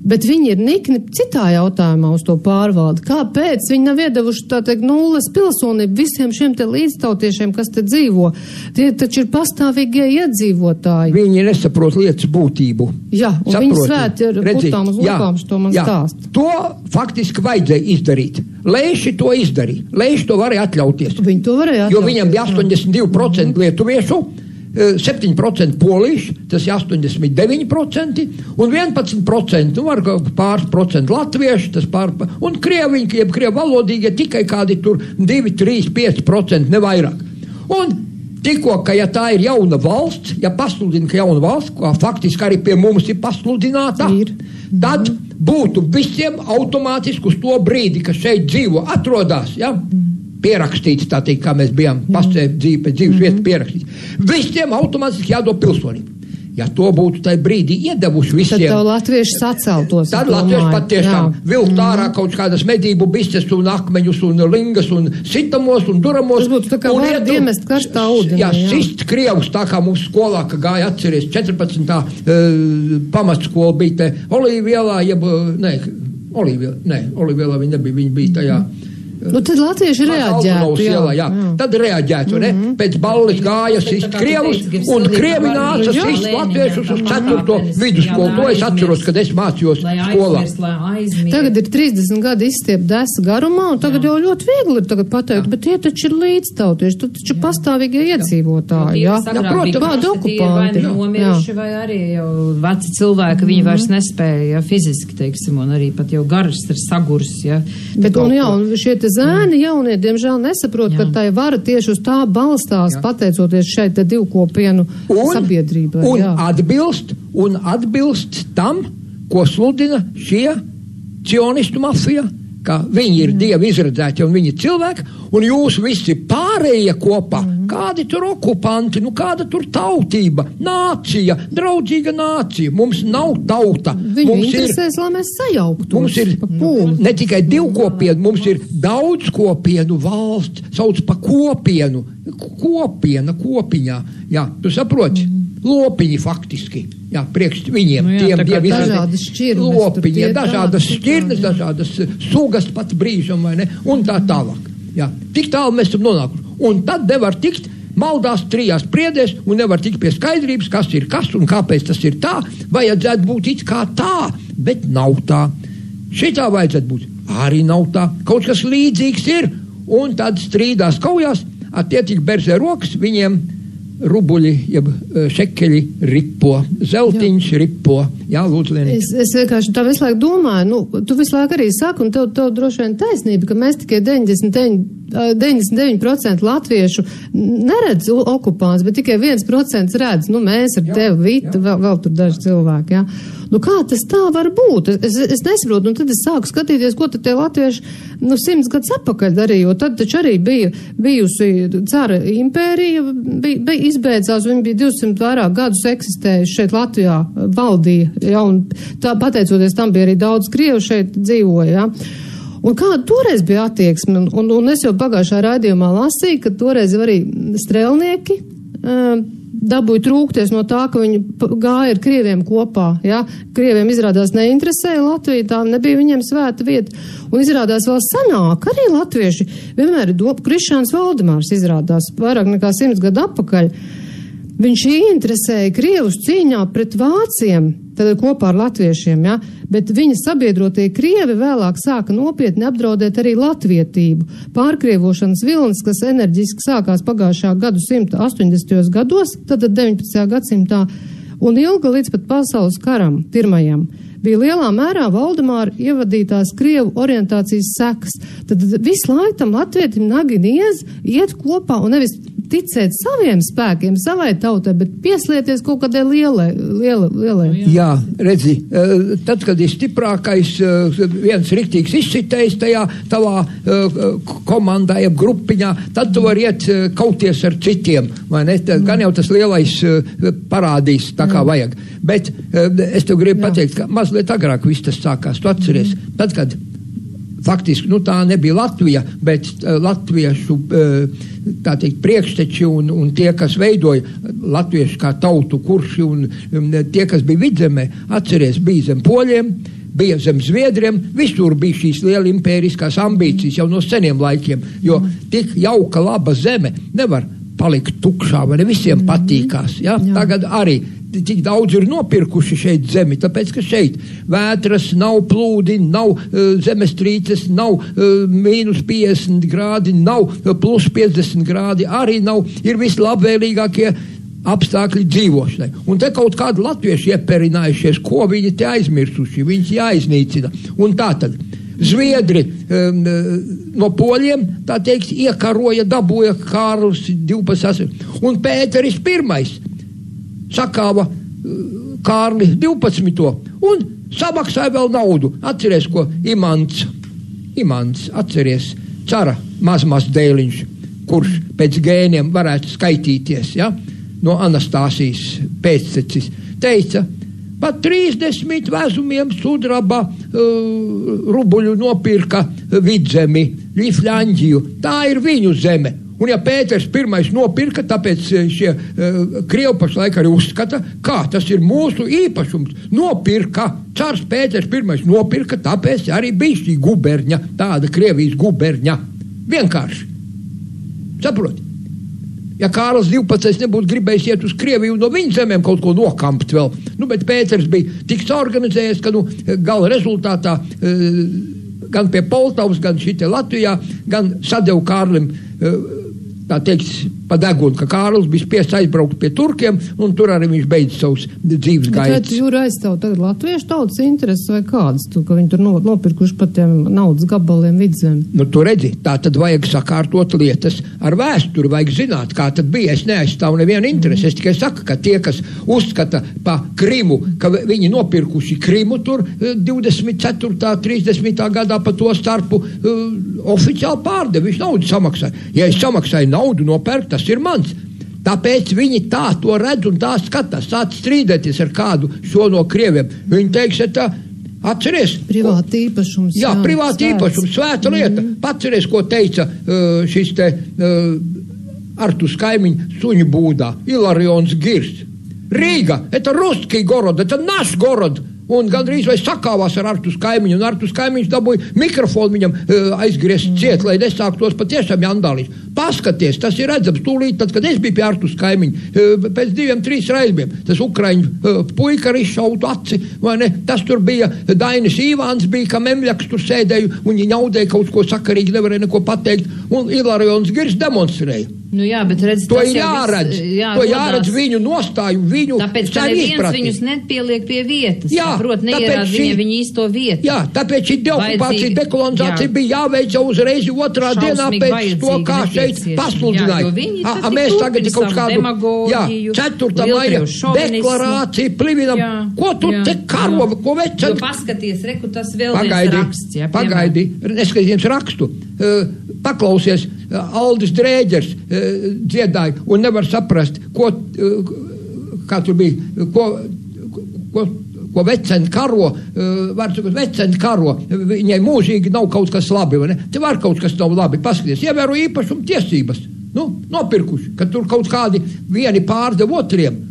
Bet viņi ir nikni citā jautājumā uz to pārvaldi. Kāpēc viņi nav iedevuši tā teikt nulles pilsonību visiem šiem te līdztautiešiem, kas te dzīvo? Tie taču ir pastāvīgie iedzīvotāji. Viņi nesaprot lietas būtību. Jā, un viņi svēti ar putām uz lupām šo man stāst. To faktiski vajadzēja izdarīt. Leiši to izdarīja. Leiši to varēja atļauties. Viņi to varēja Jo atļauties, viņam bija jā. 82% lietuviešu, 7% polīšu, tas ir 89%, un 11%, nu, var kaut pāris procentu latviešu, tas pār, un krieviņi, jeb krievu valodīgie tikai kādi tur 2, 3, 5% ne vairāk. Un tikko, ka ja tā ir jauna valsts, ja pasludina, ka jauna valsts, kā faktiski arī pie mums ir pasludināta, Ir. tad būtu visiem automātiski uz to brīdi, kas šeit dzīvo, atrodas. Ja? Pierakstīts, tā teikt, kā mēs bijām pasēdi dzīvi pēc dzīves vietas pierakstīts. Visiem automātiski jādod pilsonība. Ja to būtu tajā brīdī iedevuši Tad visiem, tev latvieši saceltos. Tad domāju. patiešām vilkt ārā kaut kādas medību bistes un akmeņus un lingas un sitamos un duramos. Tas būtu tā kā ietu- iemest karstā ūdenī, Jā, jā. sist krievus tā kā mums skolā, ka gāja atceries 14. Uh, pamatskola bija te Olīvielā, jeb, uh, ne, Olīvielā, ne, Olīvielā viņa nebija, viņa bija tajā. Nu, tad latvieši reaģētu. Jā, jā, jā. Tad reaģētu, ne? Pēc balles gāja sist krievus, un krievi nāca sist latviešus uz Lēniņā, 4. tā vidusskolu. To es atceros, kad es mācījos skolā. Tagad ir 30 gadi izstiep desa garumā, un tagad jau ļoti viegli ir tagad pateikt, bet tie taču ir līdztautieši, tu taču pastāvīgie iedzīvotāji, jā. Jā, protams. Kādi okupanti. Vai nu nomiruši, vai arī jau veci cilvēki, viņi vairs nespēja ja, fiziski, teiksim, un arī pat jau garš ir sagurs, ja. Bet, un, jā, un šie zēni jaunie, diemžēl, nesaprot, ka Jā. tai vara tieši uz tā balstās, Jā. pateicoties šeit te divkopienu sabiedrībai. un jā. atbilst, un atbilst tam, ko sludina šie cionistu mafija, ka viņi ir dievi izredzēti un viņi ir cilvēki, un jūs visi pārējie kopā. Kādi tur okupanti, nu kāda tur tautība, nācija, draudzīga nācija. Mums nav tauta. Viņu mums ir interesēs, lai mēs sajauktu. Mums ir ne tikai divu kopienu, mums ir daudz kopienu valsts, sauc par kopienu. Kopiena, kopiņā. Jā, tu saproti? Lopiņi faktiski. Jā, priekš viņiem. Nu jā, tiem ir dažādas šķirnes Lopiņi, dažādas šķirnes, dažādas sugas pat brīžam, vai ne? Un tā tālāk. Jā, tik tālu mēs esam nonākuši. Un tad nevar tikt maldās trijās priedēs un nevar tikt pie skaidrības, kas ir kas un kāpēc tas ir tā. Vajadzētu būt it kā tā, bet nav tā. Šitā vajadzētu būt. Arī nav tā. Kaut kas līdzīgs ir. Un tad strīdās kaujās, attiecīgi berzē rokas, viņiem rubuļi, jeb eh, šekeļi ripo, zeltiņš ripo. Jā, lūdzu, Lienīt. Es, es vienkārši tā visu laiku domāju, nu, tu visu laiku arī saki, un tev, tev droši vien taisnība, ka mēs tikai 99, ā, 99% latviešu neredz okupāns, bet tikai 1% redz, nu, mēs ar tevi, Vita, vēl, vēl tur daži cilvēki, jā. Nu, kā tas tā var būt? Es, es nesaprotu, un tad es sāku skatīties, ko tad tie latvieši, nu, simts gadus atpakaļ darīja, jo tad taču arī bija bijusi cara impērija, bija, bija izbeidzās, viņi bija 200 vairāk gadus eksistējuši šeit Latvijā, valdīja, ja, un tā pateicoties tam bija arī daudz Krievu šeit dzīvoja, ja. Un kāda toreiz bija attieksme? Un, un, un es jau pagājušā raidījumā lasīju, ka toreiz arī strēlnieki um, dabūja trūkties no tā, ka viņi gāja ar krieviem kopā. Ja? Krieviem izrādās neinteresēja Latvija, tā nebija viņiem svēta vieta. Un izrādās vēl senāk arī latvieši. Vienmēr ir doma, Krišāns Valdemārs izrādās vairāk nekā simts gadu atpakaļ. Viņš ieinteresēja Krievus cīņā pret vāciem, tad kopā ar latviešiem, ja? bet viņa sabiedrotie Krievi vēlāk sāka nopietni apdraudēt arī latvietību. Pārkrievošanas vilnis, kas enerģiski sākās pagājušā gadsimta 80. gados, tad 19. gadsimtā, un ilga līdz pat pasaules karam, pirmajam bija lielā mērā Valdemāra ievadītās Krievu orientācijas sekas. Tad visu laiku tam latvietim nagi niez iet kopā un nevis ticēt saviem spēkiem, savai tautai, bet pieslieties kaut kādai lielai, lielai, lielai. Jā, redzi, eh, tad, kad ir stiprākais, eh, viens riktīgs izsitējis tajā tavā eh, komandā, jeb grupiņā, tad tu vari iet kauties ar citiem, vai ne? Tad gan jau tas lielais parādīs tā kā vajag. Bet es tev gribu Jā. pateikt, ka mazliet agrāk viss tas sākās, tu atceries, tad, kad faktiski nu, tā nebija Latvija, bet uh, latviešu uh, teikt, priekšteči un, un tie, kas veidoja latviešu kā tautu kurši un um, tie, kas bija vidzemē, atceries, bija zem poļiem. Bija zem zviedriem, visur bija šīs lielas impēriskās ambīcijas jau no seniem laikiem, jo tik jauka, laba zeme nevar palikt tukšā, vai ne visiem patīkās. Ja? Tagad arī tik daudz ir nopirkuši šeit zemi, tāpēc, ka šeit vētras nav plūdi, nav uh, zemestrīces, nav uh, mīnus 50 grādi, nav uh, plus 50 grādi, arī nav, ir vislabvēlīgākie apstākļi dzīvošanai. Un te kaut kādi latvieši ieperinājušies, ko viņi te aizmirsuši, viņus jāiznīcina. Un tā tad. Zviedri um, no poļiem, tā teiks, iekaroja, dabūja Kārlis 12. Un Pēteris I sakāva eh, Kārli 12. un samaksāja vēl naudu. Atceries, ko Imants, Imants atceries, cara mazmaz dēliņš, kurš pēc gēniem varētu skaitīties, ja? no Anastāsijas pēctecis, teica, pat 30 vezumiem sudraba uh, rubuļu nopirka vidzemi, Ļifļanģiju. Tā ir viņu zeme. Un ja Pēters pirmais nopirka, tāpēc eh, šie uh, Krievi pašlaik arī uzskata, kā tas ir mūsu īpašums. Nopirka, cars Pēters pirmais nopirka, tāpēc arī bija šī guberņa, tāda Krievijas guberņa. Vienkārši. Saproti? Ja Kārlis 12. nebūtu gribējis iet uz Krieviju no viņa zemēm kaut ko nokampt vēl, nu, bet Pēters bija tik organizējies, ka nu, gala rezultātā uh, gan pie Poltavas, gan šī Latvijā, gan sadeva Kārlim uh, tā teiks, pa degunu, ka Kārlis bija spiests aizbraukt pie turkiem, un tur arī viņš beidz savus dzīves gaitas. Tu jūri aizstāv tagad latviešu tautas intereses vai kādas, tu, ka viņi tur no, nopirkuši pat tiem naudas gabaliem vidzem? Nu, tu redzi, tā tad vajag sakārtot lietas ar vēsturi, vajag zināt, kā tad bija. Es neaizstāvu nevienu interesi, es tikai saku, ka tie, kas uzskata pa Krimu, ka viņi nopirkuši Krimu tur 24. 30. gadā pa to starpu, uh, oficiāli pārdeva, viņš naudu samaksāja. Ja es samaksāju naudu, naudu nopērk, tas ir mans. Tāpēc viņi tā to redz un tā skatās. Sāc strīdēties ar kādu šo no krieviem. Viņi teiks, tā. Atceries, privāti īpašums. Jā, jā privāti īpašums, svēta mm. lieta. Mm. Atceries, ko teica uh, šis te uh, Artus kaimiņš suņu būdā, Ilarions Girs. Rīga, это русский город, это наш город un gandrīz vai sakāvās ar Artus kaimiņu, un Artus kaimiņš dabūja mikrofonu viņam uh, aizgriezt ciet, lai nesāktos patiešām jandālīs. Paskaties, tas ir redzams tūlīt, tad, kad es biju pie Artus kaimiņu, uh, pēc diviem, trīs raizbiem, tas ukraiņu uh, puika arī šautu aci, vai ne? Tas tur bija Dainis Īvāns, bija, ka memļaks tur sēdēja, un viņi ņaudēja kaut ko sakarīgi, nevarēja neko pateikt, un Ilarions Girs demonstrēja. Nu jā, bet redz, to jāredz. Viss, jā, to jāredz viņu nostāju, viņu Tāpēc, ka neviens izpratni. viņus nepieliek pie vietas. Jā, prot, neierāda šī, viņiem viņu īsto vietu. Jā, tāpēc šī deokupācija, dekolonizācija jā. bija jāveic jau uzreiz otrā dienā pēc to, kā šeit pasludināja. Jā, a, mēs tagad kaut kādu, jā, 4. maija deklarāciju plivinam. Jā, ko tu jā, te karo, jā. ko vecam? Paskaties, reku tas vēl viens raksts. Jā, pagaidi, neskaties rakstu. Uh, paklausies, uh, Aldis Drēģers uh, dziedāja un nevar saprast, ko, uh, kā tur bija, ko, ko, ko veceni karo, var sakot, veceni karo, viņai mūžīgi nav kaut kas labi? Te var kaut kas nav labi, paskaties, ievēro īpašumu tiesības, nu, nopirkuši, ka tur kaut kādi vieni pārdev otriem.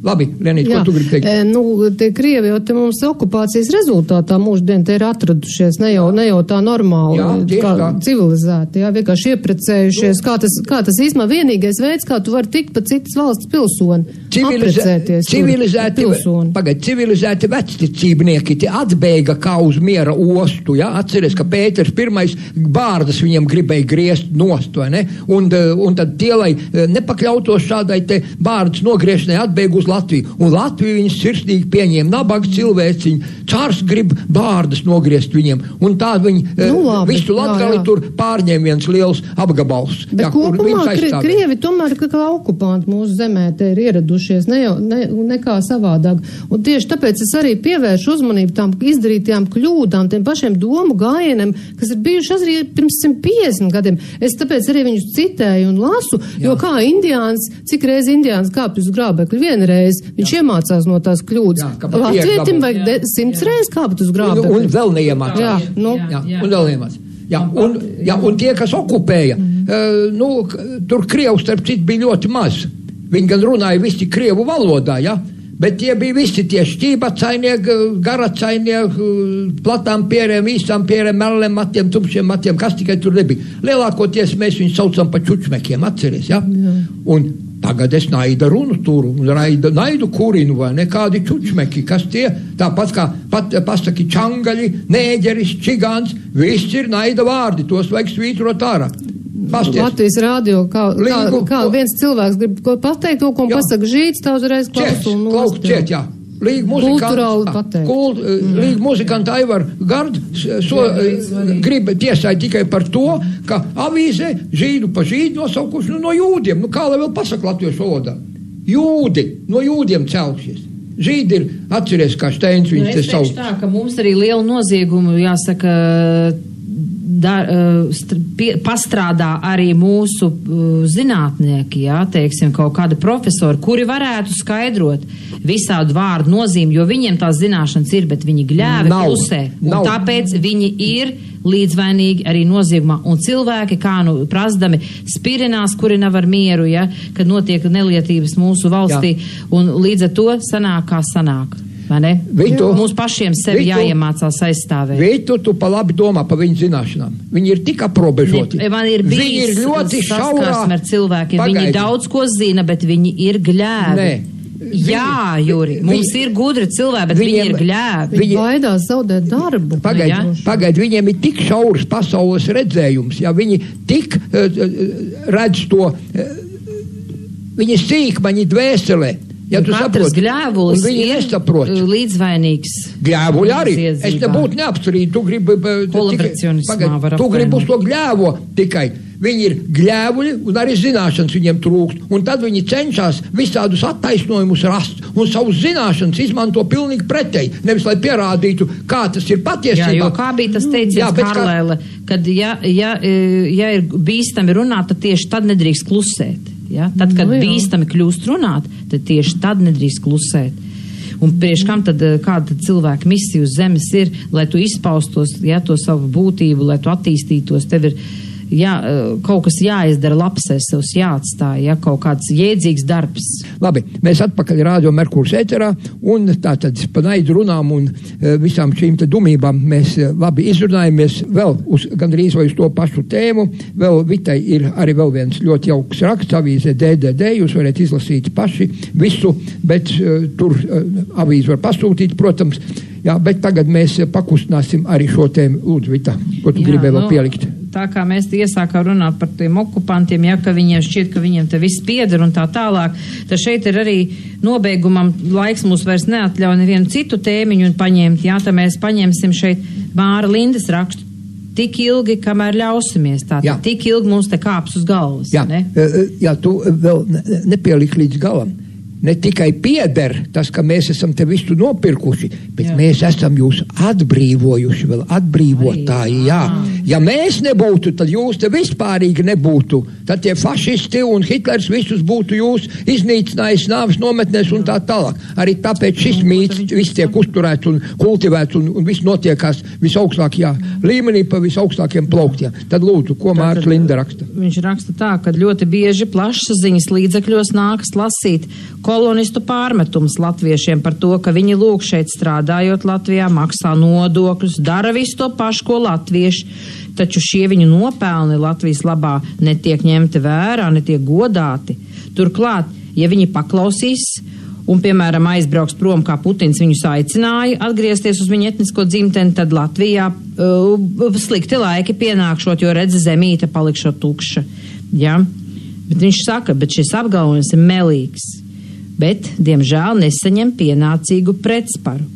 Labi, Lenīt, ko tu gribi teikt? E, nu, tie Krievi jau te mums okupācijas rezultātā mūždien te ir atradušies, ne jau, ne jau tā normāli, jā, kā tā. civilizēti, jā, vienkārši ieprecējušies, kā tas, kā tas īstenībā vienīgais veids, kā tu vari tikt pa citas valsts pilsoni. Civilizē, civilizēti, pagaid, civilizēti vecticībnieki te atbēga kā uz miera ostu, jā, atceries, ka Pēters pirmais bārdas viņiem gribēja griezt nost, vai ne? Un, un tad tie, lai nepakļautos šādai te bārdas nogriešanai, atbēga uz Latviju, un Latviju viņus sirsnīgi pieņēma. Nabaga cilvēciņi, cārs grib bārdas nogriezt viņiem, un tā viņi Nu, labi, visu jā, jā. tur pārņēma viens liels apgabals. Bet jā, kopumā kri. Krievi tomēr kā, okupanti mūsu zemē te ir ieradušies, ne, jau- ne, nekā savādāk. Un tieši tāpēc es arī pievēršu uzmanību tām izdarītajām kļūdām, tiem pašiem domu gājieniem, kas ir bijuši arī pirms 150 gadiem. Es tāpēc arī viņus citēju un lasu, jo kā indiāns, cik reiz indiāns kāpj uz grābekļu? Vienreiz viņš iemācās no tās kļūdas. Jā, Latvietim vajag simts reizes kāpt uz Un, un grābekļu. vēl neiemācās. Jā, nu. Jā, un vēl neiemācās. Jā, un, jā, un tie, kas okupēja, mm. nu, k- tur Krievu starp citu bija ļoti maz. Viņi gan runāja visi Krievu valodā, ja? bet tie bija visi tie šķībacainieki, garacainieki, platām pierēm, īsām pierēm, melniem matiem, tumšiem matiem, kas tikai tur nebija. Lielākoties mēs viņus saucam par čučmekiem, atceries, ja? Un Tagad es naidu runu tur, un raidu, naidu kurinu vai nekādi čučmeki, kas tie, tāpat kā pat, pasaki čangaļi, nēģeris, čigāns, viss ir naida vārdi, tos vajag svītrot ārā. Pasties. Latvijas rādio, kā, kā, Līgu- kā viens cilvēks grib ko pateikt, to, ko Jā. pasaka žīts, tā uzreiz klausa un klaus, Līga muzikanti, pateikt. kult, mm. līga muzikanti Aivar Gard so, eh, grib tiesāt tikai par to, ka avīzē žīdu pa žīdu nosaukuši nu, no jūdiem. Nu, kā lai vēl pasaka latviešu valodā? Jūdi, no jūdiem celšies. Žīdi ir, atceries, kā Steins Nu, viņus te es teikšu sauc. tā, ka mums arī liela nozieguma, jāsaka, dar, str- pie, pastrādā arī mūsu uh, zinātnieki, jā, teiksim, kaut kāda profesori, kuri varētu skaidrot visādu vārdu nozīmi, jo viņiem tās zināšanas ir, bet viņi gļēvi Nav. klusē. Un Nav. tāpēc viņi ir līdzvainīgi arī noziegumā. Un cilvēki, kā nu prazdami, spirinās, kuri nav ar mieru, ja, kad notiek nelietības mūsu valstī, Jā. un līdz ar to sanāk, kā sanāk. Vitu- Mums pašiem sevi Vitu- jāiemācās aizstāvēt. Vītu, tu pa labi domā par viņu zināšanām. Viņi ir tik aprobežoti. Ne, Man ir Viņi bijis ir ļoti šaurā. saskarsme ar cilvēkiem. Viņi Pagaidi. daudz ko zina, bet viņi ir gļēvi. Nē. Jā, Viņi- Juri, mums viņi- ir gudri cilvēki, bet viņi viņiem- ir gļēvi. Viņi Viņi- baidās zaudēt darbu. Pagaid, Jā. pagaid, viņiem ir tik šaurs pasaules redzējums, ja viņi tik uh, redz to, uh, viņi sīkmaņi dvēselē. Ja tu saproti, gļēvulis viņi nesaprot. līdzvainīgs. Gļēvuļi arī. Es noziedzībā. nebūtu neapstrīdis. Tu gribi, uh, tikai- var tu gribi uz to gļēvo tikai. Viņi ir gļēvuļi un arī zināšanas viņiem trūkst. Un tad viņi cenšas visādus attaisnojumus rast un savus zināšanas izmanto pilnīgi pretēji. Nevis lai pierādītu, kā tas ir patiesībā. Jā, kā bija tas teiciens bet kā- Karlēle, kad ja, ja, e, ja ir bīstami runāt, tad tieši tad nedrīkst klusēt. Ja? Tad, kad Nu jā. bīstami kļūst runāt, tad tieši tad nedrīkst klusēt. Un priekš kam tad e, kāda cilvēka misija uz zemes ir, lai tu izpaustos, ja, to savu būtību, lai tu attīstītos, tev ir jā, e, kaut kas jāizdara lapsēs, savs jāatstāja, ja, kaut kāds jēdzīgs darbs. Labi, mēs atpakaļ rādījām Merkūras ēterā, un tātad pa naidu runām un e, visām šīm te dumībām mēs e, labi izrunājamies vēl uz gandrīz vai uz to pašu tēmu. Vēl Vitai ir arī vēl viens ļoti jauks raksts avīzē DDD, jūs varat izlasīt paši visu, bet e, tur e, avīzi var pasūtīt, protams. Jā, bet tagad mēs pakustināsim arī šo tēmu. Lūdzu, Vita, ko tu gribēji vēl nu, pielikt? Tā kā mēs iesākām runāt par tiem okupantiem, ja ka viņiem šķiet, ka viņiem te viss pieder un tā tālāk, tad šeit ir arī nobeigumam laiks mums vairs neatļauj nevienu citu tēmiņu un paņemt. Jā, tad mēs paņemsim šeit Māra Lindas rakstu. Tik ilgi, kamēr ļausimies. Tātad tik ilgi mums te kāps uz galvas. Jā, ne? e, e, jā tu vēl ne- nepieliki līdz galam. Ne tikai pieder tas, ka mēs esam te visu nopirkuši, bet jā. Mēs esam jūs atbrīvojuši, vēl atbrīvotāji. Jā. Ja mēs nebūtu, tad jūs te vispārīgi nebūtu. Tad tie fašisti un Hitlers visus būtu jūs iznīcinājis nāves nometnēs un tā tālāk. Arī tāpēc šis mīts viss tiek uzturēts un kultivēts un, un viss notiekās visaugstākajā līmenī pa visaugstākiem plauktiem. Tad lūdzu, ko Mārts Linda raksta? Viņš raksta tā, ka ļoti bieži plašsaziņas līdzekļos nākas lasīt kolonistu pārmetums latviešiem par to, ka viņi lūk šeit strādājot Latvijā, maksā nodokļus, dara visu to pašu, ko latvieši, taču šie viņu nopelni Latvijas labā netiek ņemti vērā, netiek godāti. Turklāt, ja viņi paklausīs un, piemēram, aizbrauks prom, kā Putins viņus aicināja atgriezties uz viņa etnisko dzimteni, tad Latvijā uh, slikti laiki pienākšot, jo redz zemīte palikšot tukša. Ja? Bet viņš saka, bet šis apgalvojums ir melīgs. Bet, diemžēl, nesaņem pienācīgu pretsparu.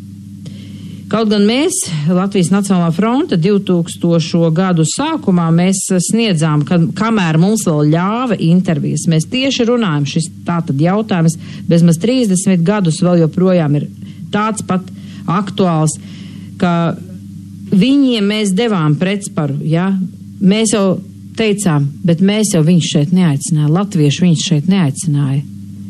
Kaut gan mēs, Latvijas Nacionālā fronte, 2000. gadu sākumā mēs sniedzām, kad, kamēr mums vēl ļāva intervijas, mēs tieši runājam, šis tātad jautājums bezmaz 30 gadus vēl joprojām ir tāds pat aktuāls, ka viņiem mēs devām pretsparu, ja? Mēs jau teicām, bet mēs jau viņus šeit neaicinājām, latvieši viņus šeit neaicināja.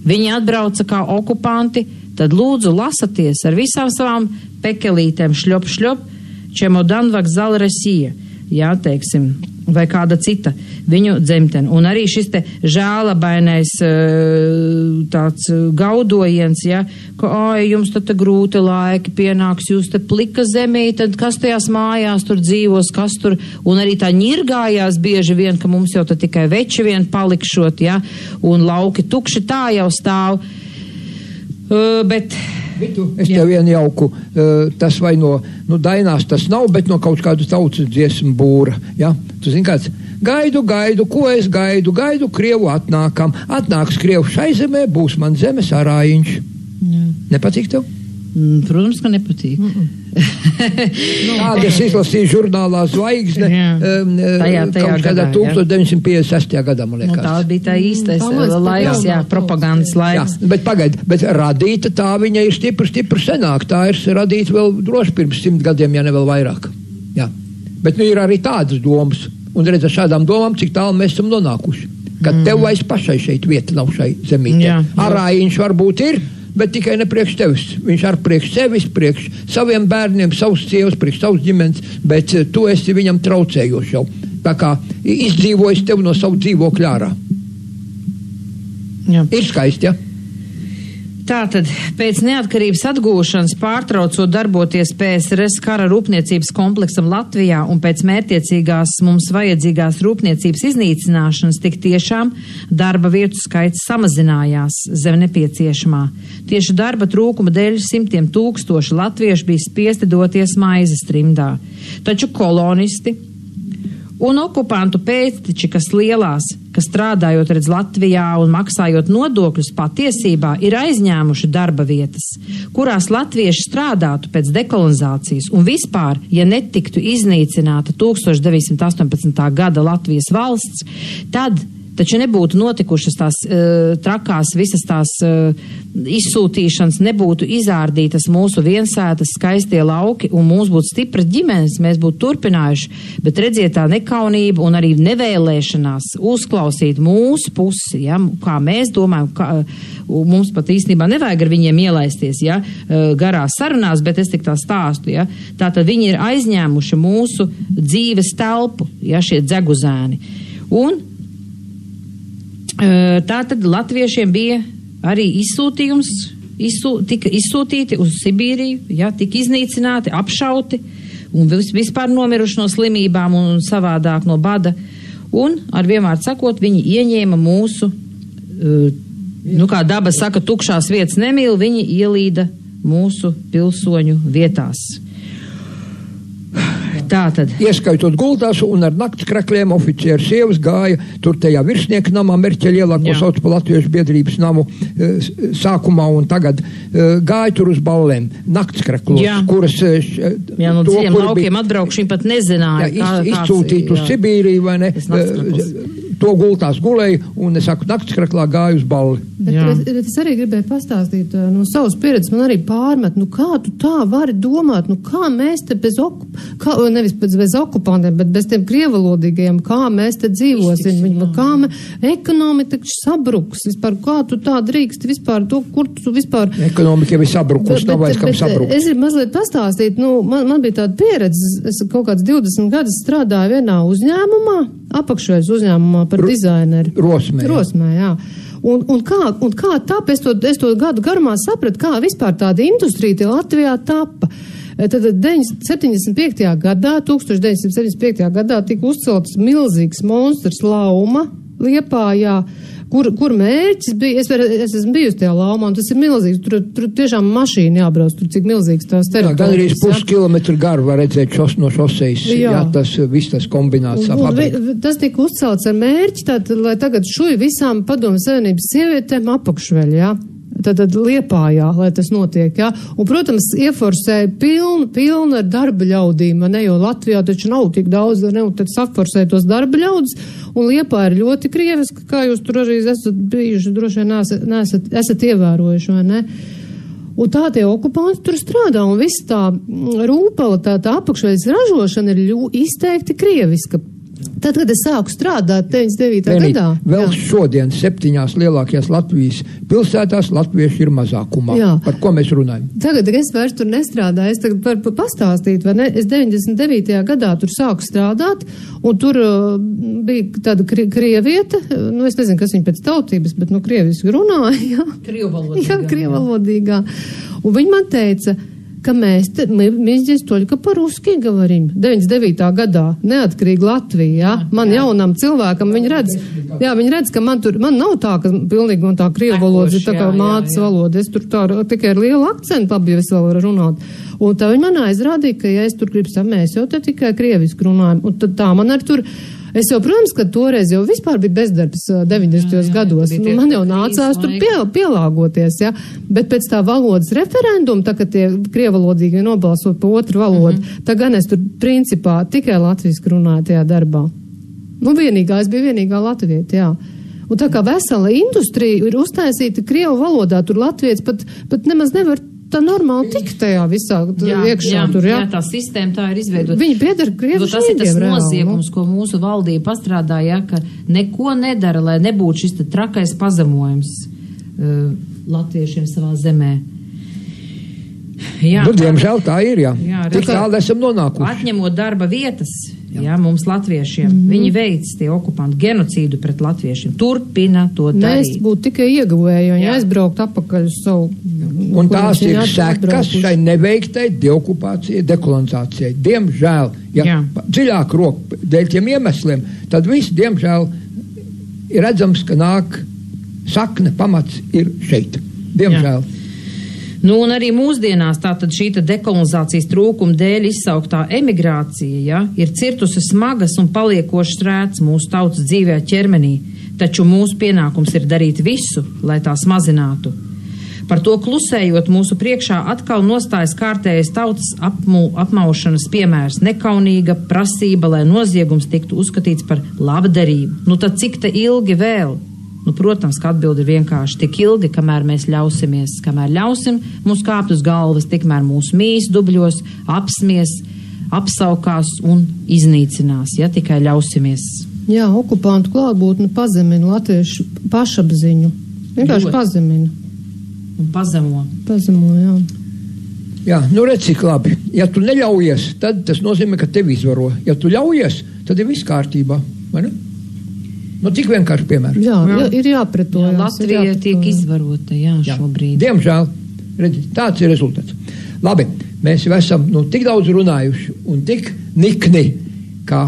Viņi atbrauca kā okupanti, tad lūdzu lasaties ar visām savām pekelītēm. Šļop šļop, čemodan vokzāla Resija, jā, teiksim, vai kāda cita viņu dzemtene. Un arī šis te žēlabainais tāds gaudojiens, ja, ka, ai, jums tad te grūti laiki pienāks, jūs te plika zemī, tad kas tajās mājās tur dzīvos, kas tur, un arī tā ņirgājās bieži vien, ka mums jau tad tikai veči vien palikšot, ja, un lauki tukši tā jau stāv. Uh, bet Vitu, es tev vienu jauku, uh, tas vai no nu, dainās tas nav, bet no kaut kāda tautas dziesmu būra. Ja? Tu zini, kāds gaidu, gaidu, ko es gaidu, gaidu, Krievu atnākam, atnāks Krievu šai zemē, būs man zemes arājiņš. Jā. Nepatīk tev? Mm, Protams, ka nepatīk. Mm -mm. *laughs* Tāda es izlasīju žurnālā Zvaigzne Jā. um, Tajā- tajā gadā, jā. 1956. gadā, man Nu, liekas. tā bija tā īstais Tā uh, tā laiks, jā, propagandas Jā, laiks. bet pagaidi, bet radīta tā viņa ir stipri, stipri senāk. Tā ir radīta vēl droši pirms simt gadiem, ja ne vēl vairāk. Jā. Bet nu, ir arī tādas domas. Un redz, ar šādām domām, cik tālu mēs esam nonākuši. Ka mm. tev vairs pašai šeit vieta nav šai zemītē. Jā. Arājiņš varbūt ir, bet tikai ne priekš tevis. Viņš ar priekš sevis, priekš saviem bērniem, savus sievas, priekš savus ģimenes, bet eh, tu esi viņam traucējošs jau. Tā kā izdzīvojis tev no savu dzīvokļa ārā. Jā. Ir skaisti, ja? Tātad pēc neatkarības atgūšanas pārtraucot darboties PSRS kara rūpniecības kompleksam Latvijā un pēc mērtiecīgās mums vajadzīgās rūpniecības iznīcināšanas tik tiešām darba vietu skaits samazinājās zem nepieciešamā. Tieši darba trūkuma dēļ simtiem tūkstoši latviešu bija spiesti doties maizes trimdā. Taču kolonisti un okupantu pēcteči, kas lielās, kas strādājot redz Latvijā un maksājot nodokļus, patiesībā ir aizņēmuši darba vietas, kurās latvieši strādātu pēc dekolonizācijas un vispār, ja netiktu iznīcināta 1918. gada Latvijas valsts, tad taču nebūtu notikušas tās uh, trakās, visas tās uh, izsūtīšanas, nebūtu izārdītas mūsu viensētas skaistie lauki un mums būtu stipras ģimenes, mēs būtu turpinājuši, bet redziet tā nekaunība un arī nevēlēšanās uzklausīt mūsu pusi, ja, kā mēs domājam, kā, un mums pat īstenībā nevajag ar viņiem ielaisties, ja, garās sarunās, bet es tik tā stāstu, ja, tātad viņi ir aizņēmuši mūsu dzīves telpu, ja, šie dzeguzēni. Un Tā tad latviešiem bija arī izsūtījums, izsū, tika izsūtīti uz Sibīriju, ja, tika iznīcināti, apšauti un vis, vispār nomiruši no slimībām un savādāk no bada. Un ar vienmēr sakot, viņi ieņēma mūsu, nu kā daba saka, tukšās vietas nemīl, viņi ielīda mūsu pilsoņu vietās. Tā tad. Ieskaitot gultās un ar naktas krakļiem oficieru sievas gāja tur tajā virsnieka namā, Merķeļa ielā, ko Jā. sauc par Latviešu biedrības namu eh, sākumā un tagad eh, gāja tur uz ballēm, naktas kraklos, Jā. kuras eh, Jā, no to, kuri laukiem atbraukšu, viņi pat nezināja. Jā, iz, izsūtīt uz Sibīriju vai ne? Eh, To gultās gulēja un, es saku, naktas kraklā gāja uz balli. Bet, Jā. bet, bet es arī gribēju pastāstīt uh, no savas pieredzes. Man arī pārmet, nu kā tu tā vari domāt, nu kā mēs te bez, oku, kā, nevis bez, bez okupantiem, bet bez tiem krievalodīgajiem, kā mēs te dzīvosim. Viņi, kā me, ekonomika taču sabruks. Vispār, kā tu tā drīksti vispār, to, kur tu vispār. Ekonomika jau ir sabrukusi, nav vairs kam sabrukt. es gribu mazliet pastāstīt, nu, man, man bija tāda pieredze, es kaut kāds 20 gadus strādāju vienā uzņēmumā, apakšojas uzņēmumā par Ru- dizaineru. Rosmē. Rosmē, jā. Un, un kā, un kā tāpēc to, es to gadu garumā sapratu, kā vispār tāda industrija te Latvijā tapa. E, Tad 9 75. gadā, 1975. gadā tika uzcelts milzīgs monstrs lauma Liepājā, kur, kur mērķis bija, es, var, es esmu bijusi tajā laumā, un tas ir milzīgs, tur, tur tiešām mašīna jābrauc, tur cik milzīgs tās Jā, gan arī teritorijas. puskilometru garu var redzēt šos no šoseis. Jā, Jā. tas viss tas kombināts. Un, un, vi- tas tika uzcelts ar mērķi, tātad, lai tagad šuj visām padomu savienības sievietēm apakšveļ, jā. Tad, tad liepājā, lai tas notiek, jā. Un, protams, ieforsēja pilnu, pilnu ar darba ļaudīm, ne, jo Latvijā taču nav tik daudz, ne, un tad saforsēja tos darba ļaudis, un liepā ir ļoti krieviska, kā jūs tur arī esat bijuši, droši vien nesat, nesat, esat ievērojuši, vai ne? Un tā tie okupanti tur strādā, un viss tā rūpela, tā, tā apakšveļas ražošana ir ļu, izteikti krieviska. Tad, kad es sāku strādāt 99. Vienīt, gadā, vēl jā. šodien septiņās lielākajās Latvijas pilsētās latvieši ir mazākumā. Jā. Par ko mēs runājam? Tagad es vairs tur nestrādāju. Es tagad varu pa- pastāstīt, vai ne? Es 99. gadā tur sāku strādāt, un tur uh, bija tāda kri krievieta, uh, nu es nezinu, kas viņa pēc tautības, bet nu krieviski runāja. *laughs* Jā, Krievvalodīgā, jā krievalodīgā. Un viņa man teica, ka mēs, te, мы, мы здесь только по-русски говорим. 99. gadā, neatkarīgi Latvija, jā. Man jaunam cilvēkam, viņi redz, jā, viņi redz, ka man tur, man nav tā, ka pilnīgi man tā krievu valoda ir tā kā jā, jā, mātes jā. valoda. Es tur tā ar- tikai ar lielu akcentu labi, ja es vēl varu runāt. Un tā viņa man aizrādīja, ka, ja es tur gribu samēs, jau te tikai krieviski runājam. Un tad tā man arī tur. Es jau, protams, ka toreiz jau vispār bija bezdarbs ā, 90. Jā, jā, gados. tie man jau nācās tur pie, pielāgoties, ja. Bet pēc tā valodas referenduma, tā kā tie krievalodīgi nobalso pa otru valodu, mm. -hmm. tā gan es tur principā tikai latviski runāju tajā darbā. Nu, vienīgā, es biju vienīgā latvieta, jā. Un tā kā vesela industrija ir uztaisīta krievu valodā, tur latvietis pat, pat nemaz nevar tā normāli tikt tajā visā t- iekšā jā, tur, jā. jā, tā sistēma tā ir izveidota. Viņi pieder krievu Nu, tas ir tas nu. noziegums, ko mūsu valdība pastrādāja, ka neko nedara, lai nebūtu šis trakais pazemojums uh, latviešiem savā zemē. Jā, Nu, diemžēl tā ir. Jā. Jā, Tik tālu esam nonākuši. Atņemot darba vietas, jā. Jā, mums latviešiem, mm -hmm. viņi veic tie okupanti genocīdu pret latviešiem. Turpina to Mēs darīt. būtu tikai ieguvēji, un ja Jā. aizbraukt atpakaļ uz savu. Un tās viņi ir sekas šai neveiktai deokupācijai, dekolonizācijai. Diemžēl, ja Jā. dziļāk roku dēļ tiem iemesliem, tad viss, diemžēl, ir redzams, ka nāk sakne pamats ir šeit. Diemžēl. Nu, un arī mūsdienās tātad šī dekolonizācijas trūkuma dēļ izsauktā emigrācija ja, ir cirtusi smagas un paliekošas rēts mūsu tautas dzīvē ķermenī, taču mūsu pienākums ir darīt visu, lai tās mazinātu. Par to klusējot mūsu priekšā atkal nostājas kārtējais tautas apmu, apmaušanas piemērs - nekaunīga prasība, lai noziegums tiktu uzskatīts par labdarību. Nu tad cik te ilgi vēl? Nu, protams, ka atbildi ir vienkārši tik ilgi, kamēr mēs ļausimies. Kamēr ļausim mums kāpt uz galvas, tikmēr mūsu mīs dubļos, apsmies, apsaukās un iznīcinās, ja tikai ļausimies. Jā, okupantu klātbūtne pazemina latviešu pašapziņu. Vienkārši Ļoti. pazemina. Un pazemo. Pazemo, jā. Jā, nu redz, cik labi. Ja tu neļaujies, tad tas nozīmē, ka tevi izvaro. Ja tu ļaujies, tad ir viss kārtībā. vai ne? Nu, tik vienkārši piemērs. Jā, Jā. ir jāpretojās. Jā, ir Latvija tiek jāpretojās. izvarota, jā, Jā. šobrīd. Diemžēl redzi, tāds ir rezultāts. Labi, mēs jau esam nu, tik daudz runājuši un tik nikni, kā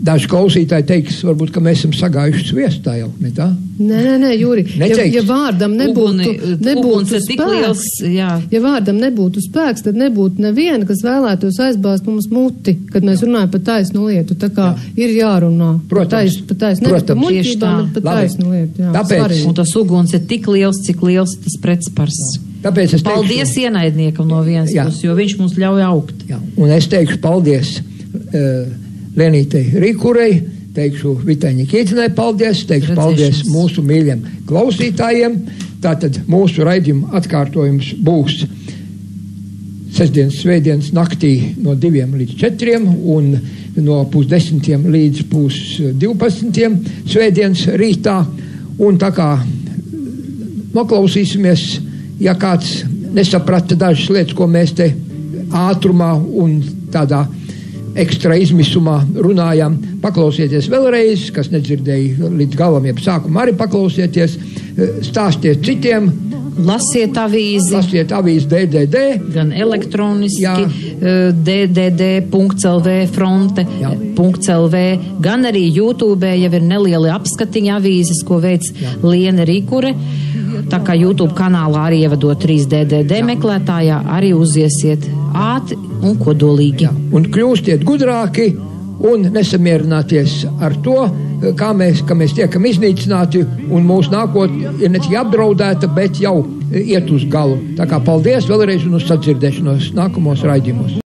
daži klausītāji teiks, varbūt, ka mēs esam sagājuši sviestā jau. Ne tā? Nē, nē, nē, Jūri. Ja, Neteiks. ja vārdam nebūtu, Uguni- nebūtu ir tik liels, spēks, jā. ja vārdam nebūtu spēks, tad nebūtu neviena, kas vēlētos aizbāzt mums muti, kad mēs runājam par taisnu lietu. Tā kā ir jārunā par Protams. taisnu, par taisnu, nevis par muļķībām, tā. bet par taisnu lietu. Jā, Tāpēc- svarīgi. Un tas uguns ir tik liels, cik liels ir tas pretspars. Tāpēc es teikšu, Paldies ienaidniekam no vienas Jā. puses, jo viņš mums ļauj augt. Jā, un es teikšu paldies uh, Lenītei Rīkurei, teikšu Vitaņai Kīcinai paldies, teikšu paldies mūsu mīļiem klausītājiem. Tātad mūsu raidījuma atkārtojums būs sestdienas, svētdienas naktī no diviem līdz četriem un no pusdesmitiem līdz pusdivpadsmitiem svētdienas rītā. Un tā kā noklausīsimies, ja kāds nesaprata dažas lietas, ko mēs te ātrumā un tādā ekstra izmisumā runājām. Paklausieties vēlreiz, kas nedzirdēja līdz galam, jeb sākumā arī paklausieties, eh, stāstiet citiem, Lasiet avīzi, lasiet avīzi DDD. gan elektroniski, Jā. eh, ddd.lv, fronte.lv, gan arī YouTube jau ir nelieli apskatiņa avīzes, ko veic Liena Rīkure. Tā kā YouTube kanālā arī ievadot 3DDD meklētājā, arī uziesiet ātri un kodolīgi. Jā, un kļūstiet gudrāki un nesamierināties ar to, kā mēs, mēs tiekam iznīcināti un mūsu nākotne ir ne tikai apdraudēta, bet jau iet uz galu. Tā kā paldies vēlreiz un uz sadzirdēšanos nākamos raidījumos.